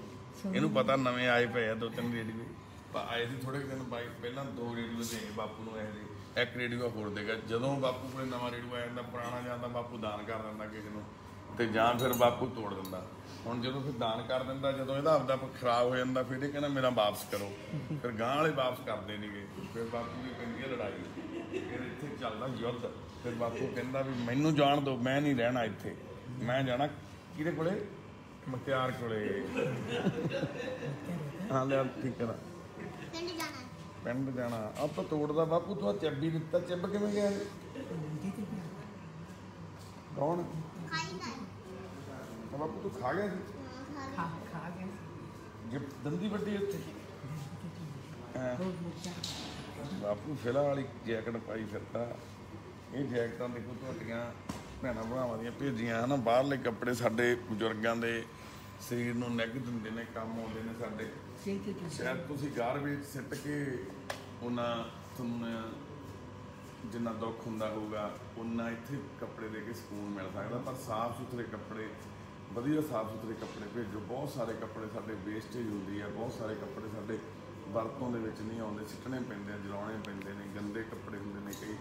ਇਹਨੂੰ ਪਤਾ ਨਵੇਂ ਆਏ ਪਏ ਆ, ਦੋ ਤਿੰਨ ਰੇਡੀਓ। ਪਰ ਆਏ ਸੀ ਥੋੜੇ ਕੁ ਦਿਨ ਬਾਈ, ਪਹਿਲਾਂ ਦੋ ਰੇਡੀਓ ਦੇ ਬਾਪੂ ਨੂੰ ਇਹ ਦੇ ਇੱਕ ਰੇਡੀਓ ਹੋਰ ਦੇਗਾ ਜਦੋਂ ਬਾਪੂ ਕੋਲੇ ਨਵਾਂ ਰੇਡੀਓ ਆ ਜਾਂਦਾ, ਪੁਰਾਣਾ ਜਾਂਦਾ ਬਾਪੂ ਦਾਨ ਕਰ ਦਿੰਦਾ ਕਿਸੇ ਨੂੰ। ਤੇ ਜਾਂ ਫਿਰ ਬਾਪੂ ਤੋੜ ਦਿੰਦਾ। ਹੁਣ ਜਦੋਂ ਫਿਰ ਦਾਨ ਕਰ ਦਿੰਦਾ ਜਦੋਂ ਇਹਦਾ ਆਪਦਾ ਖਰਾਬ ਹੋ ਜਾਂਦਾ ਫਿਰ ਇਹ ਕਹਿੰਦਾ ਮੇਰਾ ਵਾਪਸ ਕਰੋ। ਫਿਰ ਗਾਂ ਵਾਲੇ ਵਾਪਸ ਕਰਦੇ ਨਹੀਂਗੇ ਫਿਰ ਬਾਪੂ ਦੀ ਪੈਂਦੀ ਹੈ ਲੜਾਈ। ਫਿਰ ਇੱਥੇ ਚੱਲਦਾ ਯੁੱਧ। ਫਿਰ ਬਾਪੂ ਕਹਿੰਦਾ ਵੀ ਮੈਨੂੰ ਜਾਣ ਦਿਓ ਮੈਂ ਨਹੀਂ ਰਹਿਣਾ ਇੱਥੇ। ਮੈਂ ਜਾਣਾ ਕਿਹਦੇ ਕੋਲੇ? ਮਖਤਿਆਰ ਕੋਲੇ। ਹਾਂ ਲਿਆ ਠੀਕ ਨਾ। ਪਿੰਡ ਜਾਣਾ। ਪਿੰਡ ਜਾਣਾ। ਆਪਾਂ ਤੋੜਦਾ ਬਾਪੂ ਤੂੰ ਚੱਬੀ ਦਿੱਤਾ। ਚੱਬ ਕਿਵੇਂ ਗਿਆ? ਕੌਣ ਖਾਈ ਨਾ ਆ ਬਾਪੂ ਤੂੰ ਖਾ ਗਿਆ ਸੀ ਖਾ ਖਾ ਗਿਆ ਜੇ ਦੰਦੀ ਵੱਡੀ ਉੱਥੇ ਹਾਂ। ਬਾਪੂ ਫਿਲਹਾਲ ਵਾਲੀ ਜੈਕਟ ਪਾਈ ਫਿਰਦਾ ਇਹ ਜੈਕਟਾਂ ਦੇਖੋ ਤੁਹਾਡੀਆਂ ਭੈਣਾਂ ਭਰਾਵਾਂ ਦੀਆਂ ਭੇਜੀਆਂ ਹਨਾ। ਬਾਹਰਲੇ ਕੱਪੜੇ ਸਾਡੇ ਬਜ਼ੁਰਗਾਂ ਦੇ ਸਰੀਰ ਨੂੰ ਨਿੱਘ ਦਿੰਦੇ ਨੇ ਕੰਮ ਆਉਂਦੇ ਨੇ ਸਾਡੇ। ਸ਼ਾਇਦ ਤੁਸੀਂ ਗਾਰਬੇਜ ਸਿੱਟ ਕੇ ਉਹਨਾਂ ਤੁਹਾਨੂੰ ਜਿੰਨਾ ਦੁੱਖ ਹੁੰਦਾ ਹੋਊਗਾ ਉਨਾ ਇੱਥੇ ਕੱਪੜੇ ਦੇ ਕੇ ਸਕੂਨ ਮਿਲ ਸਕਦਾ। ਪਰ ਸਾਫ਼ ਸੁਥਰੇ ਕੱਪੜੇ ਵਧੀਆ ਸਾਫ਼ ਸੁਥਰੇ ਕੱਪੜੇ ਭੇਜੋ। ਬਹੁਤ ਸਾਰੇ ਕੱਪੜੇ ਸਾਡੇ ਵੇਸਟੇਜ ਹੁੰਦੀ ਹੈ ਬਹੁਤ ਸਾਰੇ ਕੱਪੜੇ ਸਾਡੇ ਵਰਤੋਂ ਦੇ ਵਿੱਚ ਨਹੀਂ ਆਉਂਦੇ। ਸਿੱਟਣੇ ਪੈਂਦੇ ਜਲਾਉਣੇ ਪੈਂਦੇ ਨੇ, ਗੰਦੇ ਕੱਪੜੇ ਹੁੰਦੇ ਨੇ ਕਈ,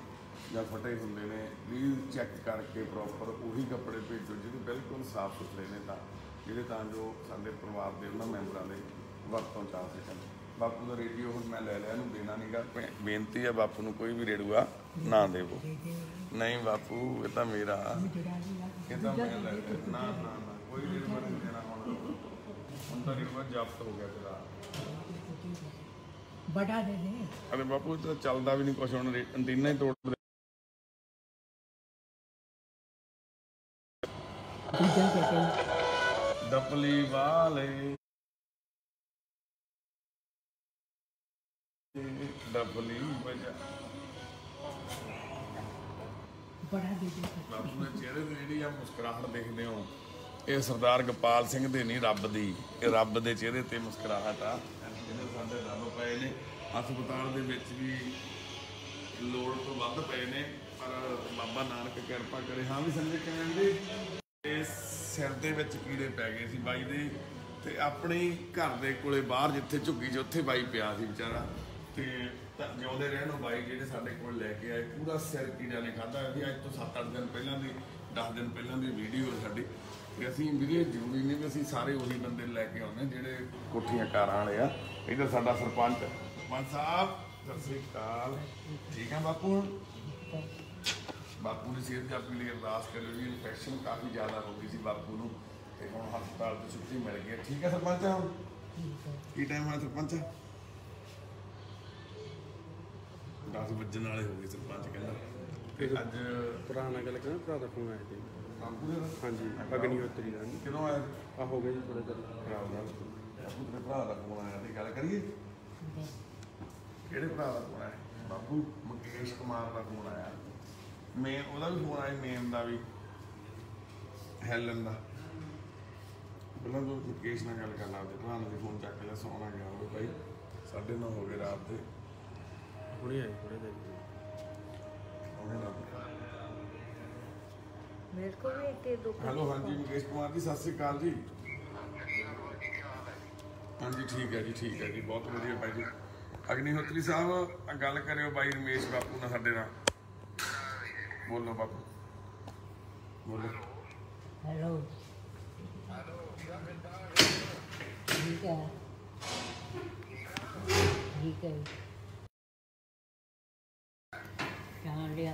ਜਾਂ ਫਟੇ ਹੁੰਦੇ ਨੇ। ਪਲੀਜ਼ ਚੈੱਕ ਕਰਕੇ ਪ੍ਰੋਪਰ ਉਹੀ ਕੱਪੜੇ ਭੇਜੋ ਜਿਹੜੇ ਬਿਲਕੁਲ ਸਾਫ਼ ਸੁਥਰੇ ਨੇ ਤਾਂ ਜਿਹੜੇ ਤਾਂ ਜੋ ਸਾਡੇ ਪਰਿਵਾਰ ਦੇ ਉਹਨਾਂ ਮੈਂਬਰਾਂ ਦੇ ਵਰਤੋਂ ਚ ਆ ਸਕਣ। ਬਾਪੂ ਦਾ ਰੇਡੀਓ ਹੁਣ ਮੈਂ ਲੈ ਲਿਆ, ਇਹਨੂੰ ਦੇਣਾ ਨਹੀਂਗਾ ਬੇਨਤੀ ਹੈ ਬਾਪੂ ਨੂੰ ਕੋਈ ਵੀ ਰੇਡੂਆ ਨਾ ਦੇਵੋ। ਨਹੀਂ ਬਾਪੂ, ਇਹ ਤਾਂ ਮੇਰਾ। ਇਹ ਤਾਂ ਮੈਂ ਲੈ ਨਾ ਨਾ। ਨਾ ਕੋਈ ਰੇਡੂਆ ਨਹੀਂ ਦੇਣਾ ਹੁਣ ਹੁਣ ਤਾਂ ਰੇਡੂਆ ਜ਼ਬਤ ਹੋ ਗਿਆ ਤੇਰਾ ਬੜਾ ਦੇ ਦੇ ਅਰੇ ਬਾਪੂ ਇਹ ਤਾਂ ਚੱਲਦਾ ਵੀ ਨਹੀਂ ਕੁਛ ਹੁਣ ਰੇ- ਅੰਟੀਨਾ ਹੀ ਤੋੜ ਦੇ ਦੂਜਾ ਦੇ ਦੇ ਡਪਲੀ ਵਾਲੇ ਡਪਲੀ ਵਜਾ ਬੜਾ ਦੇ ਦੇ ਬਾਪੂ ਇਹ ਸਰਦਾਰ ਗੋਪਾਲ ਸਿੰਘ ਦੇ ਨਹੀਂ, ਰੱਬ ਦੀ। ਇਹ ਰੱਬ ਦੇ ਚਿਹਰੇ ਤੇ ਮੁਸਕਰਾਹਟ ਆ। ਜਿਹੜੇ ਸਾਡੇ ਰੱਬ ਪਏ ਨੇ, ਹਸਪਤਾਲ ਦੇ ਵਿੱਚ ਵੀ ਲੋੜ ਤੋਂ ਵੱਧ ਪਏ ਨੇ, ਪਰ ਬਾਬਾ ਨਾਨਕ ਕਿਰਪਾ ਕਰੇ। ਹਾਂ ਵੀ ਸੰਜੇ ਕਿਵੇਂ ਦੇ ਇਸ ਸਿਰ ਦੇ ਵਿੱਚ ਕੀੜੇ ਪੈ ਗਏ ਸੀ ਬਾਈ ਦੇ, ਤੇ ਆਪਣੇ ਘਰ ਦੇ ਕੋਲੇ ਬਾਹਰ ਜਿੱਥੇ ਝੁੱਗੀ 'ਚ ਉੱਥੇ ਬਾਈ ਪਿਆ ਸੀ ਵਿਚਾਰਾ। ਤੇ ਜਿਉਂਦੇ ਰਹਿਣ ਉਹ ਬਾਈ ਜਿਹੜੇ ਸਾਡੇ ਕੋਲ ਲੈ ਕੇ ਆਏ। ਪੂਰਾ ਸਿਰ ਕੀੜਿਆਂ ਨੇ ਖਾਦਾ ਸੀ ਅੱਜ ਤੋਂ 7-8 ਦਿਨ ਪਹਿਲਾਂ ਦੀ 10 ਦਿਨ ਪਹਿਲਾਂ ਦੀ ਵੀਡੀਓ ਸਾਡੀ। ਤੇ ਅਸੀਂ ਵੀਡੀਓ ਜ਼ਰੂਰੀ ਨਹੀਂ ਵੀ ਅਸੀਂ ਸਾਰੇ ਉਹੀ ਬੰਦੇ ਲੈ ਕੇ ਆਉਂਦੇ ਜਿਹੜੇ ਕੋਠੀਆਂ ਕਾਰਾਂ ਵਾਲੇ ਆ। ਇੱਧਰ ਸਾਡਾ ਸਰਪੰਚ। ਸਰਪੰਚ ਸਾਹਿਬ, ਸਤਿ ਸ੍ਰੀ ਅਕਾਲ। ਠੀਕ ਆ ਬਾਪੂ? ਬਾਪੂ ਦੀ ਸਿਹਤ ਜਾਪੀ ਲਈ ਅਰਦਾਸ ਕਰਿਓ ਜੀ ਇਨਫੈਕਸ਼ਨ ਕਾਫੀ ਜ਼ਿਆਦਾ ਹੋ ਗਈ ਸੀ ਬਾਪੂ ਨੂੰ ਤੇ ਹੁਣ ਹਸਪਤਾਲ ਤੋਂ ਛੁੱਟੀ ਮਿਲ ਗਈ ਠੀਕ ਹੈ ਸਰਪੰਚ? ਹੁਣ ਕੀ ਟਾਈਮ ਹੋਇਆ ਸਰਪੰਚ? 10 ਵੱਜਣ ਵਾਲੇ ਹੋ ਗਏ ਸਰਪੰਚ ਕਹਿੰਦਾ। ਤੇ ਅੱਜ ਪੁਰਾਣਾ ਗੱਲ ਕਰਾਂ, ਭਰਾ ਦਾ ਫੋਨ ਆਇਆ ਸੀ। ਹਾਂਜੀ ਅਗਨੀਹੋਤਰੀ ਦਾ ਕਿਦੋਂ ਆਇਆ? ਆ ਹੋ ਗਿਆ ਜੀ ਥੋੜਾ ਜਿਹਾ ਭਰਾ ਦਾ। ਬਾਪੂ ਤੇਰੇ ਭਰਾ ਦਾ ਫੋਨ ਆਇਆ ਤੇ ਗੱਲ ਕਰੀਏ? ਕਿਹੜੇ ਭਰਾ ਦਾ ਫੋਨ ਆਇਆ? ਬਾਪੂ ਮੁਕੇਸ਼ ਕੁਮਾਰ ਦਾ ਫੋਨ ਆਇਆ। ਮੈਂ ਉਹਦਾ ਵੀ ਫੋਨ ਆਇਆ ਮੇਮ ਦਾ ਵੀ। ਹੈਲਨ ਦਾ। ਪਹਿਲਾਂ ਤੋਂ ਮੁਕੇਸ਼ ਨਾਲ ਗੱਲ ਕਰ ਲਾ ਉਹਦੇ ਭਰਾ ਨੇ ਫੋਨ ਚੱਕ ਲਿਆ ਸੌਣਾ ਗਿਆ ਹੋਵੇ ਭਾਈ। ਸਾਢੇ ਨੌ ਹੋ ਗਏ ਰਾਤ ਦੇ। ਹੁਣੇ ਆਏ ਥੋੜੇ ਦਿਨ ਉਹਨੇ ਰਾਤ ਮੇਰੇ ਕੋਲ ਵੀ ਇੱਥੇ ਦੋ ਹੈਲੋ ਹਾਂਜੀ ਮੁਕੇਸ਼ ਕੁਮਾਰ ਜੀ ਸਤਿ ਸ੍ਰੀ ਅਕਾਲ ਜੀ। ਹਾਂਜੀ ਠੀਕ ਹੈ ਜੀ ਠੀਕ ਹੈ ਜੀ ਬਹੁਤ ਵਧੀਆ ਭਾਈ ਜੀ। ਅਗਨੀਹੋਤਰੀ ਸਾਹਿਬ ਗੱਲ ਕਰਿਓ ਬਾਈ ਰਮੇਸ਼ ਬਾਪੂ ਨਾਲ ਸਾਡੇ ਨਾਲ। ਬੋਲੋ ਬਾਪੂ। ਬੋਲੋ। ਹੈਲੋ। ਠੀਕ ਹੈ। ਠੀਕ ਹੈ ਕਹਾਂ ਲਿਆ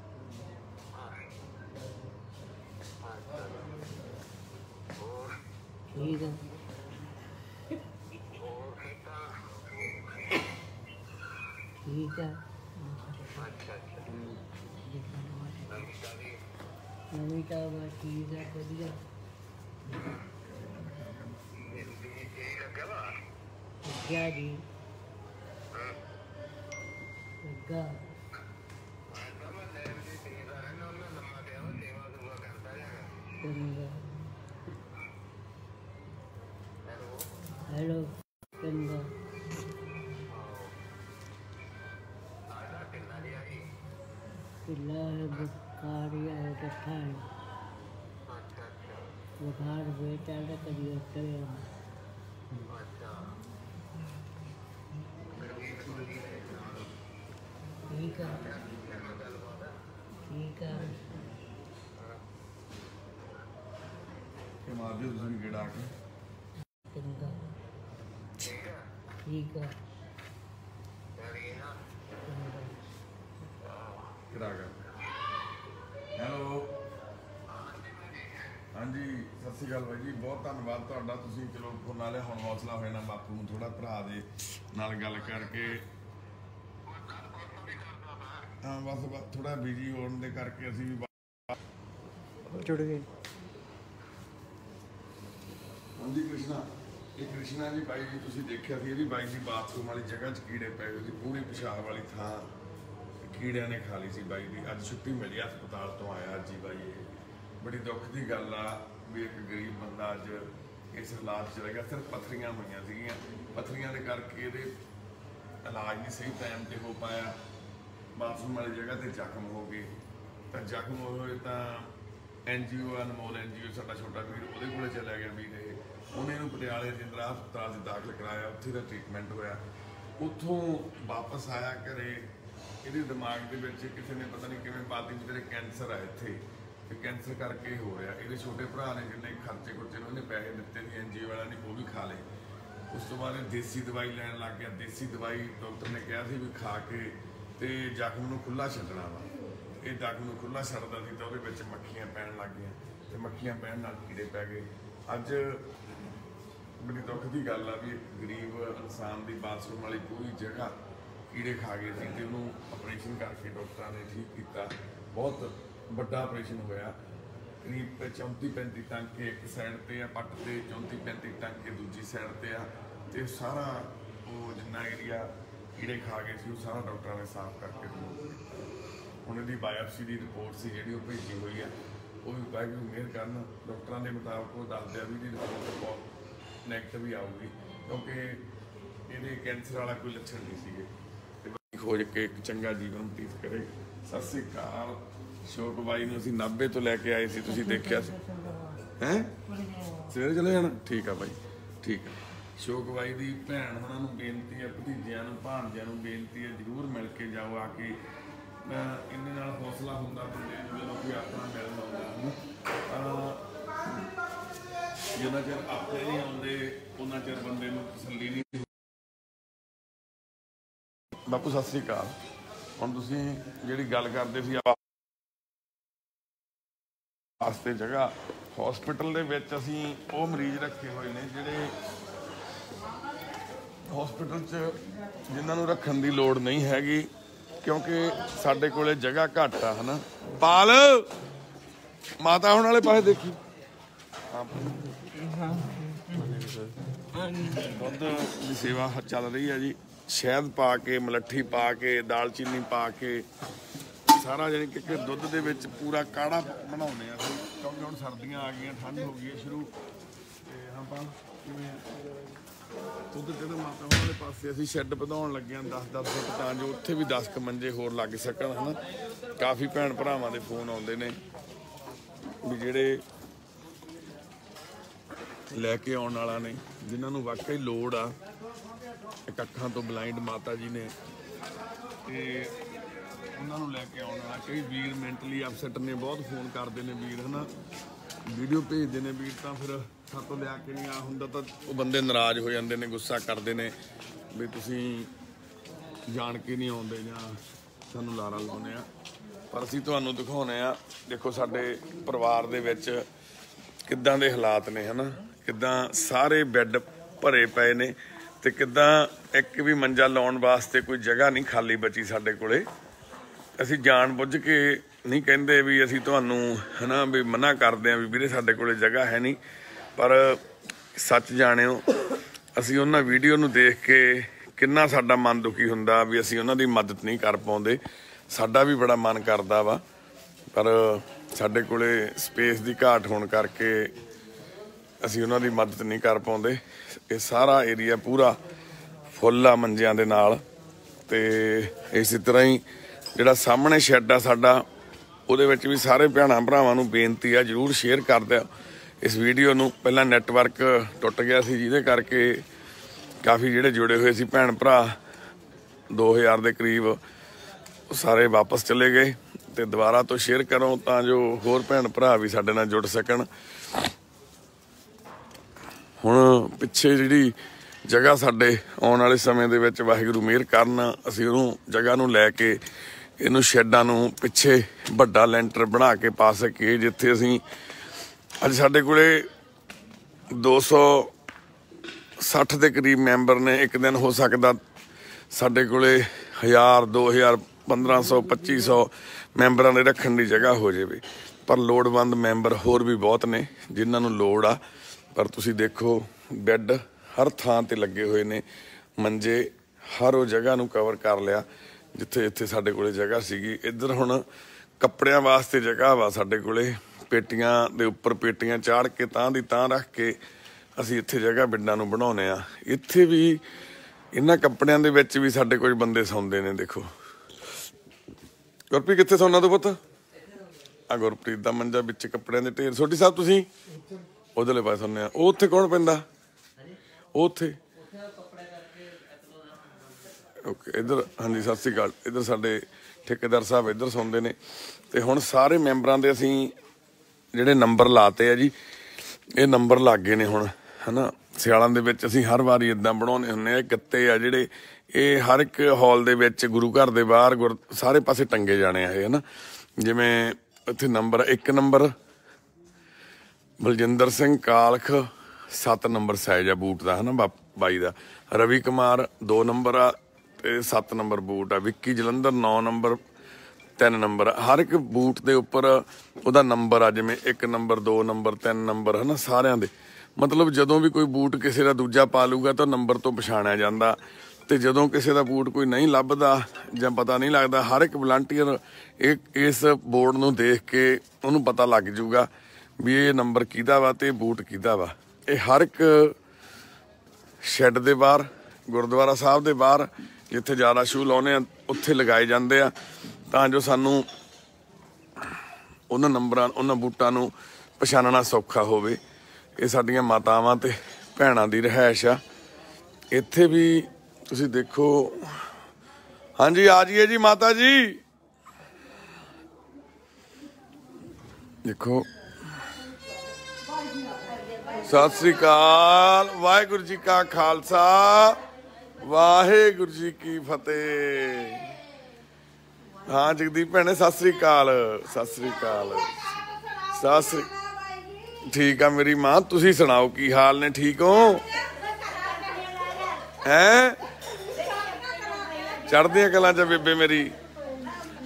ਠੀਕ ਹੈ ਨਵੀਂ ਤਾਂ ਬਸ ਠੀਕ ਹੈ ਵਧੀਆ hello from the पिल्लर बुखारिया रखा है बुखार बेटा तो करिए ठीक है। ठीक है। के माध्यम से गिरा ਠੀਕ ਆ। ਹਾਂਜੀ ਸਤਿ ਸ਼੍ਰੀ ਅਕਾਲ ਬਾਈ ਜੀ। ਬਹੁਤ ਧੰਨਵਾਦ ਤੁਹਾਡਾ। ਤੁਸੀਂ ਚਲੋ ਫੋਨ ਨਾਲੇ ਹੁਣ ਹੌਸਲਾ ਹੋਇਆ ਨਾ ਬਾਪੂ ਨੂੰ ਥੋੜਾ ਭਰਾ ਦੇ ਨਾਲ ਗੱਲ ਕਰਕੇ। ਹਾਂ ਬਸ ਬਸ ਥੋੜਾ ਬਿਜ਼ੀ ਹੋਣ ਦੇ ਕਰਕੇ ਅਸੀਂ ਵੀ ਜੁੜ ਗਏ। ਹਾਂਜੀ ਕ੍ਰਿਸ਼ਨਾ। ਇਹ ਕ੍ਰਿਸ਼ਨਾ ਜੀ ਬਾਈ ਜੀ ਤੁਸੀਂ ਦੇਖਿਆ ਸੀ, ਇਹ ਵੀ ਬਾਈ ਦੀ ਬਾਥਰੂਮ ਵਾਲੀ ਜਗ੍ਹਾ 'ਚ ਕੀੜੇ ਪਏ ਹੋਏ ਸੀ, ਪੂਰੀ ਪਿਸ਼ਾਬ ਵਾਲੀ ਥਾਂ ਕੀੜਿਆਂ ਨੇ ਖਾ ਲਈ ਸੀ ਬਾਈ ਦੀ ਅੱਜ ਛੁੱਟੀ ਮਿਲੀ, ਹਸਪਤਾਲ ਤੋਂ ਆਇਆ ਜੀ ਬਾਈ ਇਹ। ਬੜੀ ਦੁੱਖ ਦੀ ਗੱਲ ਆ ਵੀ ਇੱਕ ਗਰੀਬ ਬੰਦਾ ਅੱਜ ਇਸ ਹਾਲਾਤ 'ਚ ਰਹਿ ਗਿਆ, ਸਿਰਫ ਪੱਥਰੀਆਂ ਹੋਈਆਂ ਸੀਗੀਆਂ। ਪੱਥਰੀਆਂ ਦੇ ਕਰਕੇ ਇਹਦੇ ਇਲਾਜ ਨਹੀਂ ਸਹੀ ਟਾਈਮ ਤੇ ਹੋ ਪਾਇਆ। ਬਾਥਰੂਮ ਵਾਲੀ ਜਗ੍ਹਾ ਤੇ ਜ਼ਖਮ ਹੋ ਗਏ। ਤਾਂ ਜ਼ਖਮ ਹੋਏ ਤਾਂ ਐਨਜੀਓ ਅਨਮੋਲ ਐਨਜੀਓ ਸਾਡਾ ਛੋਟਾ ਵੀਰ ਉਹਦੇ ਕੋਲੇ ਚਲਾ ਗਿਆ ਵੀਰ। ਇਹ ਉਹਨੇ ਇਹਨੂੰ ਪਟਿਆਲੇ ਜਿੰਦਰਾ ਹਸਪਤਾਲ 'ਚ ਦਾਖਲ ਕਰਾਇਆ, ਉੱਥੇ ਦਾ ਟ੍ਰੀਟਮੈਂਟ ਹੋਇਆ। ਉੱਥੋਂ ਵਾਪਸ ਆਇਆ ਘਰੇ, ਇਹਦੇ ਦਿਮਾਗ ਦੇ ਵਿੱਚ ਕਿਸੇ ਨੇ ਪਤਾ ਨਹੀਂ ਕਿਵੇਂ ਪਾਤੀ ਵੀ ਤੇਰੇ ਕੈਂਸਰ ਆ ਇੱਥੇ। ਤੇ ਕੈਂਸਰ ਕਰਕੇ ਹੋ ਰਿਹਾ। ਇਹਦੇ ਛੋਟੇ ਭਰਾ ਨੇ ਜਿੰਨੇ ਖਰਚੇ ਖੁਰਚੇ ਨੇ, ਉਹਨੇ ਪੈਸੇ ਦਿੱਤੇ ਸੀ ਐਨਜੀਓ ਵਾਲਿਆਂ ਨੇ, ਉਹ ਵੀ ਖਾ ਲਏ। ਉਸ ਤੋਂ ਬਾਅਦ ਇਹ ਦੇਸੀ ਦਵਾਈ ਲੈਣ ਲੱਗ ਗਿਆ। ਦੇਸੀ ਦਵਾਈ ਡਾਕਟਰ ਨੇ ਕਿਹਾ ਸੀ ਵੀ ਖਾ ਕੇ ਤੇ ਜ਼ਖਮ ਨੂੰ ਖੁੱਲਾ ਛੱਡਣਾ ਵਾ। ਇਹ ਜ਼ਖਮ ਨੂੰ ਖੁੱਲਾ ਛੱਡਦਾ ਸੀ ਤਾਂ ਉਹਦੇ ਵਿੱਚ ਮੱਖੀਆਂ ਪੈਣ ਲੱਗ ਗਈਆਂ। ਤੇ ਮੱਖੀਆਂ ਪੈਣ ਨਾਲ ਕੀੜੇ ਪੈ ਗਏ। ਅੱਜ ਬੜੀ ਦੁੱਖ ਦੀ ਗੱਲ ਆ ਵੀ ਇੱਕ ਗਰੀਬ ਇਨਸਾਨ ਦੀ ਬਾਥਰੂਮ ਵਾਲੀ ਪੂਰੀ ਜਗ੍ਹਾ ਕੀੜੇ ਖਾ ਗਏ ਸੀ ਤੇ ਉਹਨੂੰ ਆਪਰੇਸ਼ਨ ਕਰਕੇ ਡਾਕਟਰਾਂ ਨੇ ਠੀਕ ਕੀਤਾ। ਬਹੁਤ ਵੱਡਾ ਆਪਰੇਸ਼ਨ ਹੋਇਆ। ਕਰੀਬ 34 35 ਟਾਂਕੇ ਇੱਕ ਸਾਈਡ ਤੇ ਆ, ਪੱਟ ਤੇ 34 35 ਟਾਂਕੇ ਦੂਜੀ ਸਾਈਡ ਤੇ ਆ ਤੇ ਸਾਰਾ ਉਹ ਜਿੰਨਾ ਏਰੀਆ ਕੀੜੇ ਖਾ ਗਏ ਸੀ, ਉਹ ਸਾਰਾ ਡਾਕਟਰਾਂ ਨੇ ਸਾਫ਼ ਕਰਕੇ ਉਹਨਾਂ ਦੀ ਬਾਇਓਪਸੀ ਦੀ ਰਿਪੋਰਟ ਸੀ ਜਿਹੜੀ ਉਹ ਭੇਜੀ ਹੋਈ ਆ। ਉਹ ਵੀ ਵਾਹਿਗੁਰੂ ਮਿਹਰ ਕਰਨ, ਡਾਕਟਰਾਂ ਦੇ ਮੁਤਾਬਕ ਉਹ ਦੱਸਦੇ ਆ ਵੀ ਇਹਦੀ ਰਿਪੋਰਟ ਬਹੁਤ ਨੈਗੇਟਿਵ ਹੀ ਆਊਗੀ, ਕਿਉਂਕਿ ਇਹਦੇ ਕੈਂਸਰ ਵਾਲਾ ਕੋਈ ਲੱਛਣ ਨਹੀਂ ਸੀਗੇ। ਤੇ ਖੋਜ ਕੇ ਇੱਕ ਚੰਗਾ ਜੀਵਨ ਬਤੀਤ ਕਰੇ। ਸਤਿ ਸ੍ਰੀ ਅਕਾਲ। ਸ਼ੋਕ ਬਾਈ ਨੂੰ ਅਸੀਂ 90 ਤੋਂ ਲੈ ਕੇ ਆਏ ਸੀ, ਤੁਸੀਂ ਦੇਖਿਆ ਸੀ? ਹੈ? ਸਵੇਰੇ ਚਲੇ ਜਾਣਾ? ਠੀਕ ਆ ਬਾਈ, ਠੀਕ ਆ। ਸ਼ੋਕ ਬਾਈ ਦੀ ਭੈਣ ਉਹਨਾਂ ਨੂੰ ਬੇਨਤੀ ਹੈ ਭਤੀਜਿਆਂ ਨੂੰ, ਭਾਣਜਿਆਂ ਨੂੰ ਬੇਨਤੀ ਹੈ ਜਰੂਰ ਮਿਲ ਕੇ ਜਾਓ ਆ ਕੇ। ਅਹ ਨਾਲ ਹੌਸਲਾ ਹੁੰਦਾ ਬੰਦੇ ਨੂੰ ਜਦੋਂ ਕੋਈ ਆਪਣਾ ਮਿਲਣ ਆਉਂਦਾ ਹੈ ਜਿੰਨਾ ਚਿਰ ਆਪਣੇ ਨਹੀਂ ਆਉਂਦੇ ਉਹਨਾਂ ਚਿਰ ਬੰਦੇ ਨੂੰ ਤਸੱਲੀ ਨਹੀਂ ਬਾਪੂ, ਸਤਿ ਸ੍ਰੀ ਅਕਾਲ। ਹੁਣ ਤੁਸੀਂ ਜਿਹੜੀ ਗੱਲ ਕਰਦੇ ਸੀ ਆ ਜਗ੍ਹਾ ਹਸਪੀਟਲ ਦੇ ਵਿੱਚ ਅਸੀਂ ਉਹ ਮਰੀਜ਼ ਰੱਖੇ ਹੋਏ ਨੇ ਜਿਹੜੇ ਹਸਪੀਟਲ 'ਚ ਜਿਨ੍ਹਾਂ ਨੂੰ ਰੱਖਣ ਦੀ ਲੋੜ ਨਹੀਂ ਹੈਗੀ, ਕਿਉਂਕਿ ਸਾਡੇ ਕੋਲੇ ਜਗ੍ਹਾ ਘੱਟ ਆ, ਹਨਾ? ਪਾਲ! ਮਾਤਾ ਹੁਣ ਵਾਲੇ ਪਾਸੇ ਦੇਖੀ। ਦੁੱਧ ਦੀ ਸੇਵਾ ਚੱਲ ਰਹੀ ਹੈ ਜੀ। ਸ਼ਹਿਦ ਪਾ ਕੇ, ਮਲੱਠੀ ਪਾ ਕੇ ਦਾਲਚੀਨੀ ਪਾ ਕੇ, ਸਾਰਾ ਜਾਨੀ ਕਿ ਦੁੱਧ ਦੇ ਵਿੱਚ ਪੂਰਾ ਕਾੜਾ ਬਣਾਉਂਦੇ ਆ ਕਿਉਂਕਿ ਹੁਣ ਸਰਦੀਆਂ ਆ ਗਈਆਂ, ਠੰਡ ਹੋ ਗਈ ਹੈ ਸ਼ੁਰੂ। ਤੇ ਹਾਂ ਕਿਵੇਂ ਆ? ਦੁੱਧ ਤੇ ਮਾਤਾ ਉਹਨਾਂ ਦੇ ਪਾਸੇ ਅਸੀਂ ਸ਼ੈੱਡ ਵਧਾਉਣ ਲੱਗੇ ਹਾਂ 10-10 ਫੁੱਟ ਤਾਂ ਜੋ ਉੱਥੇ ਵੀ 10 ਕ ਮੰਜੇ ਹੋਰ ਲੱਗ ਸਕਣ, ਹਨਾ। ਕਾਫੀ ਭੈਣ ਭਰਾਵਾਂ ਦੇ ਫੋਨ ਆਉਂਦੇ ਨੇ ਵੀ ਜਿਹੜੇ ਲੈ ਕੇ ਆਉਣ ਵਾਲਾ ਨੇ, ਜਿਨ੍ਹਾਂ ਨੂੰ ਵਾਕਈ ਲੋੜ ਆ। ਇੱਕ ਅੱਖਾਂ ਤੋਂ ਬਲਾਈਂਡ ਮਾਤਾ ਜੀ ਨੇ। ਤੇ ਉਹਨਾਂ ਨੂੰ ਲੈ ਕੇ ਆਉਣ ਵਾਲਾ ਕਈ ਵੀਰ ਮੈਂਟਲੀ ਅਪਸੈਟ ਨੇ, ਬਹੁਤ ਫੋਨ ਕਰਦੇ ਨੇ ਵੀਰ, ਹਨਾ? ਵੀਡੀਓ ਭੇਜਦੇ ਨੇ ਵੀਰ, ਤਾਂ ਫਿਰ ਸਾਤੋਂ ਲਿਆ ਕੇ ਨਹੀਂ ਆ, ਹੁੰਦਾ ਤਾਂ ਉਹ ਬੰਦੇ ਨਾਰਾਜ਼ ਹੋ ਜਾਂਦੇ ਨੇ, ਗੁੱਸਾ ਕਰਦੇ ਨੇ, ਵੀ ਤੁਸੀਂ ਜਾਣ ਕੇ ਨਹੀਂ ਆਉਂਦੇ ਜਾਂ ਸਾਨੂੰ ਲਾਰਾ ਲਾਉਂਦੇ ਆ। ਪਰ ਅਸੀਂ ਤੁਹਾਨੂੰ ਦਿਖਾਉਨੇ ਆ, ਦੇਖੋ ਸਾਡੇ ਪਰਿਵਾਰ ਦੇ ਵਿੱਚ ਕਿੱਦਾਂ ਦੇ ਹਾਲਾਤ ਨੇ, ਹਨਾ? ਕਿੱਦਾਂ ਸਾਰੇ ਬੈੱਡ ਭਰੇ ਪਏ ਨੇ ਤੇ ਕਿੱਦਾਂ ਇੱਕ ਵੀ ਮੰਜਾ ਲਾਉਣ ਵਾਸਤੇ ਕੋਈ ਜਗ੍ਹਾ ਨਹੀਂ ਖਾਲੀ ਬਚੀ ਸਾਡੇ ਕੋਲੇ। ਅਸੀਂ ਜਾਣ ਬੁੱਝ ਕੇ ਨਹੀਂ ਕਹਿੰਦੇ ਵੀ ਅਸੀਂ ਤੁਹਾਨੂੰ ਹਨਾ ਵੀ ਮਨਾ ਕਰਦੇ ਆਂ ਵੀ ਵੀਰੇ ਸਾਡੇ ਕੋਲੇ ਜਗ੍ਹਾ ਹੈ ਨਹੀਂ, ਪਰ ਸੱਚ ਜਾਣਿਓ, ਅਸੀਂ ਉਹਨਾਂ ਵੀਡੀਓ ਨੂੰ ਦੇਖ ਕੇ ਕਿੰਨਾ ਸਾਡਾ ਮਨ ਦੁਖੀ ਹੁੰਦਾ ਵੀ ਅਸੀਂ ਉਹਨਾਂ ਦੀ ਮਦਦ ਨਹੀਂ ਕਰ ਪਾਉਂਦੇ। ਸਾਡਾ ਵੀ ਬੜਾ ਮਨ ਕਰਦਾ ਵਾ, ਪਰ ਸਾਡੇ ਕੋਲੇ ਸਪੇਸ ਦੀ ਘਾਟ ਹੋਣ ਕਰਕੇ ਅਸੀਂ ਉਹਨਾਂ ਦੀ ਮਦਦ ਨਹੀਂ ਕਰ ਪਾਉਂਦੇ। ਇਹ ਸਾਰਾ ਏਰੀਆ ਪੂਰਾ ਫੁੱਲ ਆ ਮੰਜਿਆਂ ਦੇ ਨਾਲ। ਤੇ ਇਸੇ ਤਰ੍ਹਾਂ ਹੀ ਜਿਹੜਾ ਸਾਹਮਣੇ ਸ਼ੈੱਡ ਆ ਸਾਡਾ, ਉਹਦੇ ਵਿੱਚ ਵੀ ਸਾਰੇ ਭੈਣਾਂ ਭਰਾਵਾਂ ਨੂੰ ਬੇਨਤੀ ਆ, ਜਰੂਰ ਸ਼ੇਅਰ ਕਰ ਦਿਓ। ਇਸ ਵੀਡੀਓ ਨੂੰ ਪਹਿਲਾਂ ਨੈਟਵਰਕ ਟੁੱਟ ਗਿਆ ਸੀ, ਜਿਹਦੇ ਕਰਕੇ ਕਾਫੀ ਜਿਹੜੇ ਜੁੜੇ ਹੋਏ ਸੀ ਭੈਣ ਭਰਾ 2000 ਦੇ ਕਰੀਬ ਸਾਰੇ ਵਾਪਸ ਚਲੇ ਗਏ। ਤੇ ਦੁਬਾਰਾ ਤੋਂ ਸ਼ੇਅਰ ਕਰੋ ਤਾਂ ਜੋ ਹੋਰ ਭੈਣ ਭਰਾ ਵੀ ਸਾਡੇ ਨਾਲ ਜੁੜ ਸਕਣ। ਹੁਣ ਪਿੱਛੇ ਜਿਹੜੀ ਜਗ੍ਹਾ ਸਾਡੇ ਆਉਣ ਵਾਲੇ ਸਮੇਂ ਦੇ ਵਿੱਚ ਵਾਹਿਗੁਰੂ ਮਿਹਰ ਕਰਨ, ਅਸੀਂ ਉਹਨੂੰ ਜਗ੍ਹਾ ਨੂੰ ਲੈ ਕੇ ਇਹਨੂੰ ਸ਼ੈੱਡਾਂ ਨੂੰ ਪਿੱਛੇ ਵੱਡਾ ਲੈਂਟਰ ਬਣਾ ਕੇ ਪਾ ਸਕੀਏ, ਜਿੱਥੇ ਅਸੀਂ ਅੱਜ ਸਾਡੇ ਕੋਲੇ 260 ਦੇ ਕਰੀਬ ਮੈਂਬਰ ਨੇ, ਇੱਕ ਦਿਨ ਹੋ ਸਕਦਾ ਸਾਡੇ ਕੋਲੇ 1000 2000 1500 2500 ਮੈਂਬਰਾਂ ਦੇ ਰੱਖਣ ਦੀ ਜਗ੍ਹਾ ਹੋ ਜਾਵੇ। ਪਰ ਲੋੜਵੰਦ ਮੈਂਬਰ ਹੋਰ ਵੀ ਬਹੁਤ ਨੇ, ਜਿਨ੍ਹਾਂ ਨੂੰ ਲੋੜ ਆ। ਪਰ ਤੁਸੀਂ ਦੇਖੋ, ਬੈੱਡ ਹਰ ਥਾਂ ਤੇ ਲੱਗੇ ਹੋਏ ਨੇ। ਮੰਜੇ ਹਰ ਉਹ ਜਗ੍ਹਾ ਨੂੰ ਕਵਰ ਕਰ ਲਿਆ, ਜਿੱਥੇ ਜਿੱਥੇ ਸਾਡੇ ਕੋਲੇ ਜਗ੍ਹਾ ਸੀਗੀ। ਇੱਧਰ ਹੁਣ ਕੱਪੜਿਆਂ ਵਾਸਤੇ ਜਗ੍ਹਾ ਵਾ ਸਾਡੇ ਕੋਲੇ। ਪੇਟੀਆਂ ਦੇ ਉੱਪਰ ਪੇਟੀਆਂ ਚਾੜ ਕੇ, ਤਾਂ ਦੀ ਤਾਂ ਰੱਖ ਕੇ ਅਸੀਂ ਇੱਥੇ ਜਗ੍ਹਾ ਬਿੰਡਾਂ ਨੂੰ ਬਣਾਉਨੇ ਆ ਇੱਥੇ ਵੀ ਇਹਨਾਂ ਕੱਪੜਿਆਂ ਦੇ ਵਿੱਚ ਵੀ ਸਾਡੇ ਕੁਝ ਬੰਦੇ ਸੌਂਦੇ ਨੇ, ਦੇਖੋ। ਗੁਰਪ੍ਰੀਤ, ਕਿੱਥੇ ਸੌਣਾ ਤੂੰ ਪੁੱਤ? ਆ ਗੁਰਪ੍ਰੀਤ ਦਾ ਮੰਜਾ ਵਿੱਚ ਕੱਪੜਿਆਂ ਦੇ ਢੇਰ। ਛੋਟੀ ਸਾਹਿਬ, ਤੁਸੀਂ? ਉਧਰਲੇ ਪਾਸੇ ਸੌਂਦੇ ਆ। ਉਹ ਉੱਥੇ ਕੌਣ ਪੈਂਦਾ? ਉੱਥੇ। ਓਕੇ, ਇਧਰ, ਹਾਂਜੀ, ਸਤਿ ਸ੍ਰੀ ਅਕਾਲ। ਇਧਰ ਸਾਡੇ ਠੇਕੇਦਾਰ ਸਾਹਿਬ ਇਧਰ ਸੌਂਦੇ ਨੇ। ਤੇ ਹੁਣ ਸਾਰੇ ਮੈਂਬਰਾਂ ਦੇ ਅਸੀਂ ਜਿਹੜੇ ਨੰਬਰ ਲਾਤੇ ਆ ਜੀ, ਇਹ ਨੰਬਰ ਲੱਗ ਗਏ ਨੇ ਹੁਣ, ਹਨਾ? ਸਿਆਲਾਂ ਦੇ ਵਿੱਚ ਅਸੀਂ ਹਰ ਵਾਰੀ ਇਦਾਂ ਬਣਾਉਂਦੇ ਹੁੰਨੇ ਆ ਗੱਤੇ ਆ ਜਿਹੜੇ, ਇਹ ਹਰ ਇੱਕ ਹਾਲ ਦੇ ਵਿੱਚ ਗੁਰੂ ਘਰ ਦੇ ਬਾਹਰ ਗੁਰ- ਸਾਰੇ ਪਾਸੇ ਟੰਗੇ ਜਾਣੇ ਆ ਇਹ, ਹਨਾ? ਜਿਵੇਂ ਇੱਥੇ number 1 number Baljinder Singh Kalakh 7 number size ਆ ਬੂਟ ਦਾ, ਹਨਾ, ਬਾ- ਬਾਈ ਦਾ। ਰਵੀ ਕੁਮਾਰ 2 ਨੰਬਰ ਆ ਤੇ 7 ਨੰਬਰ ਬੂਟ ਆ। ਵਿੱਕੀ ਜਲੰਧਰ 9 ਨੰਬਰ 3 ਨੰਬਰ ਆ। ਹਰ ਇੱਕ ਬੂਟ ਦੇ ਉੱਪਰ ਉਹਦਾ ਨੰਬਰ ਆ, ਜਿਵੇਂ 1 ਨੰਬਰ 2 ਨੰਬਰ 3 ਨੰਬਰ, ਹਨਾ, ਸਾਰਿਆਂ ਦੇ। ਮਤਲਬ ਜਦੋਂ ਵੀ ਕੋਈ ਬੂਟ ਕਿਸੇ ਦਾ ਦੂਜਾ ਪਾ ਲੂਗਾ ਤਾਂ ਨੰਬਰ ਤੋਂ ਪਛਾਣਿਆ ਜਾਂਦਾ। ਤੇ ਜਦੋਂ ਕਿਸੇ ਦਾ ਬੂਟ ਕੋਈ ਨਹੀਂ ਲੱਭਦਾ ਜਾਂ ਪਤਾ ਨਹੀਂ ਲੱਗਦਾ, ਹਰ ਇੱਕ ਵਲੰਟੀਅਰ ਇਹ ਇਸ ਬੋਰਡ ਨੂੰ ਦੇਖ ਕੇ ਉਹਨੂੰ ਪਤਾ ਲੱਗ ਜਾਊਗਾ ਵੀ ਇਹ ਨੰਬਰ ਕਿਹਦਾ ਵਾ ਤੇ ਬੂਟ ਕਿਹਦਾ ਵਾ। ਇਹ ਹਰ ਇੱਕ ਸ਼ੈੱਡ ਦੇ ਬਾਹਰ, ਗੁਰਦੁਆਰਾ ਸਾਹਿਬ ਦੇ ਬਾਹਰ, ਜਿੱਥੇ ਜ਼ਿਆਦਾ ਸ਼ੂ ਲਾਉਨੇ ਆ, ਉੱਥੇ ਲਗਾਏ ਜਾਂਦੇ ਆ। ਤਾਂ ਜੋ ਸਾਨੂੰ ਉਹਨਾਂ ਨੰਬਰਾਂ, ਉਹਨਾਂ ਬੂਟਾਂ ਨੂੰ ਪਛਾਣਨਾ ਸੌਖਾ ਹੋਵੇ। ਇਹ ਸਾਡੀਆਂ ਮਾਤਾਵਾਂ ਤੇ ਭੈਣਾਂ ਦੀ ਰਹਿائش ਆ। ਇੱਥੇ ਵੀ ਤੁਸੀਂ ਦੇਖੋ। ਹਾਂਜੀ, ਆ ਜਾਈਏ ਜੀ ਮਾਤਾ ਜੀ। ਦੇਖੋ। ਸਤਿ ਸ੍ਰੀ ਅਕਾਲ। ਵਾਹਿਗੁਰੂ ਜੀ ਕਾ ਖਾਲਸਾ, ਵਾਹਿਗੁਰੂ ਜੀ ਕੀ ਫਤਿਹ। ਹਾਂ ਜਗਦੀਪ ਭੈਣੇ, ਸਤਿ ਸ੍ਰੀ ਅਕਾਲ, ਸਤਿ ਸ੍ਰੀ ਅਕਾਲ। ਸਤਿ ਸ੍ਰੀ ਠੀਕ ਆ ਮੇਰੀ ਮਾਂ, ਤੁਸੀਂ ਸੁਣਾਓ ਕੀ ਹਾਲ ਨੇ, ਠੀਕ ਹੋ? ਹੈ? ਚੜਦੀਆਂ ਕਲਾਂ ਚ ਬੇਬੇ ਮੇਰੀ?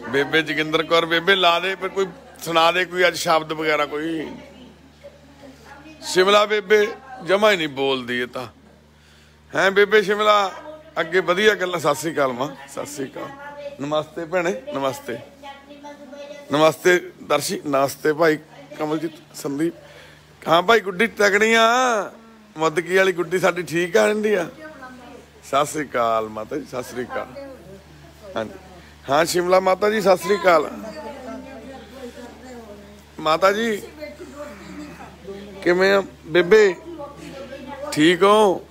ਬੇਬੇ ਜੋਗਿੰਦਰ ਕੌਰ, ਬੇਬੇ ਲਾ ਦੇ, ਪਰ ਕੋਈ ਸੁਣਾ ਦੇ ਕੋਈ ਅੱਜ ਸ਼ਬਦ ਵਗੈਰਾ ਕੋਈ? ਸ਼ਿਮਲਾ ਬੇਬੇ ਜਮਾ ਹੀ ਨਹੀਂ ਬੋਲਦੀ ਇਹ ਤਾਂ। ਹੈ ਬੇਬੇ ਸ਼ਿਮਲਾ, ਅੱਗੇ ਵਧੀਆ ਗੱਲਾਂ, ਸਤਿ ਸ੍ਰੀ ਅਕਾਲ ਮਾਂ, ਸਤਿ ਸ੍ਰੀ ਅਕਾਲ। ਨਮਸਤੇ ਭੈਣੇ, ਨਮਸਤੇ। ਨਮਸਤੇ ਦਰਸ਼ੀ, ਨਮਸਤੇ ਭਾਈ ਕਮਲਜੀਤ, ਸੰਦੀਪ। ਹਾਂ ਭਾਈ ਗੁੱਡੀ ਤਕੜੀਆਂ ਮਦਕੀ ਵਾਲੀ ਗੁੱਡੀ ਸਾਡੀ ਠੀਕ ਆ ਰਹਿੰਦੀ ਆ। ਸਤਿ ਸ੍ਰੀ ਅਕਾਲ ਮਾਤਾ ਜੀ, ਸਤਿ ਸ੍ਰੀ ਅਕਾਲ। ਹਾਂਜੀ। ਹਾਂ ਸ਼ਿਮਲਾ ਮਾਤਾ ਜੀ, ਸਤਿ ਸ੍ਰੀ ਅਕਾਲ। ਮਾਤਾ ਜੀ ਕਿਵੇਂ ਆ ਬੇਬੇ? ਠੀਕ ਹੋ?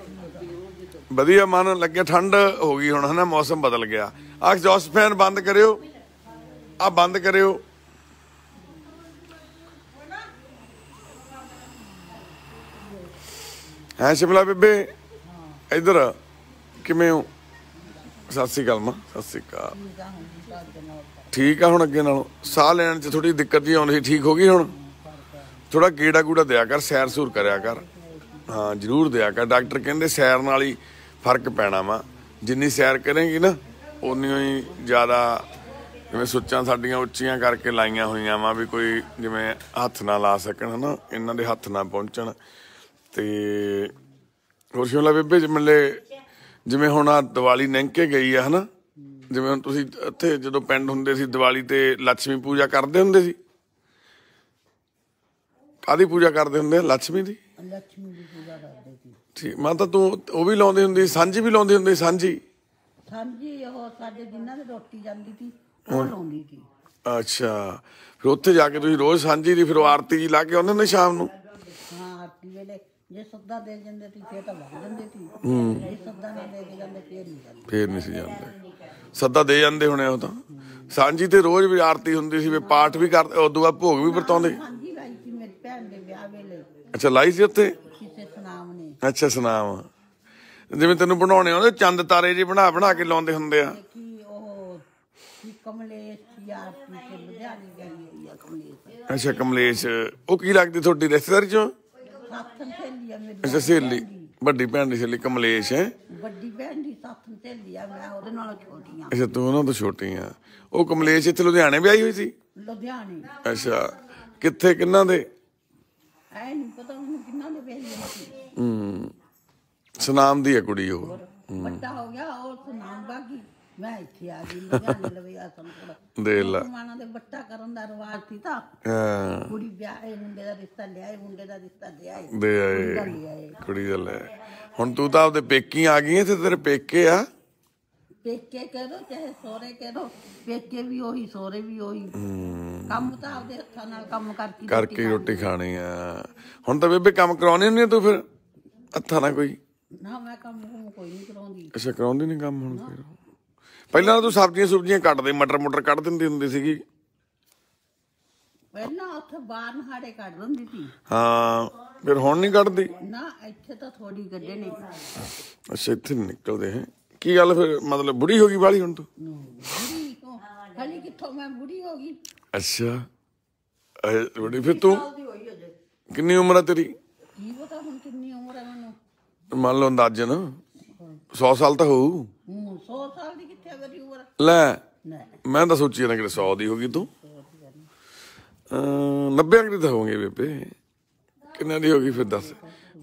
ਵਧੀਆ ਮਨ ਲੱਗਿਆ, ਠੰਡ ਹੋ ਗਈ ਹੁਣ, ਹਨਾ, ਮੌਸਮ ਬਦਲ ਗਿਆ। ਆਹ ਐਗਜ਼ੌਸਟ ਫੈਨ ਬੰਦ ਕਰਿਓ। ਆ ਬੰਦ ਕਰਿਓ। ਹੈ ਸ਼ਿਮਲਾ ਬੇਬੇ? ਇੱਧਰ ਕਿਵੇਂ ਹੋ? ਸਤਿ ਸ੍ਰੀ ਅਕਾਲ ਮਾਂ, ਸਤਿ ਸ੍ਰੀ ਅਕਾਲ। ਠੀਕ ਆ ਹੁਣ ਅੱਗੇ ਨਾਲੋਂ। ਸਾਹ ਲੈਣ 'ਚ ਥੋੜੀ ਦਿੱਕਤ ਜੀ ਆਉਂਦੀ ਸੀ। ਠੀਕ ਹੋ ਗਈ ਹੁਣ? ਥੋੜਾ ਕੀੜਾ ਕੂੜਾ ਦਿਆ ਕਰ, ਸੈਰ ਸੂਰ ਕਰਿਆ ਕਰ। ਹਾਂ, ਜ਼ਰੂਰ ਦਿਆ ਕਰ। ਡਾਕਟਰ ਕਹਿੰਦੇ ਸੈਰ ਨਾਲ ਹੀ ਫ਼ਰਕ ਪੈਣਾ ਵਾ। ਜਿੰਨੀ ਸੈਰ ਕਰੇਗੀ ਨਾ ਉਨੀ ਹੀ ਜ਼ਿਆਦਾ ਜਿਵੇਂ ਸੁੱਚਾਂ ਸਾਡੀਆਂ ਉੱਚੀਆਂ ਕਰਕੇ ਲਾਈਆਂ ਹੋਈਆਂ ਵਾ ਵੀ ਕੋਈ ਜਿਵੇਂ ਹੱਥ ਨਾ ਲਾ ਸਕਣ, ਹਨਾ? ਇਹਨਾਂ ਦੇ ਹੱਥ ਨਾ ਪਹੁੰਚਣ। ਤੇ ਹੋਰ ਸ਼ਿਮਲਾ ਬੇਬੇ, ਜਿਵੇਂ ਜਿਵੇਂ ਹੁਣ ਆ ਦੀਵਾਲੀ ਲੰਘ ਗਈ ਆ, ਹਨਾ? ਜਿਵੇਂ ਹੁਣ ਤੁਸੀਂ ਇੱਥੇ ਜਦੋਂ ਪਿੰਡ ਹੁੰਦੇ ਸੀ, ਦੀਵਾਲੀ ਤੇ ਲక్ష్ਮੀ ਪੂਜਾ ਕਰਦੇ ਹੁੰਦੇ ਸੀ? ਕਾਦੀ ਪੂਜਾ ਕਰਦੇ ਹੁੰਦੇ ਲక్ష్ਮੀ ਦੀ? ਲక్ష్ਮੀ ਦੀ ਪੂਜਾ ਕਰਦੇ ਸੀ। ਠੀਕ ਮਾਤਾ ਤੂੰ ਉਹ ਵੀ ਲਾਉਂਦੀ ਹੁੰਦੀ ਸਾਂਝੀ ਵੀ ਲਾਉਂਦੀ ਹੁੰਦੀ ਅੱਛਾ ਫਿਰ ਜਾ ਕੇ ਤੁਸੀਂ ਰੋਜ਼ ਸਾਂਝੀ ਦੀ ਫਿਰ ਆਰਤੀ ਜੀ ਲਾ ਕੇ ਆਉਂਦੇ ਨੇ ਸ਼ਾਮ ਨੂੰ? ਫੇਰ ਤਾਂ ਸੀ। ਸੱਦਾ ਦੇ ਫੇਰ ਨਹੀਂ ਸੀ ਜਾਂਦੇ। ਸੱਦਾ ਦੇ ਜਾਂਦੇ ਹੁਣੇ ਉਹ ਤਾਂ। ਸਾਂਝੀ ਤੇ ਰੋਜ਼ ਵੀ ਆਰਤੀ ਹੁੰਦੀ ਸੀ ਵੀ ਪਾਠ ਵੀ ਕਰਦੇ ਉਦੋਂ ਬਾਅਦ ਭੋਗ ਵੀ ਵਰਤਾਉਂਦੇ। ਦੇ ਵਿਆਹ ਵੇਲੇ। ਅੱਛਾ ਲਾਈ ਸੀ ਉੱਥੇ? ਕਿਸੇ ਸੁਨਾਮ ਨੇ। ਅੱਛਾ ਸੁਨਾਮ। ਜਿਵੇਂ ਤੈਨੂੰ ਬਣਾਉਣੇ ਆਉਂਦੇ ਚੰਦ ਤਾਰੇ ਜੀ ਬਣਾ ਬਣਾ ਕੇ ਲਾਉਂਦੇ ਹੁੰਦੇ ਆ। ਕਿ ਉਹ ਕੀ ਕਮਲੇਸ਼ ਦੀ ਆਰਤੀ ਤੇ ਲੁਧਿਆਣੇ ਗਈ ਹੋਈ ਆ ਕਮਲੇਸ਼। ਅੱਛਾ ਕਮਲੇਸ਼। ਉਹ ਕੀ ਲੱਗਦੀ ਤੁਹਾਡੀ ਰਿਸ਼ਤੇਦਾਰੀ ਚੋਂ? ਸਾਥਨ ਸਹੇਲੀ ਆ ਮੇਰੀ। ਅੱਛਾ ਸਹੇਲੀ। ਵੱਡੀ ਭੈਣ ਦੀ ਸਹੇਲੀ ਕਮਲੇਸ਼ ਹੈ? ਵੱਡੀ ਭੈਣ ਦੀ ਸਾਥਨ ਸਹੇਲੀ ਆ ਮੈਂ ਉਹਦੇ ਨਾਲੋਂ ਛੋਟੀ ਆ। ਅੱਛਾ ਤੂੰ ਉਹਨਾਂ ਤੋਂ ਛੋਟੀ ਆ। ਉਹ ਕਮਲੇਸ਼ ਇੱਥੇ ਲੁਧਿਆਣੇ ਵਿਆਹੀ ਹੋਈ ਸੀ? ਲੁਧਿਆਣੇ। ਅੱਛਾ ਕਿੱਥੇ ਕਿੰਨਾਂ ਦੇ? ਐ ਨਹੀਂ ਪਤਾ ਉਹਨੂੰ ਕਿੰਨਾ ਦੇ ਵੇਲੇ ਸੀ। ਹੂੰ। ਸੁਨਾਮ ਦੀ ਹੈ ਕੁੜੀ ਉਹ। ਵੱਡਾ ਹੋ ਗਿਆ ਉਹ ਸੁਨਾਮ ਬਾਗੀ। ਮੈਂ ਇੱਥੇ ਆ ਗਈ ਲੁਧਿਆਣੇ ਲਵੇ ਆ ਸੰਪੂਰ ਦੇ ਲਾ। ਮੁਸਲਮਾਨਾਂ ਦੇ ਬੱਟਾ ਕਰਨ ਦਾ ਰਿਵਾਜ ਸੀ ਤਾਂ। ਹਾਂ, ਕੁੜੀ ਵਿਆਹੇ ਮੁੰਡੇ ਦਾ ਰਿਸ਼ਤਾ ਲਿਆਏ ਮੁੰਡੇ ਦਾ ਰਿਸ਼ਤਾ ਲਿਆਏ। ਦੇ ਆਏ। ਕੁੜੀ ਦਾ ਲੈ ਹੁਣ ਤੂੰ ਤਾਂ ਆਪਦੇ ਪੇਕੀ ਆ ਗਈ ਤੇ ਤੇਰੇ ਪੇਕੇ ਆ। ਪੇਕੇ ਕਰੋ ਚਾਹੇ ਸੋਰੇ ਕਰੋ ਪੇਕੇ ਵੀ ਉਹੀ ਸੋਰੇ ਵੀ ਉਹੀ। ਕੰਮ ਤਾਂ ਆਪਦੇ ਹੱਥਾਂ ਨਾਲ ਕੰਮ ਕਰਕੇ ਰੋਟੀ ਖਾਣੀ ਆ। ਹੁਣ ਤਾਂ ਬੇਬੇ ਕੰਮ ਕਰਾਉਣੀ ਨਹੀਂ ਤੂੰ ਫਿਰ? ਹੱਥਾਂ ਨਾਲ ਕੋਈ? ਨਾ ਮੈਂ ਕੰਮ ਕੁਮ ਕੋਈ ਨਹੀਂ ਕਰਾਉਂਦੀ। ਅੱਛਾ ਕਰਾਉਂਦੀ ਨਹੀਂ ਕੰਮ ਹੁਣ ਫਿਰ? ਪਹਿਲਾਂ ਤਾਂ ਸਬਜ਼ੀਆਂ ਸੁਬਜ਼ੀਆਂ ਕੱਟਦੇ ਮਟਰ ਮੁਟਰ ਕੱਢ ਦਿੰਦੀ ਹੁੰਦੀ ਸੀਗੀ। ਪਹਿਲਾਂ ਉੱਥੇ ਬਾਹਰ ਨਹਾੜੇ ਕੱਢ ਦਿੰਦੀ ਸੀ। ਹਾਂ ਫਿਰ ਹੁਣ ਨਹੀਂ ਕੱਢਦੀ? ਨਾ ਇੱਥੇ ਤਾਂ ਥੋੜੀ ਗੱਡੇ ਨੇ। ਅੱਛਾ ਇੱਥੇ ਨਿਕਲਦੇ ਹੈ। ਕੀ ਗੱਲ ਫਿਰ? ਮਤਲਬ ਬੁੜੀ ਹੋ ਗਈ ਵਾਲੀ ਹੁਣ ਤੂੰ? ਬੁੜੀ ਤੋਂ ਹਲੀ ਕਿੱਥੋਂ ਮੈਂ ਬੁੜੀ ਹੋ ਗਈ? ਅੱਛਾ। ਅਹ ਬੁੜੀ ਫਿਰ ਤੂੰ? ਕਿੰਨੀ ਉਮਰ ਆ ਤੇਰੀ? ਕੀ ਪਤਾ ਹੁਣ ਕਿੰਨੀ ਉਮਰ ਹੈ ਮੈਨੂੰ। ਮੰਨ ਲਓ ਅੰਦਾਜ਼ਨ 100 ਸਾਲ ਤਾਂ ਹੋਊ। ਹੂੰ 100 ਸਾਲ ਦੀ ਕਿੱਥੇ ਮੇਰੀ ਉਮਰ? ਲੈ ਨਹੀਂ ਮੈਂ ਤਾਂ ਸੋਚੀ ਨਾ ਕਿ 100 ਦੀ ਹੋ ਗਈ ਤੂੰ। ਅਹ 90 ਅੰਗਰੀ ਤਾਂ ਹੋਵਾਂਗੇ ਬੇਬੇ। ਕਿੰਨਾ ਦੀ ਹੋ ਗਈ ਫਿਰ ਦੱਸ।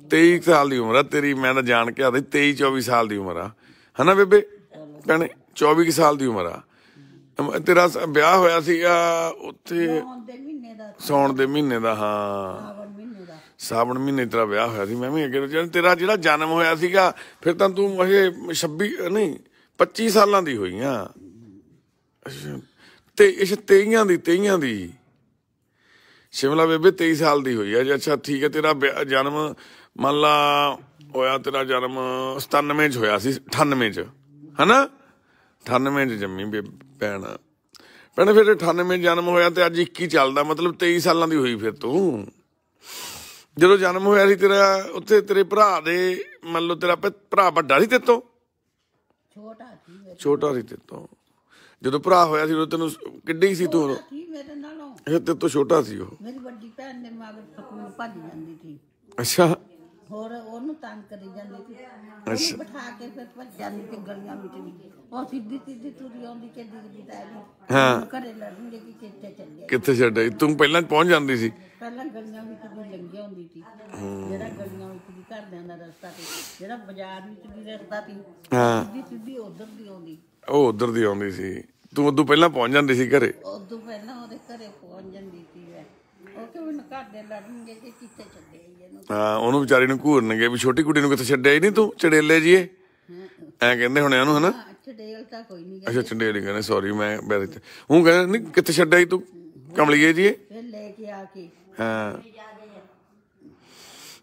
23 ਸਾਲ ਦੀ ਉਮਰ ਆ ਤੇਰੀ ਮੈਂ ਤਾਂ ਜਾਣ ਕੇ ਆਦਾ 23 24 ਸਾਲ ਦੀ ਉਮਰ ਆ। ਹਨਾ ਬੇਬੇ? ਭੈਣੇ 24 ਕੁ ਸਾਲ ਦੀ ਉਮਰ ਆ। ਤੇਰਾ ਵਿਆਹ ਹੋਇਆ ਸੀਗਾ ਉੱਥੇ ਸੌਣ ਦੇ ਮਹੀਨੇ ਦਾ। ਹਾਂ। ਸਾਵਣ ਮਹੀਨੇ ਤੇਰਾ ਵਿਆਹ ਹੋਇਆ ਸੀ ਮੈਂ ਵੀ ਅੱਗੇ ਜਿਹੜਾ ਤੇਰਾ ਜਿਹੜਾ ਜਨਮ ਹੋਇਆ ਸੀਗਾ ਫਿਰ ਤਾਂ ਤੂੰ ਇਹ 26 ਨਹੀਂ 25 ਸਾਲਾਂ ਦੀ ਹੋਈ ਆ। ਤੇ ਇਸ 23 ਦੀ 23 ਦੀ। ਸ਼ਿਮਲਾ ਬੇਬੇ 23 ਸਾਲ ਦੀ ਹੋਈ ਆ। ਜੀ ਅੱਛਾ ਠੀਕ ਹੈ ਤੇਰਾ ਜਨਮ ਮੰਨ ਲਾ ਹੋਇਆ ਤੇਰਾ ਜਨਮ 97 ਚ ਹੋਇਆ ਸੀ 98 ਚ ਹਨਾ? 98 ਚ ਜੰਮੀ ਬੇ- ਭੈਣ। ਭੈਣ ਫਿਰ 98 ਚ ਜਨਮ ਹੋਇਆ ਤੇ ਅੱਜ 21 ਚੱਲਦਾ ਮਤਲਬ 23 ਸਾਲਾਂ ਦੀ ਹੋਈ ਫਿਰ ਤੂੰ। ਜਦੋਂ ਜਨਮ ਹੋਇਆ ਸੀ ਤੇਰਾ ਉੱਥੇ ਤੇਰੇ ਭਰਾ ਦੇ ਮੰਨ ਲਓ ਤੇਰਾ ਭਰਾ ਵੱਡਾ ਸੀ ਤੇਤੋਂ? ਛੋਟਾ ਸੀ ਛੋਟਾ ਸੀ ਤੇਤੋਂ। ਜਦੋਂ ਭਰਾ ਹੋਇਆ ਸੀ ਉਦੋਂ ਤੈਨੂੰ ਕਿੱਡੀ ਸੀ ਤੂੰ? ਮੇਰੇ ਨਾਲੋਂ। ਇਹ ਤੇਤੋਂ ਛੋਟਾ ਸੀ ਉਹ। ਮੇਰੀ ਵੱਡੀ ਭੈਣ ਨੇ ਮਗਰ ਭੱਜ ਜਾਂਦੀ ਸੀ। ਅੱਛਾ। ਹੋਰ ਉਹਨੂੰ ਤੰਗ ਕਰੀ ਜਾਂਦੀ ਸੀ। ਉਹਨੂੰ ਬਿਠਾ ਕੇ ਫਿਰ ਭੱਜ ਜਾਂਦੀ ਸੀ ਗਲੀਆਂ ਵਿੱਚ ਵੀ। ਉਹ ਸਿੱਧੀ ਸਿੱਧੀ ਤੁਰੀ ਆਉਂਦੀ ਕਿ ਡਿੱਗਦੀ ਤਾਂ ਨਹੀਂ ਹਾਂ। ਘਰੇ ਲੜਨਗੇ ਕਿ ਕਿੱਥੇ ਚੱਲੇ ਕਿੱਥੇ ਛੱਡਿਆ ਸੀ? ਤੂੰ ਪਹਿਲਾਂ ਪਹੁੰਚ ਜਾਂਦੀ ਸੀ? ਪਹਿਲਾਂ ਗਲੀਆਂ ਵਿੱਚ ਵੀ ਲੰਘੀ ਹੁੰਦੀ ਸੀ। ਜਿਹੜਾ ਗਲੀਆਂ ਵਿੱਚ ਵੀ ਘਰਦਿਆਂ ਦਾ ਰਸਤਾ ਸੀ ਜਿਹੜਾ ਬਾਜ਼ਾਰ ਵਿੱਚ ਵੀ ਰਸਤਾ ਸੀ ਹਾਂ। ਸਿੱਧੀ ਸਿੱਧੀ ਉਧਰ ਦੀ ਆਉਂਦੀ। ਉਹ ਉਧਰ ਦੀ ਆਉਂਦੀ ਸੀ। ਤੂੰ ਉਦੋਂ ਪਹਿਲਾਂ ਪਹੁੰਚ ਜਾਂਦੀ ਸੀ ਘਰੇ? ਉਦੋਂ ਪਹਿਲਾਂ ਉਹਦੇ ਘਰੇ ਪਹੁੰਚ ਜਾਂਦੀ ਸੀ ਉਹ ਕਿ ਮੈਨੂੰ ਘਰ ਦੇ ਲੜਨਗੇ ਕਿ ਕਿੱਥੇ ਚੱਲੇ ਇਹਨੂੰ। ਹਾਂ ਉਹਨੂੰ ਵਿਚਾਰੀ ਨੂੰ ਘੂਰਨਗੇ ਵੀ ਛੋਟੀ ਕੁੜੀ ਨੂੰ ਕਿੱਥੇ ਛੱਡਿਆ ਹੀ ਨਹੀਂ ਤੂੰ ਚੜੇਲੇ ਜੀਏ। ਐ ਕਹਿੰਦੇ ਹੋਣੇ ਉਹਨੂੰ ਹਨਾ? ਡੇਲ ਤਾਂ ਕੋਈ ਨਹੀਂ ਅੱਛਾ ਚੰਡੇਲ ਕਹਿੰਦੇ ਸੌਰੀ ਮੈਂ ਬੈਰੇ ਚ ਹੂੰ ਕਹਿੰਦੇ ਨਹੀਂ ਕਿੱਥੇ ਛੱਡਿਆ ਤੂੰ? ਕਮਲੀਏ ਜੀਏ? ਫਿਰ ਲੈ ਕੇ ਆ ਕੇ। ਹਾਂ।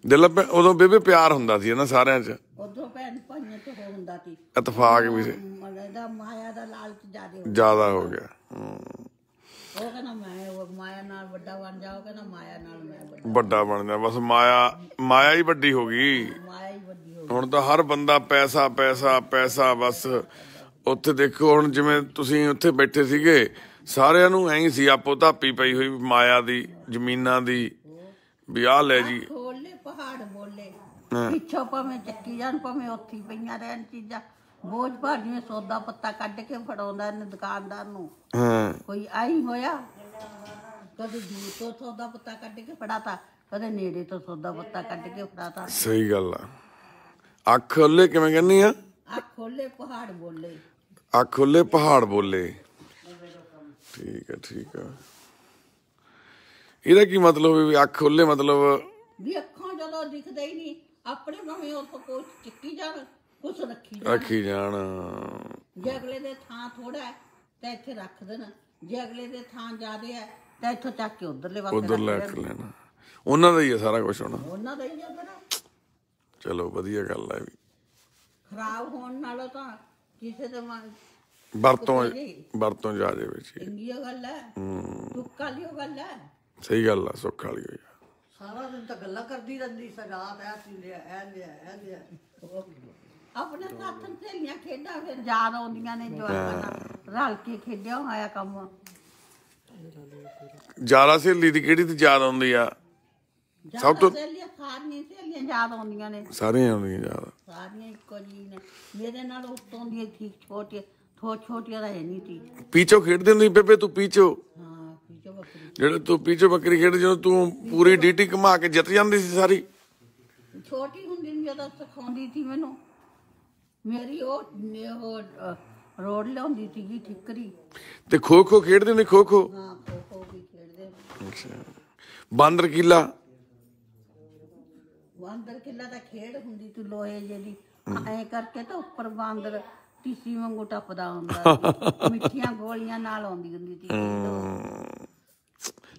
ਦਿਲ ਪ- ਉਦੋਂ ਬੇਬੇ ਪਿਆਰ ਹੁੰਦਾ ਸੀ ਇਹਨਾਂ ਸਾਰਿਆਂ 'ਚ। ਉਦੋਂ ਭੈਣ ਭਾਈਆਂ ਤੋਂ ਹੋ ਹੁੰਦਾ ਸੀ। ਇਤਫਾਕ ਵੀ ਸੀ। ਮਗਦਾ ਮਾਇਆ ਦਾ ਲਾਲਚ ਜ਼ਿਆਦੇ ਹੋ ਜ਼ਿਆਦਾ ਹੋ ਗਿਆ ਹੂੰ। ਉਹ ਕਹਿੰਦਾ ਮੈਂ ਉਹ ਮਾਇਆ ਨਾਲ ਵੱਡਾ ਬਣ ਜਾਓ ਕਹਿੰਦਾ ਮਾਇਆ ਨਾਲ ਮੈਂ ਵੱਡਾ ਵੱਡਾ ਬਣ ਗਿਆ ਬਸ ਮਾਇਆ ਮਾਇਆ ਹੀ ਵੱਡੀ ਹੋ ਗਈ। ਮਾਇਆ ਹੀ ਵੱਡੀ ਹੋ ਹੁਣ ਤਾਂ ਹਰ ਬੰਦਾ ਪੈਸਾ ਪੈਸਾ ਪੈਸਾ ਬਸ। ਉੱਥੇ ਦੇਖੋ ਹੁਣ ਜਿਵੇਂ ਤੁਸੀਂ ਉੱਥੇ ਬੈਠੇ ਸੀਗੇ ਸਾਰਿਆਂ ਨੂੰ ਐਂ ਸੀ ਆਪੋ ਧਾਪੀ ਪਈ ਹੋਈ ਮਾਇਆ ਦੀ ਜ਼ਮੀਨਾਂ ਦੀ ਵੀ ਆਹ ਲੈ ਜੀ। ਖੋਲੇ ਪਹਾੜ ਬੋਲੇ। ਪਿੱਛੋਂ ਭਾਵੇਂ ਚੱਕੀ ਜਾਣ ਭਾਵੇਂ ਉੱਥੇ ਪਈਆਂ ਰਹਿਣ ਚੀਜ਼ਾਂ। ਬੋਝ ਭਾਰ ਜਿਵੇਂ ਸੌਦਾ ਪੱਤਾ ਕੱਢ ਕੇ ਫੜਾਉਂਦਾ ਨੇ ਦੁਕਾਨਦਾਰ ਨੂੰ। ਹਾਂ। ਕੋਈ ਆਈ ਹੋਇਆ? ਕਦੇ ਦੂਰ ਤੋਂ ਸੌਦਾ ਪੱਤਾ ਕੱਢ ਕੇ ਫੜਾਤਾ ਕਦੇ ਨੇੜੇ ਤੋਂ ਸੌਦਾ ਪੱਤਾ ਕੱਢ ਕੇ ਫੜਾਤਾ। ਸਹੀ ਗੱਲ ਆ। ਅੱਖ ਖੋਲੇ ਕਿਵੇਂ ਕਹਿੰਨੀ ਆ? ਆ ਖੋਲੇ ਪਹਾੜ ਬੋਲੇ। ਅੱਖ ਖੋਲੇ ਪਹਾੜ ਬੋਲੇ। ਠੀਕ ਹੈ ਠੀਕ ਹੈ ਇਹਦਾ ਕੀ ਮਤਲਬ ਹੈ ਵੀ ਅੱਖ ਖੋਲੇ ਮਤਲਬ? ਵੀ ਅੱਖਾਂ ਜਦੋਂ ਦਿਖਦਾ ਹੀ ਨਹੀਂ ਆਪਣੇ ਭਾਵੇਂ ਉੱਥੋਂ ਕੁਛ ਚੱਕੀ ਜਾਣ ਕੁਛ ਰੱਖੀ ਜਾਣ। ਰੱਖੀ ਜਾਣ। ਜੇ ਅਗਲੇ ਦੇ ਥਾਂ ਥੋੜਾ ਹੈ ਤਾਂ ਇੱਥੇ ਰੱਖ ਦੇਣ। ਜੇ ਅਗਲੇ ਦੇ ਥਾਂ ਜ਼ਿਆਦੇ ਹੈ ਤਾਂ ਇੱਥੋਂ ਚੱਕ ਕੇ ਉਧਰਲੇ ਪਾਸੇ ਉਧਰ ਲੈ। ਕੇ ਲੈਣਾ। ਉਹਨਾਂ ਦਾ ਹੀ ਹੈ ਸਾਰਾ ਕੁਝ ਹੁਣ। ਉਹਨਾਂ ਦਾ ਹੀ ਆ ਫਿਰ ਚਲੋ ਵਧੀਆ ਗੱਲ ਹੈ ਵੀ। ਖਰਾਬ ਹੋਣ ਨਾਲੋਂ ਤਾਂ ਕਿਸੇ ਦੇ ਮਨ ਵਰਤੋਂ ਵਰਤੋਂ ਜਾ ਜੀ ਚੰਗੀ ਓ ਗੱਲ ਹੈ ਗੱਲ ਹੈ। ਸਹੀ ਗੱਲ ਆ ਸੁੱਖ ਵਾਲੀ ਹੋਈ ਆ। ਸਾਰਾ ਦਿਨ ਤਾਂ ਗੱਲਾਂ ਕਰਦੀ ਰਹਿੰਦੀ ਸਗਾਤ ਐ ਸੀ ਲਿਆ ਐ ਲਿਆ ਐ ਲਿਆ। ਆਪਣੇ ਸਾਥ ਸਹੇਲੀਆਂ ਖੇਡਾਂ ਫਿਰ। ਯਾਦ ਆਉਂਦੀਆਂ ਨੇ ਜਵਾਨਾਂ ਨਾਲ ਰਲ ਕੇ ਖੇਡਿਆ ਹੋਇਆ ਕੰਮ। ਜ਼ਿਆਦਾ ਸਹੇਲੀ ਦੀ ਕਿਹੜੀ ਤੇ ਯਾਦ ਆਉਂਦੀ ਆ? ਸਭ ਤੋਂ- ਸਹੇਲੀਆਂ ਸਾਰੀਆਂ ਸਹੇਲੀਆਂ ਯਾਦ ਆਉਂਦੀਆਂ ਨੇ। ਸਾਰੀਆਂ ਆਉਂਦੀਆਂ ਯਾਦ ਸਾਰੀਆਂ ਇੱਕੋ ਜੀ ਨੇ। ਮੇਰੇ ਨਾਲ ਉੱਤੋਂ ਦੀ ਠੀਕ ਛੋਟੀਆਂ ਥੋ ਛੋਟੀਆਂ ਤਾਂ ਹੈ ਨਹੀਂ ਸੀ। ਪੀਚੋ ਖੇਡਦੇ ਹੁੰਦੀ ਬੇਬੇ ਤੂੰ ਪੀਚੋ? ਹਾਂ ਪੀਛੇ ਬੱਕਰੀ। ਜਿਹੜੇ ਤੂੰ ਪੀਚੋ ਬੱਕਰੀ ਖੇਡ ਜਦੋਂ ਤੂੰ ਪੂਰੀ ਡੀਟੀ ਘੁਮਾ ਕੇ ਜਿੱਤ ਜਾਂਦੀ ਸੀ ਸਾਰੀ? ਛੋਟੀ ਹੁੰਦੀ ਜਦੋਂ ਸਿਖਾਉਂਦੀ ਸੀ ਮੈਨੂੰ। ਮੇਰੀ ਉਹ ਨੇ ਉਹ ਰੋਡ ਲਿਆਉਂਦੀ ਸੀਗੀ ਠਿਕਰੀ। ਤੇ ਖੋ ਖੋ ਖੇਡਦੇ ਹੁੰਦੇ ਖੋ ਖੋ ਹਾਂ ਖੋ ਖੋ ਵੀ ਖੇਡਦੇ ਬਾਂਦਰ ਕਿਲਾ? ਬਾਂਦਰ ਕਿੱਲਾ ਦਾ ਖੇਡ ਹੁੰਦੀ ਸੀ ਲੋਹੇ ਜਿਹੀ। ਐ ਕਰਕੇ ਤਾਂ ਉੱਪਰ ਬਾਂਦਰ ਟੀਸੀ ਵਾਂਗੂ ਟੱਪਦਾ ਹੁੰਦਾ। ਮਿੱਠੀਆਂ ਗੋਲੀਆਂ ਨਾਲ ਆਉਂਦੀ ਹੁੰਦੀ ਸੀ।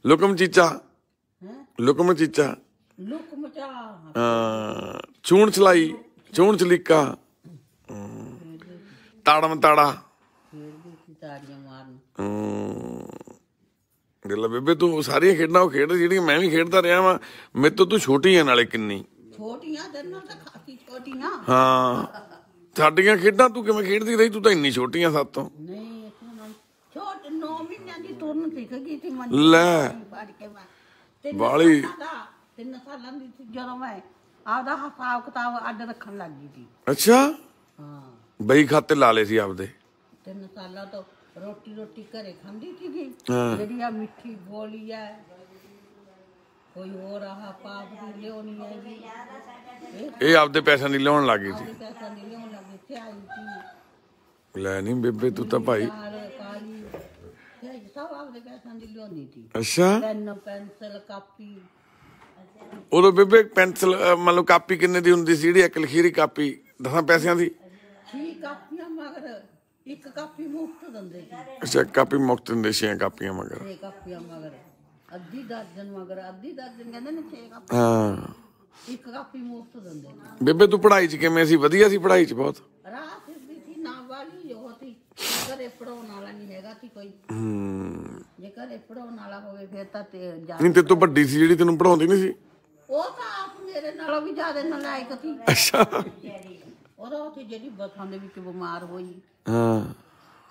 ਲੁਕਮ ਚੀਚਾ? ਹੈ? ਲੁਕਮ ਚੀਚਾ? ਲੁਕ ਮਚਾ ਅਹ, ਚੂਣ ਚਲਾਈ ਚੂਣ ਚਲੀਕਾ? ਤਾੜਮ ਤਾੜਾ ਗੱਲ ਬੇਬੇ ਤੂੰ ਸਾਰੀਆਂ ਖੇਡਾਂ ਉਹ ਖੇਡ ਜਿਹੜੀਆਂ ਮੈਂ ਵੀ ਖੇਡਦਾ ਰਿਹਾ ਵਾਂ। ਮੇਰੇ ਤੋਂ ਤੂੰ ਛੋਟੀ ਨਾਲੇ ਕਿੰਨੀ। ਛੋਟੀਆਂ ਦਿਨਾਂ ਤਾਂ ਖਾਸੀ ਛੋਟੀਆਂ ਹਾਂ। ਸਾਡੀਆਂ ਖੇਡਾਂ ਤੂੰ ਕਿਵੇਂ ਖੇਡਦੀ ਰਹੀ? ਤੂੰ ਤਾਂ ਇੰਨੀ ਛੋਟੀ ਆ ਸਾਤੋਂ। ਨਹੀਂ ਇੱਥੋਂ ਨਾਲ ਛੋਟ 9 ਮਹੀਨਿਆਂ ਦੀ ਤੁਰਨ ਸਿੱਖ ਗਈ ਸੀ ਮਨ ਲੈ। ਮੈਂ। ਤਿੰਨ ਸਾਲਾਂ ਦਾ ਜਦੋਂ ਮੈਂ ਆਪਦਾ ਹਿਸਾਬ ਕਿਤਾਬ ਅੱਡ ਰੱਖਣ ਲੱਗ ਗਈ ਸੀ। ਅੱਛਾ। ਹਾਂ। ਬਈ ਖਾਤੇ ਲਾ ਲਏ ਸੀ ਆਪਦੇ। ਤਿੰਨ ਸਾਲਾਂ ਤੋਂ ਰੋਟੀ ਰੋਟੀ ਘਰੇ ਖਾਂਦੀ ਸੀਗੀ ਹਾਂ। ਜਿਹੜੀ ਆ ਮਿੱਠੀ ਗੋਲੀ ਹੈ ਕੋਈ ਹੋਰ ਆਹ ਪਾਪ ਦੀ ਲਿਆਉਣੀ ਹੈ ਜੀ। ਇਹ ਇਹ ਆਪਦੇ ਪੈਸਿਆਂ ਦੀ ਲਿਆਉਣ ਲੱਗ ਗਈ ਆਪਦੇ ਪੈਸਾ ਦੀ ਲਿਆਉਣ ਲੱਗੀ ਸਿਆਈ ਸੀ ਸੀ। ਲੈ ਨਹੀਂ ਬੇਬੇ ਤੂੰ ਤਾਂ ਭਾਈ। ਨਾਲ ਕਾਲੀ। ਇਹ ਸਭ ਆਪਦੇ ਪੈਸਾ ਦੀ ਲਿਆਉਣੀ ਸੀ। ਅੱਛਾ। Pen pencil copy. ਉਦੋਂ ਬੇਬੇ ਪੈਨਸਲ ਮਤਲਬ ਕਾਪੀ ਕਿੰਨੇ ਦੀ ਹੁੰਦੀ ਸੀ? ਜਿਹੜੀ ਇੱਕ ਲਖੀਰੀ ਕਾਪੀ ਦਸਾਂ ਪੈਸਿਆਂ ਦੀ? ਛੇ ਕਾਪੀਆਂ ਮਗਰ? ਇੱਕ ਕਾਪੀ ਮੁਫਤ ਦਿੰਦੇ ਸੀ। ਅੱਛਾ ਕਾਪੀ ਮੁਕਤ ਦਿੰਦੇ ਛੇ ਕਾਪੀਆਂ ਮਗਰ। ਛੇ ਕਾਪੀਆਂ ਮਗਰ। ਅੱਧੀ ਦਰਜਨ ਮਗਰ ਅੱਧੀ ਦਰਜਨ ਕਹਿੰਦੇ ਨੇ ਛੇ ਕਾਪੀ ਹਾਂ। ਇੱਕ ਕਾਪੀ ਮੁਫਤ ਦਿੰਦੇ ਬੇਬੇ ਤੂੰ ਪੜ੍ਹਾਈ 'ਚ ਕਿਵੇਂ ਸੀ? ਵਧੀਆ ਸੀ ਪੜ੍ਹਾਈ 'ਚ ਬਹੁਤ? ਰਾਤ ਸਿੱਧੀ ਸੀ ਨਾ ਵਾਲੀ ਉਹ ਸੀ। ਘਰੇ ਪੜਾਉਣ ਵਾਲਾ ਨਹੀਂ ਹੈਗਾ ਸੀ ਕੋਈ। ਹੂੰ। ਜੇ ਘਰੇ ਪੜਾਉਣ ਵਾਲਾ ਹੋਵੇ ਫਿਰ ਤਾਂ ਤੇ ਜਾ ਨਹੀਂ ਤੇ ਤੂੰ ਵੱਡੀ ਸੀ ਜਿਹੜੀ ਤੈਨੂੰ ਪੜਾਉਂਦੀ ਨਹੀਂ ਸੀ? ਉਹ ਤਾਂ ਆਪ ਮੇਰੇ ਨਾਲੋਂ ਵੀ ਜ਼ਿਆਦਾ ਨਲਾਇਕ ਸੀ। ਅੱਛਾ। ਉਹਦਾ ਉੱਥੇ ਜਿਹੜੀ ਬੱਸਾਂ ਦੇ ਵਿੱਚ ਬਿਮਾਰ ਹੋਈ। ਹਾਂ।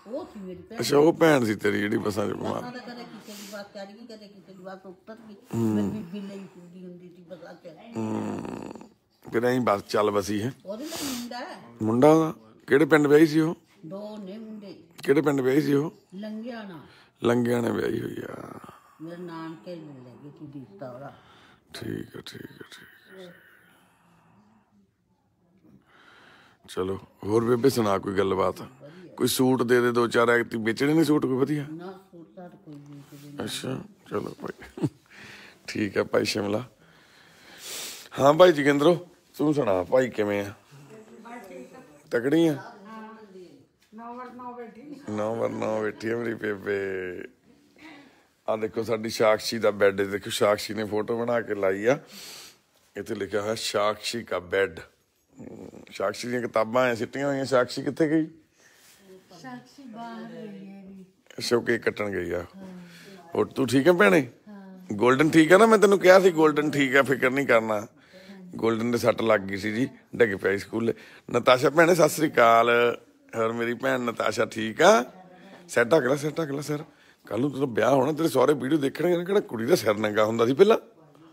ਉਹ ਸੀ ਮੇਰੀ ਭੈਣ। ਅੱਛਾ ਉਹ ਭੈਣ ਸੀ ਤੇਰੀ ਜਿਹੜੀ ਬੱਸਾਂ 'ਚ ਬਿਮਾਰ? ਕਦੇ ਕਿਸੇ ਦੀ ਬੱਸ ਚੜ ਗਈ ਕਦੇ ਕਿਸੇ ਦੀ ਬੱਸ ਉੱਤਰ ਗਈ। ਮੇਰੀ ਬੀਬੀ ਲਈ ਹੁੰਦੀ ਹੁੰਦੀ ਸੀ ਬੱਸਾਂ 'ਚ। ਫਿਰ ਐਂ ਬਸ ਚੱਲ ਬਸੀ ਹੈ। ਉਹਦੇ ਨਾਲ ਮੁੰਡਾ ਹੈ। ਮੁੰਡਾ ਉਹਦਾ? ਕਿਹੜੇ ਪਿੰਡ ਵਿਆਹੀ ਸੀ ਉਹ? ਦੋ ਨੇ ਮੁੰਡੇ। ਕਿਹੜੇ ਪਿੰਡ ਵਿਆਹੀ ਸੀ ਉਹ? ਲੰਘਿਆ ਨਾ ਲੰਗਿਆਂ ਨੇ ਵਿਆਹੀ ਹੋਈ ਆ। ਮੇਰੇ ਨਾਨਕੇ ਲੈ ਗਏ ਦਿੱਤਾ ਉਹਦਾ। ਠੀਕ ਹੈ ਠੀਕ ਹੈ ਠੀਕ ਹੈ ਚਲੋ ਹੋਰ ਬੇਬੇ ਸੁਣਾ ਕੋਈ ਗੱਲਬਾਤ? ਕੋਈ ਸੂਟ ਦੇ ਦੇ ਦੋ ਚਾਰ ਐਕਟੀ ਵੇਚਣੇ ਨੇ ਸੂਟ ਕੋਈ ਵਧੀਆ? ਨਾ ਸੂਟਾਂ ਕੋਈ ਨਹੀਂ ਅੱਛਾ ਚਲੋ ਭਾਈ। ਠੀਕ ਹੈ ਭਾਈ ਸ਼ਿਮਲਾ। ਹਾਂ ਭਾਈ ਜਗਿੰਦਰੋ ਤੂੰ ਸੁਣਾ ਭਾਈ ਕਿਵੇਂ ਆ? ਤਕੜੀ ਆ? ਨੌ ਵਰ ਨੌ ਬੈਠੀ ਆ ਮੇਰੀ ਬੇਬੇ। ਆ ਦੇਖੋ ਸਾਡੀ ਸਾਕਸ਼ੀ ਦਾ ਬੈੱਡ ਦੇਖੋ ਸਾਕਸ਼ੀ ਨੇ ਫੋਟੋ ਬਣਾ ਕੇ ਲਾਈ ਆ। ਇੱਥੇ ਲਿਖਿਆ ਹੋਇਆ ਸਾਕਸ਼ੀ ਦਾ ਬੈੱਡ ਸਾਕਸ਼ੀ ਦੀਆਂ ਕਿਤਾਬਾਂ ਐ ਸਿੱਟੀਆਂ ਹੋਈਆਂ ਸਾਕਸ਼ੀ ਕਿੱਥੇ ਗਈ? ਸਾਕਸ਼ੀ ਬਾਹਰ ਗਈ ਹੈ ਜੀ। ਕੱਟਣ ਗਈ ਆ। ਹੋਰ ਤੂੰ ਠੀਕ ਹੈ ਭੈਣੇ? ਗੋਲਡਨ ਠੀਕ ਹੈ ਨਾ? ਮੈਂ ਤੈਨੂੰ ਕਿਹਾ ਸੀ ਗੋਲਡਨ ਠੀਕ ਹੈ ਫਿਕਰ ਨਹੀਂ ਕਰਨਾ। ਗੋਲਡਨ ਦੇ ਸੱਟ ਲੱਗ ਗਈ ਸੀ ਜੀ ਡਿੱਗ ਪਿਆ ਸਕੂਲ। ਨਤਾਸ਼ਾ ਭੈਣੇ ਸਤਿ ਸ੍ਰੀ ਅਕਾਲ। ਹੋਰ ਮੇਰੀ ਭੈਣ ਨਤਾਸ਼ਾ ਠੀਕ ਆ? ਸੈੱਟ ਢੱਕ ਲੈ ਸਿਰ ਢੱਕ ਲੈ ਸਿਰ। ਕੱਲ ਨੂੰ ਤੇਰਾ ਵਿਆਹ ਹੋਣਾ ਤੇਰੇ ਸਾਰੇ ਵੀਡੀਓ ਦੇਖਣਗੇ ਕਿਹੜਾ ਕੁੜੀ ਦਾ ਸਿਰ ਨੰਗਾ ਹੁੰਦਾ ਸੀ ਪਹਿਲਾਂ।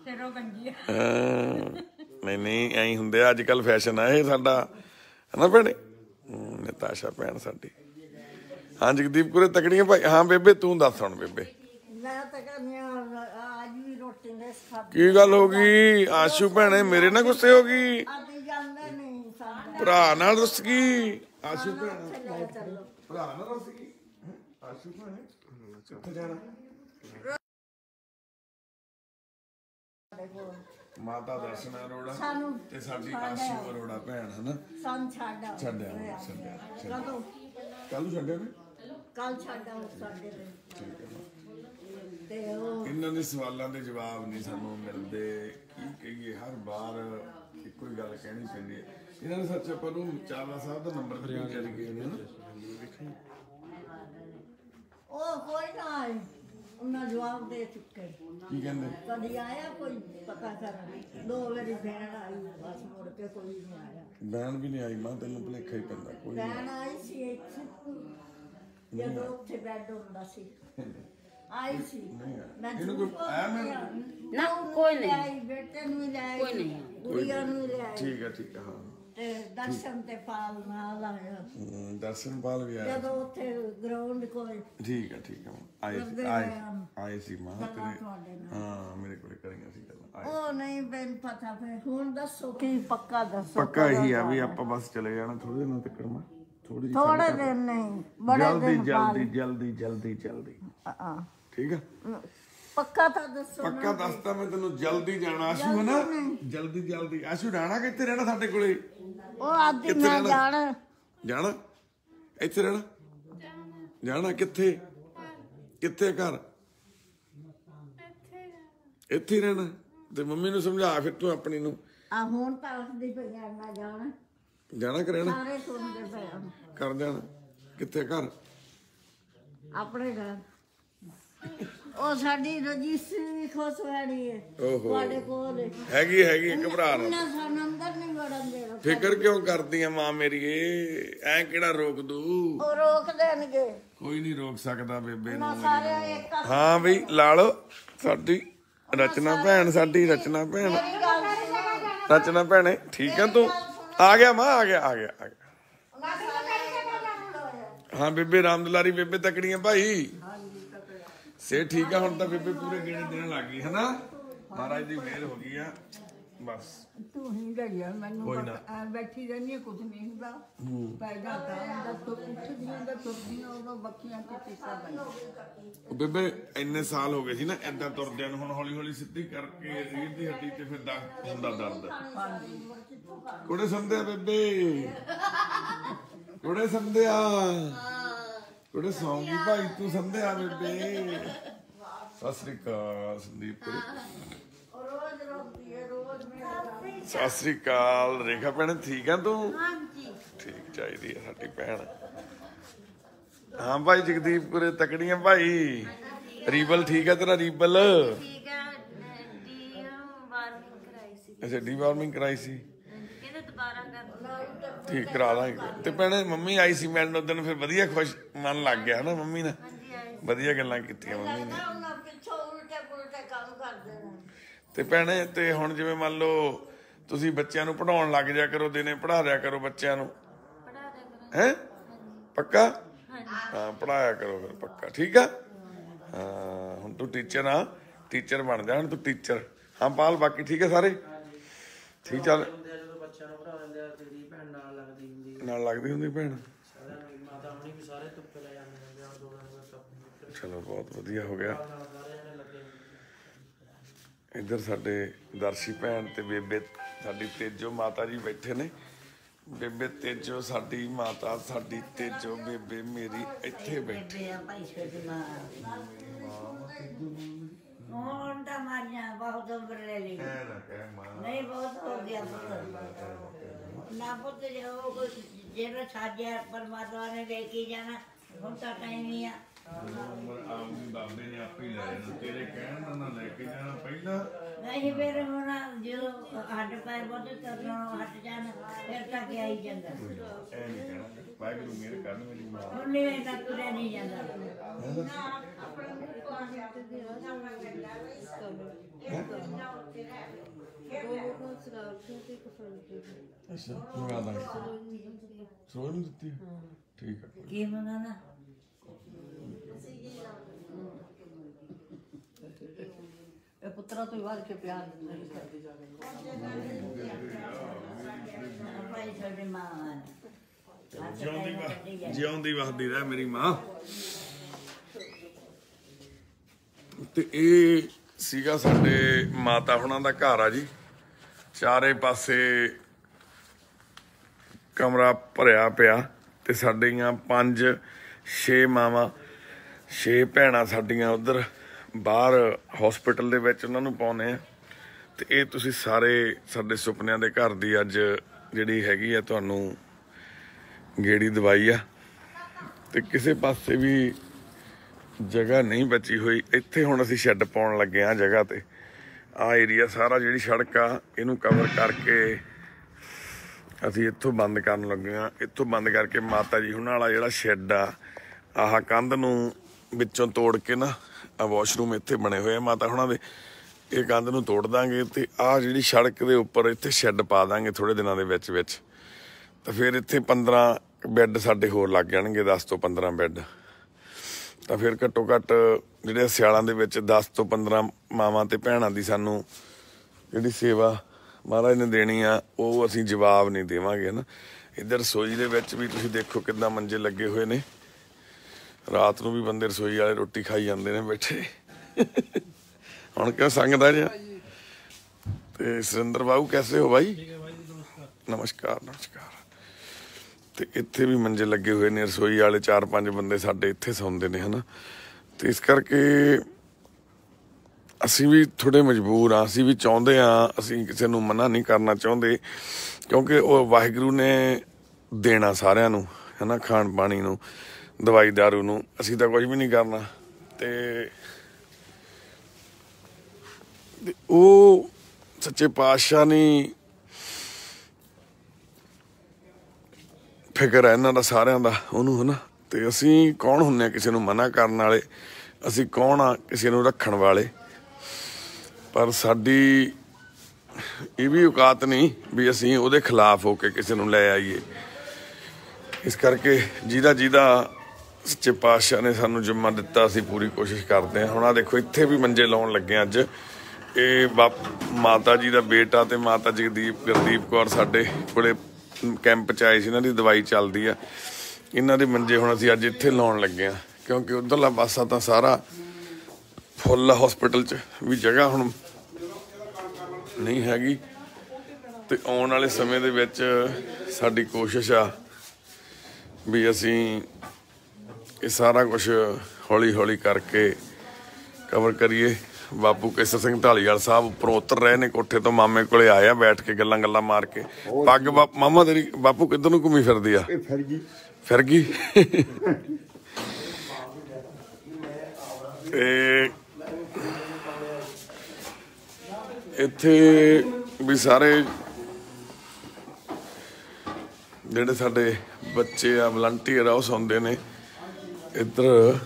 ਸਿਰੋਂ ਗੰਜੀ ਹਾਂ। ਨਹੀਂ ਨਹੀਂ ਐਂ ਹੁੰਦੇ ਆ। ਅੱਜ ਕੱਲ ਫੈਸ਼ਨ ਆ ਇਹ ਸਾਡਾ। ਹਨਾ ਭੈਣੇ? ਨਤਾਸ਼ਾ ਭੈਣ ਸਾਡੀ। ਹਾਂ ਜਗਦੀਪ ਕੁਰੇ ਤਕੜੀਆਂ ਭਾਈ। ਹਾਂ ਬੇਬੇ ਤੂੰ ਦੱਸ ਹੁਣ ਬੇਬੇ। ਮੈਂ ਤਾਂ ਕਹਿੰਦੀ ਹਾਂ ਅੱਜ ਵੀ ਰੋਟੀ ਨੇ ਖਾਧੀ। ਕੀ ਗੱਲ ਹੋ ਗਈ? ਆਸ਼ੂ ਭੈਣੇ ਮੇਰੇ ਨਾਲ ਗੁੱਸੇ ਹੋ ਗਈ? ਆਦੀ ਜਾਂਦੇ ਨਹੀਂ ਸਾਡੇ। ਭਰਾ ਨਾਲ ਰੁੱਸ ਗਈ? ਆਸ਼ੂ ਭੈਣ। ਭਰਾ ਨਾਲ ਰੁੱਸ ਗਈ? ਆਸ਼ੂ ਭੈਣੇ ਕਿੱਥੇ ਜਾਣਾ? ਮਾਤਾ ਦਰਸ਼ਨ ਅਰੋੜਾ ਸਾਨੂੰ ਤੇ ਸਾਡੀ ਆਸ਼ੂ ਅਰੋੜਾ ਭੈਣ ਹਨਾ ਸੰਨ ਛੱਡ ਛੱਡਿਆ ਛੱਡਿਆ ਕਦੋਂ? ਕੱਲ ਨੂੰ ਛੱਡਿਆ ਨੇ ਕੱਲ ਛੱਡ ਆਓ ਸਾਡੇ ਦੇ ਤੇ ਉਹ ਇਹਨਾਂ ਦੇ ਸਵਾਲਾਂ ਦੇ ਜਵਾਬ ਨਹੀਂ ਸਾਨੂੰ ਮਿਲਦੇ। ਕੀ ਕਹੀਏ ਹਰ ਵਾਰ ਇੱਕੋ ਹੀ ਗੱਲ ਕਹਿਣੀ ਪੈਂਦੀ ਹੈ। ਇਹਨਾਂ ਨੇ ਸੱਚ ਆਪਾਂ ਨੂੰ ਚਾਵਲਾ ਸਾਹਿਬ ਦਾ ਨੰਬਰ ਦੇ ਚੱਲ ਨੇ ਨਾ। ਉਹ ਕੋਈ ਨਾ ਆਏ। ਉਹਨਾਂ ਜਵਾਬ ਦੇ ਚੁੱਕੇ। ਕੀ ਕਹਿੰਦੇ? ਕਦੀ ਆਇਆ ਕੋਈ? ਪਤਾ ਕਰਨ ਦੋ ਵਾਰੀ ਭੈਣ ਆਈ ਬਸ ਮੁੜ ਕੇ ਕੋਈ ਨਹੀਂ ਆਇਆ। ਬੈਣ ਵੀ ਨਹੀਂ ਆਈ ਮਾਂ ਤੈਨੂੰ ਭੁਲੇਖਾ ਹੀ ਪੈਂਦਾ ਕੋਈ ਨਹੀਂ। ਭੈਣ ਆਈ ਸੀ ਇੱਥੇ। ਜਦੋਂ ਉੱਥੇ ਬੈੱਡ ਹੁੰਦਾ ਸੀ। ਆਈ ਸੀ। ਮੈਂ ਇਹਨੂੰ ਕੋਈ ਆਇਆ ਮੈਂ ਨਾ ਕੋਈ ਨਹੀਂ। ਆਈ ਬੇਟੇ ਨੂੰ ਲੈ ਆਈ ਕੋਈ ਨਹੀਂ। ਗੁੜੀਆ ਨੂੰ ਲੈ ਆਈ ਠੀਕ ਹੈ ਠੀਕ ਹੈ ਹਾਂ। ਤੇ ਦਰਸ਼ਨ ਤੇ ਪਾਲ ਨਾਲ ਆਇਆ। ਹਮ, ਦਰਸ਼ਨਪਾਲ ਵੀ ਆਇਆ। ਜਦੋਂ ਉੱਥੇ ਗਰਾਊਂਡ ਕੋਲ ਠੀਕ ਹੈ ਠੀਕ ਹੈ ਆਏ ਸੀ ਕਰਦੇ ਆਏ ਰਹੇ ਹਨ। ਆਏ ਸੀ ਮਾਂ ਗੱਲਾਂ ਤੇਰੇ ਤੁਹਾਡੇ ਨਾਲ। ਹਾਂ ਮੇਰੇ ਕੋਲੇ ਕਰੀਆਂ ਸੀ ਗੱਲਾਂ ਆਏ ਉਹ ਨਹੀਂ ਬੈਨ ਪਤਾ ਫੇ ਹੁਣ ਦੱਸੋ ਕੀ ਪੱਕਾ ਦੱਸੋ ਪੱਕਾ ਇਹੀ ਆ ਵੀ ਆਪਾਂ ਬਸ ਚਲੇ ਜਾਣਾ ਥੋੜੇ ਦਿਨਾਂ ਤੱਕ ਮੈਂ ਥੋੜੀ ਥੋੜੇ ਦਿਨ ਨਹੀਂ ਬੜੇ ਜਲਦੀ ਦਿਨ ਬਾਅਦ। ਜਲਦੀ ਜਲਦੀ ਜਲਦੀ। ਠੀਕ ਆ? ਪੱਕਾ ਤਾਂ ਦੱਸੋ ਪੱਕਾ ਦੱਸਤਾ ਮੈਂ ਤੈਨੂੰ ਜਲਦੀ ਜਾਣਾ। ਆਸ਼ੂ ਹੈ ਨਾ ਜਲਦੀ ਜਲਦੀ। ਆਸ਼ੂ ਰਹਿਣਾ ਕਿੱਥੇ ਰਹਿਣਾ ਸਾਡੇ ਕੋਲੇ? ਉਹ ਆਦੀ ਮੈਂ? ਜਾਣਾ। ਜਾਣਾ? ਇੱਥੇ ਰਹਿਣਾ? ਜਾਣਾ ਕਿੱਥੇ? ਕਿੱਥੇ ਘਰ? ਇੱਥੇ ਰਹਿਣਾ। ਤੇ ਮੰਮੀ ਨੂੰ ਸਮਝਾ ਫਿਰ ਤੂੰ ਆਪਣੀ ਨੂੰ। ਆ ਹੁਣ ਤਾਂ ਉਸਦੀ ਨਾ ਜਾਣਾ। ਜਾਣਾ ਕਿ ਰਹਿਣਾ? ਸਾਰੇ ਸੁਣਦੇ ਪਏ। ਕਰ ਜਾਣਾ। ਕਿੱਥੇ ਘਰ? ਆਪਣੇ ਘਰ। ਉਹ ਸਾਡੀ ਰਜਿਸਟਰੀ ਵੀ ਖੁਸ਼ ਹੋਣੀ ਹੈ ਓਹੋ। ਤੁਹਾਡੇ ਕੋਲ ਹੈ। ਹੈਗੀ ਹੈਗੀ ਘਬਰਾ ਨਾ। ਸਾਨੂੰ ਅੰਦਰ ਨਹੀਂ ਵੜਨ ਦੇਣਾ ਫਿਕਰ ਕਿਉਂ ਕਰਦੀ ਆ ਮਾਂ ਮੇਰੀਏ ਐ ਕਿਹੜਾ ਰੋਕ ਦੂ? ਉਹ ਰੋਕ ਦੇਣਗੇ। ਕੋਈ ਨਹੀਂ ਰੋਕ ਸਕਦਾ ਬੇਬੇ ਨੂੰ ਸਾਰੇ ਇੱਕ ਹਾਂ ਬਈ ਲਾ ਲਓ। ਸਾਡੀ ਰਚਨਾ ਭੈਣ ਸਾਡੀ ਰਚਨਾ ਭੈਣ। ਮੇਰੀ ਗੱਲ ਸੁਣੋ। ਰਚਨਾ ਭੈਣੇ ਠੀਕ ਆ ਤੂੰ? ਆ ਗਿਆ ਮਾਂ ਆ ਗਿਆ ਆ ਗਿਆ ਆ ਗਿਆ। ਉਹਨਾਂ ਸਾਰੇ ਇੱਕ ਹਾਂ ਬੇਬੇ ਰਾਮਦੁਲਾਰੀ ਬੇਬੇ ਤਕੜੀਆਂ ਭਾਈ। ਸੇ ਠੀਕ ਆ ਹੁਣ ਤਾਂ ਬੇਬੇ ਪੂਰੇ ਗੇੜੇ ਦੇਣ ਲੱਗ ਗਈ ਹਨਾ? ਮਹਾਰਾਜ ਦੀ ਮਿਹਰ ਹੋ ਗਈ ਆ ਬਸ। ਤੂੰ ਹੀ ਗੜਿਆ ਮੈਨੂੰ ਕੋਈ ਨਾ। ਪਤਾ- ਐਂ ਬੈਠੀ ਰਹਿੰਦੀ ਹੈ, ਕੁਝ ਨਹੀਂ ਹੁੰਦਾ। ਪੈਦਾ ਤਾਂ ਹੁੰਦਾ ਤੋ ਉੱਠਦੀਆਂ ਦਾ ਤੁਰਦੀਆਂ ਉਦੋਂ ਬੱਕੀਆਂ ਤੇ ਟੀਕਾ ਬਣ ਬੇਬੇ ਇੰਨੇ ਸਾਲ ਹੋ ਗਏ ਸੀ ਨਾ ਏਦਾਂ ਤੁਰਦਿਆਂ ਨੂੰ ਹੁਣ ਹੌਲੀ ਹੌਲੀ ਸਿੱਧੀ ਕਰਕੇ ਰੀੜ ਦੀ ਹੱਡੀ ਤੇ ਫਿਰ ਦਾ ਹੁੰਦਾ ਦਰਦ। ਕੁੜੇ ਸੰਧਿਆ ਬੇਬੇ? ਕੁੜੇ ਸੰਧਿਆ ਕੁੜੇ ਸੌਂਗੀ ਭਾਈ ਤੂੰ ਸੰਧਿਆ ਬੇਬੇ। ਸਤਿ ਸ੍ਰੀ ਅਕਾਲ ਸੰਦੀਪ ਰੋਜ਼ ਰੋਂਦੀ ਹੈ ਰੋਜ਼ ਮੇਰੇ ਸਤਿ ਸ੍ਰੀ ਅਕਾਲ। ਰੇਖਾ ਭੈਣ ਠੀਕ ਆ ਤੂੰ? ਹਾਂਜੀ। ਠੀਕ ਚਾਹੀਦੀ ਹੈ ਸਾਡੀ ਭੈਣ। ਹਾਂ ਭਾਈ ਜਗਦੀਪ ਕੁਰੇ ਤਕੜੀਆਂ ਭਾਈ। ਰੀਬਲ ਠੀਕ ਹੈ ਤੇਰਾ ਰੀਬਲ? ਠੀਕ ਆ ਡੀ ਵਾਰਨਿੰਗ ਕਰਾਈ ਸੀ। ਅੱਛਾ ਡੀਵਾਰਮਿੰਗ ਕਰਾਈ ਸੀ। ਕਹਿੰਦੇ ਦੁਬਾਰਾ ਕਰ ਠੀਕ ਕਰਾ ਦਾਂਗੇ। ਤੇ ਭੈਣੇ ਮੰਮੀ ਆਈ ਸੀ ਮਿਲਣ ਉਦੋਂ ਫਿਰ ਵਧੀਆ ਖੁਸ਼ ਮਨ ਲੱਗ ਗਿਆ ਨਾ ਮੰਮੀ ਨੇ ਵਧੀਆ ਗੱਲਾਂ ਕੀਤੀਆਂ ਮੰਮੀ ਨੇ। ਲੱਗਦਾ ਉਹਨਾਂ ਪਿੱਛੋਂ ਉਲਟੇ ਪੁਲਟੇ ਕੰਮ ਕਰਦੇ ਨੇ। ਤੇ ਭੈਣੇ ਤੇ ਹੁਣ ਜਿਵੇਂ ਮੰਨ ਲਓ ਤੁਸੀਂ ਬੱਚਿਆਂ ਨੂੰ ਪੜਾਉਣ ਲੱਗ ਜਾ ਕਰੋ ਦਿਨੇ ਪੜਾ ਦਿਆ ਕਰੋ ਬੱਚਿਆਂ ਨੂੰ। ਪੜਾ ਦਿਆ ਕਰੋ। ਹੈ? ਪੱਕਾ? ਹਾਂ ਪੜਾਇਆ ਕਰੋ ਫਿਰ ਪੱਕਾ ਠੀਕ ਆ? ਹਾਂ ਹੁਣ ਤੂੰ ਟੀਚਰ ਆ ਟੀਚਰ ਬਣ ਜਾ ਹੁਣ ਤੂੰ ਟੀਚਰ। ਹਾਂ ਪਾਲ ਬਾਕੀ ਠੀਕ ਹੈ ਸਾਰੇ? ਠੀਕ ਚੱਲ ਹੁੰਦੇ ਆ ਜਦੋਂ ਬੱਚਿਆਂ ਨੂੰ ਪੜਾ ਦਿੰਦੇ ਆ ਤੇਰੀ ਭੈਣ ਨਾਲ ਲੱਗਦੀ ਹੁੰਦੀ ਨਾਲ ਲੱਗਦੀ ਹੁੰਦੀ ਭੈਣ। ਸਾਰਿਆਂ ਨੂੰ ਮਾਤਾ ਹੁਣੀ ਵੀ ਸਾਰੇ ਧੁੱਪੇ ਲੈ ਜਾਂਦੇ ਨੇ ਜਾਂ ਦੋ ਦਿਨ ਤੱਕ ਚਲੋ ਬਹੁਤ ਵਧੀਆ ਹੋ ਗਿਆ। ਇੱਧਰ ਸਾਡੇ ਦਰਸ਼ੀ ਭੈਣ ਤੇ ਬੇਬੇ ਸਾਡੀ ਤੇਜੋ ਮਾਤਾ ਜੀ ਬੈਠੇ ਨੇ। ਬੇਬੇ ਤੇਜੋ ਸਾਡੀ ਮਾਤਾ ਸਾਡੀ ਤੇਜੋ ਬੇਬੇ ਮੇਰੀ ਇੱਥੇ ਬੈਠੀ। ਹੁਣ ਤਾਂ ਮਾਰੀਆਂ ਬਹੁਤ ਉਮਰ ਲੈ ਲਈ। ਮਾਂ। ਨਹੀਂ ਬਹੁਤ ਹੋ ਗਿਆ ਪੁੱਤ ਨਾ ਪੁੱਤ ਜੋ ਕੁਛ ਜਿਹੜਾ ਸਾਜਿਆ ਪਰਮਾਤਮਾ ਨੇ ਲੈ ਕੇ ਜਾਣਾ ਹੁਣ ਤਾਂ ਟਾਈਮ ਹੀ ਆ। ਆਪਣੀ ਬਾਬੇ ਨੇ ਆਪੇ ਲੈ ਜਾਣਾ ਤੇਰੇ ਕਹਿਣ ਨਾਲ ਨਾ ਲੈ ਕੇ ਜਾਣਾ ਪਹਿਲਾਂ। ਨਹੀਂ ਫਿਰ ਹੁਣ ਜਦੋਂ ਹੱਡ ਪੈਰ ਬਹੁਤ ਤੁਰਨੋਂ ਹਟ ਜਾਣ ਫਿਰ ਤਾਂ ਕਿ ਆਈ ਜਾਂਦਾ। ਐ ਨਹੀਂ ਕਹਿਣਾ ਵਾਹਿਗੁਰੂ ਮੇਰੇ ਕਰਨ ਮੇਰੀ ਮਾਂ। ਹੁਣ ਨਹੀਂ ਤਾਂ ਤੁਰਿਆ ਨਹੀਂ ਜਾਂਦਾ। ਅੱਛਾ ਮੰਗਾ ਦਾਂਗੇ। ਸੋਚ ਨੂੰ ਦਿੱਤੀ? ਠੀਕ ਹੈ ਕੀ ਮੰਗਾਣਾ? ਇਹ ਪੁੱਤਰਾ ਤੋਂ ਹੀ ਵੱਧ ਕੇ ਪਿਆਰ ਦਿੰਦੇ ਨੇ। ਭਾਈ ਸਾਡੇ ਮਾਂ ਜਿਉਂਦੀ ਵਾ ਜਿਉਂਦੀ ਵਸਦੀ ਰਹਿ ਮੇਰੀ ਮਾਂ। ਤੇ ਇਹ ਸੀਗਾ ਸਾਡੇ ਮਾਤਾ ਹੁਣਾਂ ਦਾ ਘਰ ਆ ਜੀ। ਚਾਰੇ ਪਾਸੇ ਕਮਰਾ ਭਰਿਆ ਪਿਆ ਤੇ ਸਾਡੀਆਂ ਪੰਜ, ਛੇ ਮਾਵਾਂ, ਛੇ ਭੈਣਾਂ ਸਾਡੀਆਂ ਉਧਰ ਬਾਹਰ ਹਸਪੀਟਲ ਦੇ ਵਿੱਚ ਉਹਨਾਂ ਨੂੰ ਪਾਉਨੇ ਆ। ਤੇ ਇਹ ਤੁਸੀਂ ਸਾਰੇ ਸਾਡੇ ਸੁਪਨਿਆਂ ਦੇ ਘਰ ਦੀ ਅੱਜ ਜਿਹੜੀ ਹੈਗੀ ਆ ਤੁਹਾਨੂੰ ਗੇੜੀ ਦਵਾਈ ਆ। ਤੇ ਕਿਸੇ ਪਾਸੇ ਵੀ ਜਗ੍ਹਾ ਨਹੀਂ ਬਚੀ ਹੋਈ। ਇੱਥੇ ਹੁਣ ਅਸੀਂ ਸ਼ੈੱਡ ਪਾਉਣ ਲੱਗੇ ਆ ਜਗ੍ਹਾ ਤੇ। ਆ ਏਰੀਆ ਸਾਰਾ ਜਿਹੜੀ ਸੜਕ ਆ, ਇਹਨੂੰ ਕਵਰ ਕਰਕੇ ਅਸੀਂ ਇੱਥੋਂ ਬੰਦ ਕਰਨ ਲੱਗੇ ਆ ਇੱਥੋਂ ਬੰਦ ਕਰਕੇ ਮਾਤਾ ਜੀ ਹੁਣ ਵਾਲਾ ਜਿਹੜਾ ਸ਼ੈੱਡ ਆ, ਆਹ ਕੰਧ ਨੂੰ ਵਿੱਚੋਂ ਤੋੜ ਕੇ ਨਾ ਆ ਵਾਸ਼ਰੂਮ ਇੱਥੇ ਬਣੇ ਹੋਏ ਆ ਮਾਤਾ ਹੁਣਾਂ ਦੇ। ਇਹ ਕੰਧ ਨੂੰ ਤੋੜ ਦਾਂਗੇ ਤੇ ਆਹ ਜਿਹੜੀ ਸੜਕ ਦੇ ਉੱਪਰ ਇੱਥੇ ਸ਼ੈੱਡ ਪਾ ਦਾਂਗੇ ਥੋੜੇ ਦਿਨਾਂ ਦੇ ਵਿੱਚ ਵਿੱਚ। ਤਾਂ ਫਿਰ ਇੱਥੇ 15 ਬੈੱਡ ਸਾਡੇ ਹੋਰ ਲੱਗ ਜਾਣਗੇ 10 ਤੋਂ 15 ਬੈੱਡ। ਤਾਂ ਫਿਰ ਘੱਟੋ ਘੱਟ ਜਿਹੜੇ ਸਿਆਲਾਂ ਦੇ ਵਿੱਚ 10 ਤੋਂ 15 ਮਾਵਾਂ ਤੇ ਭੈਣਾਂ ਦੀ ਸਾਨੂੰ ਜਿਹੜੀ ਸੇਵਾ ਮਹਾਰਾਜ ਨੇ ਦੇਣੀ ਆ ਉਹ ਅਸੀਂ ਜਵਾਬ ਨਹੀਂ ਦੇਵਾਂਗੇ ਨਾ ਇੱਧਰ ਰਸੋਈ ਦੇ ਵਿੱਚ ਵੀ ਤੁਸੀਂ ਦੇਖੋ ਕਿੰਨਾ ਮੰਜੇ ਲੱਗੇ ਹੋਏ ਨੇ। ਰਾਤ ਨੂੰ ਵੀ ਬੰਦੇ ਰਸੋਈ ਵਾਲੇ ਰੋਟੀ ਖਾਈ ਜਾਂਦੇ ਨੇ ਬੈਠੇ। ਹੁਣ ਕਿਉਂ ਸੰਗਦਾ ਜੀ ਤੇ ਸੁਰਿੰਦਰ ਬਾਬੂ ਕੈਸੇ ਹੋ ਭਾਈ ਨਮਸਕਾਰ ਨਮਸਕਾਰ। ਤੇ ਇੱਥੇ ਵੀ ਮੰਜੇ ਲੱਗੇ ਹੋਏ ਨੇ, ਰਸੋਈ ਵਾਲੇ ਚਾਰ ਪੰਜ ਬੰਦੇ ਸਾਡੇ ਇੱਥੇ ਸੌਂਦੇ ਨੇ, ਹਨਾ। ਤੇ ਇਸ ਕਰਕੇ ਅਸੀਂ ਵੀ ਥੋੜੇ ਮਜਬੂਰ ਆ ਅਸੀਂ ਵੀ ਚਾਹੁੰਦੇ ਆ ਅਸੀਂ ਕਿਸੇ ਨੂੰ ਮਨਾ ਨਹੀਂ ਕਰਨਾ ਚਾਹੁੰਦੇ, ਕਿਉਂਕਿ ਉਹ ਵਾਹਿਗੁਰੂ ਨੇ ਦੇਣਾ ਸਾਰਿਆਂ ਨੂੰ, ਹਨਾ, ਖਾਣ ਪਾਣੀ ਨੂੰ, ਦਵਾਈ ਦਾਰੂ ਨੂੰ, ਅਸੀਂ ਤਾਂ ਕੁਝ ਵੀ ਨਹੀਂ ਕਰਨਾ। ਤੇ ਤੇ ਉਹ ਸੱਚੇ ਪਾਤਸ਼ਾਹ ਨੇ ਫਿਕਰ ਹੈ ਇਹਨਾਂ ਦਾ ਸਾਰਿਆਂ ਦਾ, ਉਹਨੂੰ ਹਨਾ। ਤੇ ਅਸੀਂ ਕੌਣ ਹੁੰਨੇ ਆ ਕਿਸੇ ਨੂੰ ਮਨਾ ਕਰਨ ਵਾਲੇ? ਅਸੀਂ ਕੌਣ ਆ ਕਿਸੇ ਨੂੰ ਰੱਖਣ ਵਾਲੇ? ਪਰ ਸਾਡੀ ਇਹ ਵੀ ਔਕਾਤ ਨਹੀਂ ਵੀ ਅਸੀਂ ਉਹਦੇ ਖਿਲਾਫ ਹੋ ਕੇ ਕਿਸੇ ਨੂੰ ਲੈ ਆਈਏ। ਇਸ ਕਰਕੇ ਜਿਹਦਾ ਜਿਹਦਾ ਸੱਚੇ ਪਾਤਸ਼ਾਹ ਨੇ ਸਾਨੂੰ ਜਿੰਮਾ ਦਿੱਤਾ, ਅਸੀਂ ਪੂਰੀ ਕੋਸ਼ਿਸ਼ ਕਰਦੇ ਹਾਂ। ਹੁਣ ਆ ਦੇਖੋ, ਇੱਥੇ ਵੀ ਮੰਜੇ ਲਾਉਣ ਲੱਗੇ ਅੱਜ। ਇਹ ਬਾਪ ਮਾਤਾ ਜੀ ਦਾ ਬੇਟਾ ਤੇ ਮਾਤਾ ਜਗਦੀਪ ਗੁਰਦੀਪ ਕੌਰ ਸਾਡੇ ਕੋਲੇ ਕੈਂਪ ਚ ਆਏ ਸੀ, ਇਹਨਾਂ ਦੀ ਦਵਾਈ ਚੱਲਦੀ ਆ। ਇਹਨਾਂ ਦੇ ਮੰਜੇ ਹੁਣ ਅਸੀਂ ਅੱਜ ਇੱਥੇ ਲਾਉਣ ਲੱਗੇ ਆ ਕਿਉਂਕਿ ਉਧਰਲਾ ਪਾਸਾ ਤਾਂ ਸਾਰਾ ਫੁੱਲ ਹਸਪੀਟਲ ਚ ਵੀ ਜਗ੍ਹਾ ਹੁਣ ਨਹੀਂ ਹੈਗੀ। ਤੇ ਆਉਣ ਵਾਲੇ ਸਮੇਂ ਦੇ ਵਿੱਚ ਸਾਡੀ ਕੋਸ਼ਿਸ਼ ਆ ਵੀ ਅਸੀਂ ਇਹ ਸਾਰਾ ਕੁਝ ਹੌਲੀ ਹੌਲੀ ਕਰਕੇ ਕਵਰ ਕਰੀਏ। ਬਾਪੂ ਕੇਸਰ ਸਿੰਘ ਢਾਲੀਵਾਲ ਸਾਹਿਬ ਉੱਪਰੋਂ ਉਤਰ ਰਹੇ ਨੇ ਕੋਠੇ ਤੋਂ ਮਾਮੇ ਕੋਲੇ ਆਏ ਆ ਬੈਠ ਕੇ ਗੱਲਾਂ ਗੱਲਾਂ ਮਾਰ ਕੇ। ਪੱਗ ਮਾਮਾ ਤੇਰੀ ਬਾਪੂ ਕਿੱਧਰ ਨੂੰ ਘੁੰਮੀ ਫਿਰਦੀ ਆ? ਇਹ ਫਿਰ ਗਈ। ਫਿਰ ਗਈ? ਤੇ ਇੱਥੇ ਵੀ ਸਾਰੇ ਜਿਹੜੇ ਸਾਡੇ ਬੱਚੇ ਆ ਵਲੰਟੀਅਰ ਆ ਉਹ ਸੌਂਦੇ ਨੇ। ਇੱਧਰ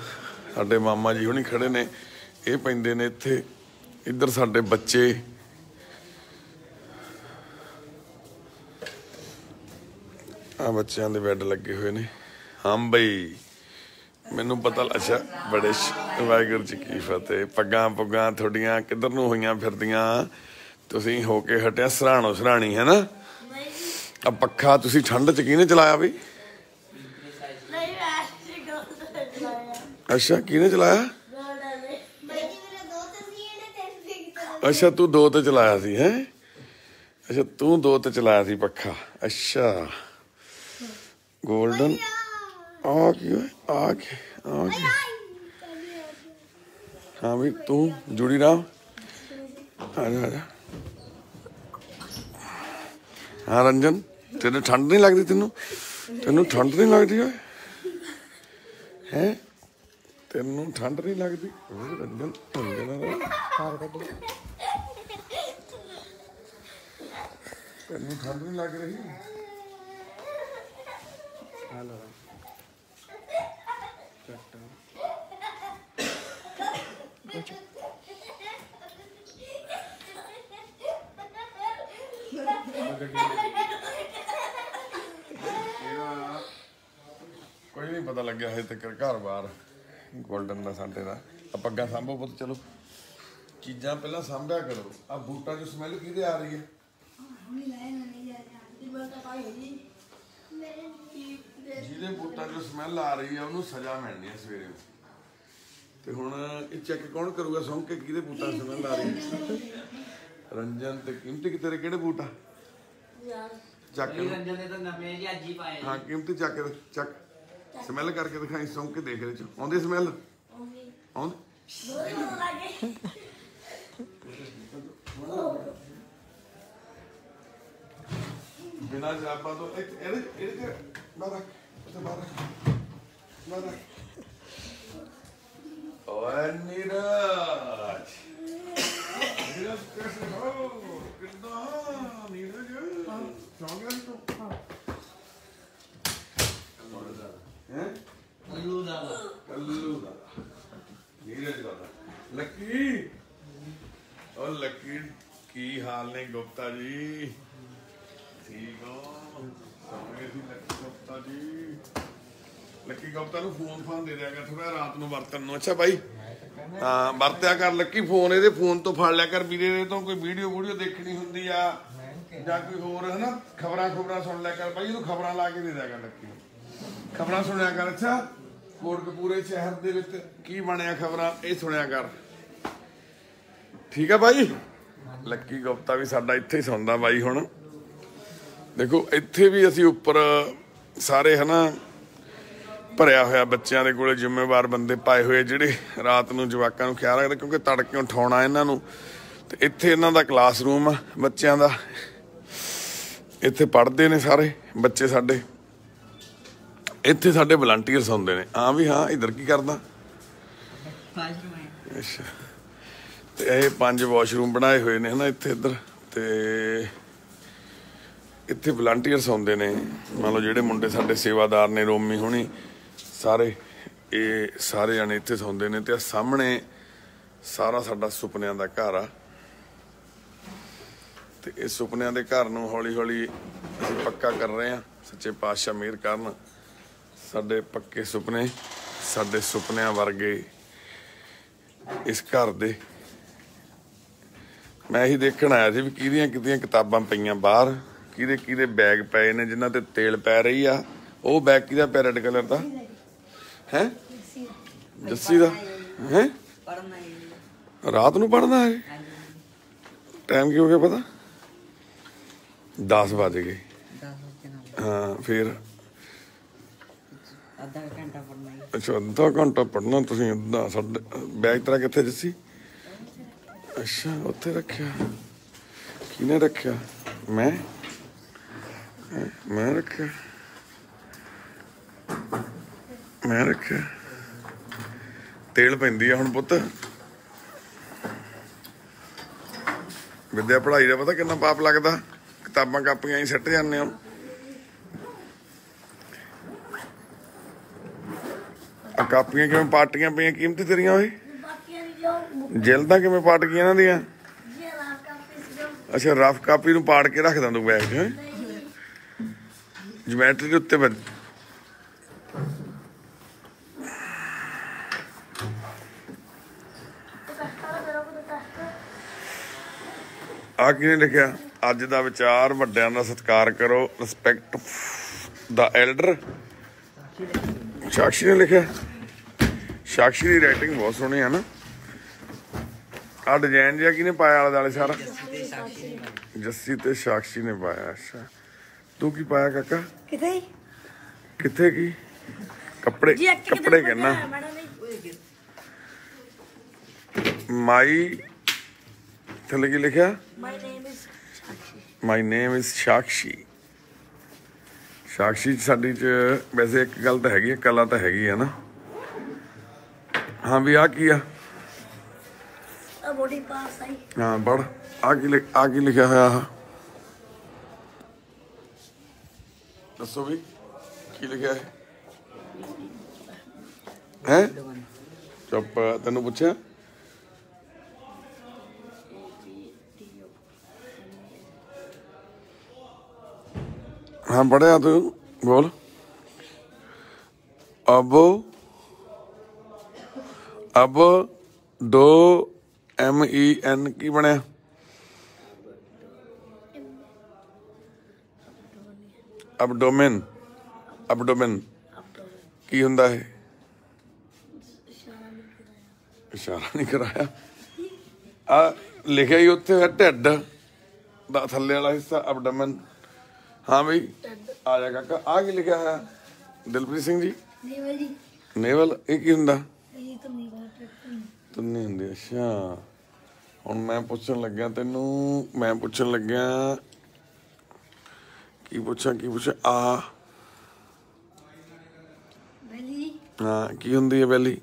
ਸਾਡੇ ਮਾਮਾ ਜੀ ਹੁਣੀ ਖੜੇ ਨੇ। ਇਹ ਪੈਂਦੇ ਨੇ ਇੱਥੇ। ਇੱਧਰ ਸਾਡੇ ਬੱਚੇ। ਆ ਬੱਚਿਆਂ ਦੇ ਬੈੱਡ ਲੱਗੇ ਹੋਏ ਨੇ। ਹਾਂ ਬਈ ਮੈਨੂੰ ਪਤਾ ਅੱਛਾ ਬੜੇ ਵਾਹਿਗੁਰੂ ਜੀ ਕੀ ਫਤਿਹ। ਪੱਗਾਂ ਪੁੱਗਾਂ ਤੁਹਾਡੀਆਂ ਕਿੱਧਰ ਨੂੰ ਹੋਈਆਂ ਫਿਰਦੀਆਂ? ਤੁਸੀਂ ਹੋ ਕੇ ਹਟਿਆ ਸਰਾਣੋ ਸਰਾਣੀ ਹੈ ਨਾ ਆ ਪੱਖਾ ਤੁਸੀਂ ਠੰਡ ਚ ਕਿਹਨੇ ਚਲਾਇਆ ਬਈ? ਅੱਛਾ ਕਿਹਨੇ ਚਲਾਇਆ ਬਾਈ ਜੀ ਮੇਰਾ ਦੋਸਤ ਸੀ ਇਹਨੇ ਟੈਸਟ ਕੀਤਾ ਅੱਛਾ, ਤੂੰ ਦੋ ਤੇ ਚਲਾਇਆ ਸੀ, ਹੈ? ਅੱਛਾ, ਤੂੰ ਦੋ ਤੇ ਚਲਾਇਆ ਸੀ ਪੱਖਾ। ਅੱਛਾ। 골ਡਨ ਆ ਕੀ ਆ ਕੀ ਆ ਕੀ? ਹਾਂ ਵੀ, ਤੂੰ ਜੁੜੀ ਰਹਾ। ਆ ਜਾ ਹਾਂ, ਰੰਜਨ, ਤੈਨੂੰ ਠੰਡ ਨਹੀਂ ਲੱਗਦੀ ਤੈਨੂੰ? ਤੈਨੂੰ ਠੰਡ ਨਹੀਂ ਲੱਗਦੀ ਓਏ? ਹੈ? ਤੈਨੂੰ ਠੰਡ ਨਹੀਂ ਲੱਗਦੀ? ਰੰਜਨ ਰੰਜਨ ਕਾਰ ਕੱਢ ਤੈਨੂੰ ਠੰਡ ਨਹੀਂ ਲੱਗ ਰਹੀ? ਹਲੋ। ਚੱਟ। ਕੋਈ ਨਹੀਂ ਪਤਾ ਲੱਗਿਆ ਹਜੇ ਤੱਕ ਘਰ ਬਾਰ 골ਡਨ ਦਾ ਸਾਡੇ ਦਾ। ਆ ਪੱਗਾਂ ਸਾਂਭੋ ਪੁੱਤ ਚਲੋ। ਚੀਜ਼ਾਂ ਪਹਿਲਾਂ ਸਾਂਭਿਆ ਕਰੋ। ਆ ਬੂਟਾਂ 'ਚ ਸਮੈਲ ਕਿਹਦੇ ਆ ਰਹੀ ਹੈ? ਜਿਹਦੇ ਬੂਟਾਂ 'ਚ ਸਮੈਲ ਆ ਰਹੀ ਹੈ ਉਹਨੂੰ ਸਜ਼ਾ ਮਿਲਣੀ ਹੈ ਸਵੇਰੇ ਤੇ ਹੁਣ ਇਹ ਚੈੱਕ ਕੌਣ ਕਰੂਗਾ? ਸੌਂ ਕੇ ਕਿਹਦੇ ਬੂਟਾਂ 'ਚ ਸਮੈਲ ਆ ਰਹੀ ਹੈ ਰੰਜਨ ਤੇ ਕੀਮਤੀ ਕਿ ਤੇਰੇ ਕਿਹੜੇ ਬੂਟਾ ਚੱਕ। ਰੰਜਨ ਨੇ ਤਾਂ ਨਵੇਂ ਜੀ ਅੱਜ ਹੀ ਪਾਏ ਹਾਂ ਕੀਮਤੀ ਚੱਕ ਸਮੈਲ ਕਰਕੇ ਦਿਖਾਈ ਸੌਂ ਕੇ ਦੇਖ ਲੈ ਚ। ਆਉਂਦੀ ਸਮੈਲ ਆਉਂਦੀ। ਬਿਨਾਂ ਜਰਾਬਾਂ ਤੋਂ ਇੱਕ ਇਹਦੇ ਇਹਦੇ ਤੇ ਬਾਹਰ ਉੱਤੇ ਬਾਹਰ ਲੱਕੀ ਨੂੰ ਫੋਨ ਫਾਨ ਦੇ ਦਿਆ ਕਰ ਥੋੜਾ ਰਾਤ ਨੂੰ ਵਰਤਨ ਨੂੰ। ਅੱਛਾ ਬਾਈ, ਹਾਂ, ਵਰਤਿਆ ਕਰ ਲੱਕੀ ਫੋਨ, ਇਹਦੇ ਫੋਨ ਤੋਂ ਫੜ ਲਿਆ ਕਰ ਵੀਰੇ ਦੇ ਤੋਂ ਕੋਈ ਵੀਡੀਓ ਵੀਡੀਓ ਦੇਖਣੀ ਹੁੰਦੀ ਆ, ਜਾਂ ਕੋਈ ਹੋਰ, ਹਨਾ, ਖਬਰਾਂ ਖਬਰਾਂ ਸੁਣ ਲਿਆ ਕਰ। ਬਾਈ, ਇਹਨੂੰ ਖਬਰਾਂ ਲਾ ਕੇ ਦੇ ਦਿਆ ਕਰ ਲੱਕੀ ਖਬਰਾਂ ਸੁਣਿਆ ਕਰ, ਅੱਛਾ? ਕੋਟਕਪੂਰੇ ਸ਼ਹਿਰ ਦੇ ਵਿੱਚ ਕੀ ਬਣਿਆ ਖਬਰਾਂ, ਇਹ ਸੁਣਿਆ ਕਰ। ਠੀਕ ਆ ਬਾਈ? ਲੱਕੀ ਗੁਪਤਾ ਵੀ ਸਾਡਾ ਇੱਥੇ ਹੀ ਸੌਂਦਾ ਬਾਈ ਹੁਣ। ਦੇਖੋ, ਇੱਥੇ ਵੀ ਅਸੀਂ ਉੱਪਰ ਸਾਰੇ, ਹਨਾ ਭਰਿਆ ਹੋਇਆ ਬੱਚਿਆਂ ਦੇ ਕੋਲੇ ਜ਼ਿੰਮੇਵਾਰ ਬੰਦੇ ਪਾਏ ਹੋਏ ਜਿਹੜੇ ਰਾਤ ਨੂੰ ਜਵਾਕਾਂ ਨੂੰ ਖਿਆਲ ਰੱਖਦੇ, ਕਿਉਂਕਿ ਤੜਕੇ ਉਠਾਉਣਾ ਇਹਨਾਂ ਨੂੰ। ਤੇ ਇੱਥੇ ਇਹਨਾਂ ਦਾ ਕਲਾਸਰੂਮ ਆ ਬੱਚਿਆਂ ਦਾ। ਇੱਥੇ ਪੜ੍ਹਦੇ ਨੇ ਸਾਰੇ ਬੱਚੇ ਸਾਡੇ। ਇੱਥੇ ਸਾਡੇ ਵਲੰਟੀਅਰਸ ਹੁੰਦੇ ਨੇ। ਹਾਂ ਵੀ ਹਾਂ, ਇਧਰ ਕੀ ਕਰਦਾ? ਅੱਛਾ। ਤੇ ਇਹ ਪੰਜ ਵਾਸ਼ਰੂਮ ਬਣਾਏ ਹੋਏ ਨੇ ਹਨਾ ਇੱਥੇ ਇੱਧਰ। ਤੇ ਇੱਥੇ ਵਲੰਟੀਅਰਸ ਹੁੰਦੇ ਨੇ। ਮੰਨ ਲਓ ਜਿਹੜੇ ਮੁੰਡੇ ਸਾਡੇ ਸੇਵਾਦਾਰ ਨੇ, ਰੋਮੀ ਹੁਣੀ। ਸਾਰੇ, ਇਹ ਸਾਰੇ ਜਣੇ ਇੱਥੇ ਸੌਂਦੇ ਨੇ ਤੇ ਆਹ ਸਾਹਮਣੇ ਸਾਰਾ ਸਾਡਾ ਸੁਪਨਿਆਂ ਦਾ ਘਰ ਆ। ਤੇ ਇਹ ਸੁਪਨਿਆਂ ਦੇ ਘਰ ਨੂੰ ਹੌਲੀ ਹੌਲੀ ਅਸੀਂ ਪੱਕਾ ਕਰ ਰਹੇ ਆ ਸੱਚੇ ਪਾਤਸ਼ਾਹ ਮਿਹਰ ਕਰਨ ਸਾਡੇ ਪੱਕੇ ਸੁਪਨੇ, ਸਾਡੇ ਸੁਪਨਿਆਂ ਵਰਗੇ ਇਸ ਘਰ ਦੇ। ਮੈਂ ਇਹੀ ਦੇਖਣ ਆਇਆ ਸੀ ਵੀ ਕਿਹਦੀਆਂ ਕਿਹਦੀਆਂ ਕਿਤਾਬਾਂ ਪਈਆਂ ਬਾਹਰ ਕਿਹਦੇ ਕਿਹਦੇ ਬੈਗ ਪਏ ਨੇ, ਜਿਨ੍ਹਾਂ ਤੇ ਤੇਲ ਪੈ ਰਹੀ ਆ। ਉਹ ਬੈਗ ਕਿਹਦਾ ਪਿਆ ਰੈੱਡ ਕਲਰ ਦਾ? ਹੈ? ਜੱਸੀ ਦਾ? ਹੈ? ਰਾਤ ਨੂੰ ਪੜਨਾ ਹੈ? ਟਾਈਮ ਕੀ ਹੋ ਗਿਆ ਪਤਾ? 10 ਵਜ ਗਏ। ਹਾਂ ਫਿਰ? ਅੱਧਾ ਘੰਟਾ ਪੜਨਾ ਹੈ। ਅੱਛਾ ਅੱਧਾ ਘੰਟਾ ਪੜਨਾ ਤੁਸੀਂ ਅੱਧਾ ਸਾਡੇ ਬੈਗ ਤੇਰਾ ਕਿੱਥੇ ਜੱਸੀ? ਅੱਛਾ ਉੱਥੇ ਰੱਖਿਆ। ਕਿਹਨੇ ਰੱਖਿਆ? ਮੈਂ? ਹੈਂ, ਮੈਂ ਰੱਖਿਆ। ਮੈਂ ਰੱਖਿਆ। ਤੇਲ ਪੈਂਦੀ ਆ ਹੁਣ ਪੁੱਤ। ਵਿਦਿਆ ਪੜ੍ਹਾਈ ਦਾ ਪਤਾ ਕਿੰਨਾ ਪਾਪ ਲੱਗਦਾ? ਕਿਤਾਬਾਂ ਕਾਪੀਆਂ ਹੀ ਸੱਟ ਜਾਂਦੇ ਹੋ। ਆ ਕਾਪੀਆਂ ਕਿਵੇਂ ਪਾਟੀਆਂ ਪਈਆਂ? ਕੀਮਤੀ ਤੇਰੀਆਂ ਓਏ? ਦੀ ਜਲਦਾਂ ਕਿਵੇਂ ਪਾਟ ਗਈਆਂ ਇਹਨਾਂ ਦੀਆਂ? ਅੱਛਾ ਰਫ ਕਾਪੀ ਨੂੰ ਪਾੜ ਕੇ ਰੱਖ ਦਿੰਦਾ ਬੈਗ 'ਚ ਹੈਂ? ਜਿਓਮੈਟਰੀ ਦੇ ਉੱਤੇ ਵੱਜ ਕਸਟਾ ਕਰੋ ਕੋ ਕਸਟਾ ਆ ਕਿਹਨੇ ਲਿਖਿਆ? ਅੱਜ ਦਾ ਵਿਚਾਰ ਵੱਡਿਆਂ ਦਾ ਸਤਿਕਾਰ ਕਰੋ ਰਿਸਪੈਕਟ ਦਾ ਐਲਡਰ ਸਾਕਸ਼ੀ ਨੇ ਲਿਖਿਆ। ਸਾਕਸ਼ੀ ਦੀ ਰਾਈਟਿੰਗ ਬਹੁਤ ਸੋਹਣੀ ਹੈ ਨਾ। ਆ ਡਿਜ਼ਾਈਨ ਜਿਹਾ ਕਿਹਨੇ ਪਾਇਆ ਆਲੇ ਦੁਆਲੇ ਸਾਰਾ? ਜੱਸੀ ਤੇ ਸਾਕਸ਼ੀ ਨੇ ਪਾਇਆ ਅੱਛਾ। ਤੂੰ ਕੀ ਪਾਇਆ ਕਾਕਾ? ਕਿਥੇ ਕਿੱਥੇ ਕੀ? ਕੱਪੜੇ ਕੱਪੜੇ ਕਹਿਣਾ ਮਾਈ ਥੱਲੇ ਕੀ ਲਿਖਿਆ? My name is my name is Sakshi Sakshi 'ਚ ਸਾਡੀ ਚ ਵੈਸੇ ਇੱਕ ਗੱਲ ਤਾਂ ਹੈਗੀ ਹੈ ਕਲਾ ਤਾਂ ਹੈਗੀ ਹੈ ਨਾ। ਹਾਂ ਵੀ ਆ ਕੀ ਆ? ਆ ਬੋਡੀ ਪਾਸ ਆਈ। ਹਾਂ ਪੜ ਆ ਕੀ ਲਿਖ- ਆ ਕੀ ਲਿਖਿਆ ਹੋਇਆ ਆ ਦੱਸੋ ਵੀ ਕੀ ਲਿਖਿਆ ਹੈ? ਹੈ? ਚੁੱਪ ਤੈਨੂੰ ਪੁੱਛਿਆ? ਹਾਂ ਪੜਿਆ ਤੂੰ, ਬੋਲ। ਅਬ ਅਬ ਦੋ ਐਮ ਈ ਐਨ ਕੀ ਬਣਿਆ? ਅਬਡੋਮਨ। ਅਬਡੋਮਨ। ਕੀ ਹੁੰਦਾ ਹੈ ਇਸ਼ਾਰਾ ਨਹੀਂ ਕਰਾਇਆ। ਆ, ਲਿਖਿਆ ਹੀ ਉੱਥੇ ਹੈ ਢਿੱਡ ਦਾ ਥੱਲੇ ਵਾਲਾ ਹਿੱਸਾ, ਅਬਡੋਮਨ। ਹਾਂ ਬਈ। ਆ ਜਾ ਕਾਕਾ ਆ ਕੀ ਲਿਖਿਆ ਹੋਇਆ? ਦਿਲਪ੍ਰੀਤ ਸਿੰਘ ਜੀ? ਨੇਵਲ ਜੀ। ਨੇਵਲ ਇਹ ਕੀ ਹੁੰਦਾ? ਇਹ ਤੁੰਨੀ ਹੁੰਦੀ ਅੱਛਾ। ਹੁਣ ਮੈਂ ਪੁੱਛਣ ਲੱਗਿਆ ਤੈਨੂੰ ਮੈਂ ਪੁੱਛਣ ਲੱਗਿਆ ਕੀ ਪੁੱਛਾਂ ਕੀ ਪੁੱਛਾਂ? ਆ ਬੈਲੀ ਹਾਂ ਕੀ ਹੁੰਦੀ ਹੈ ਬੈਲੀ?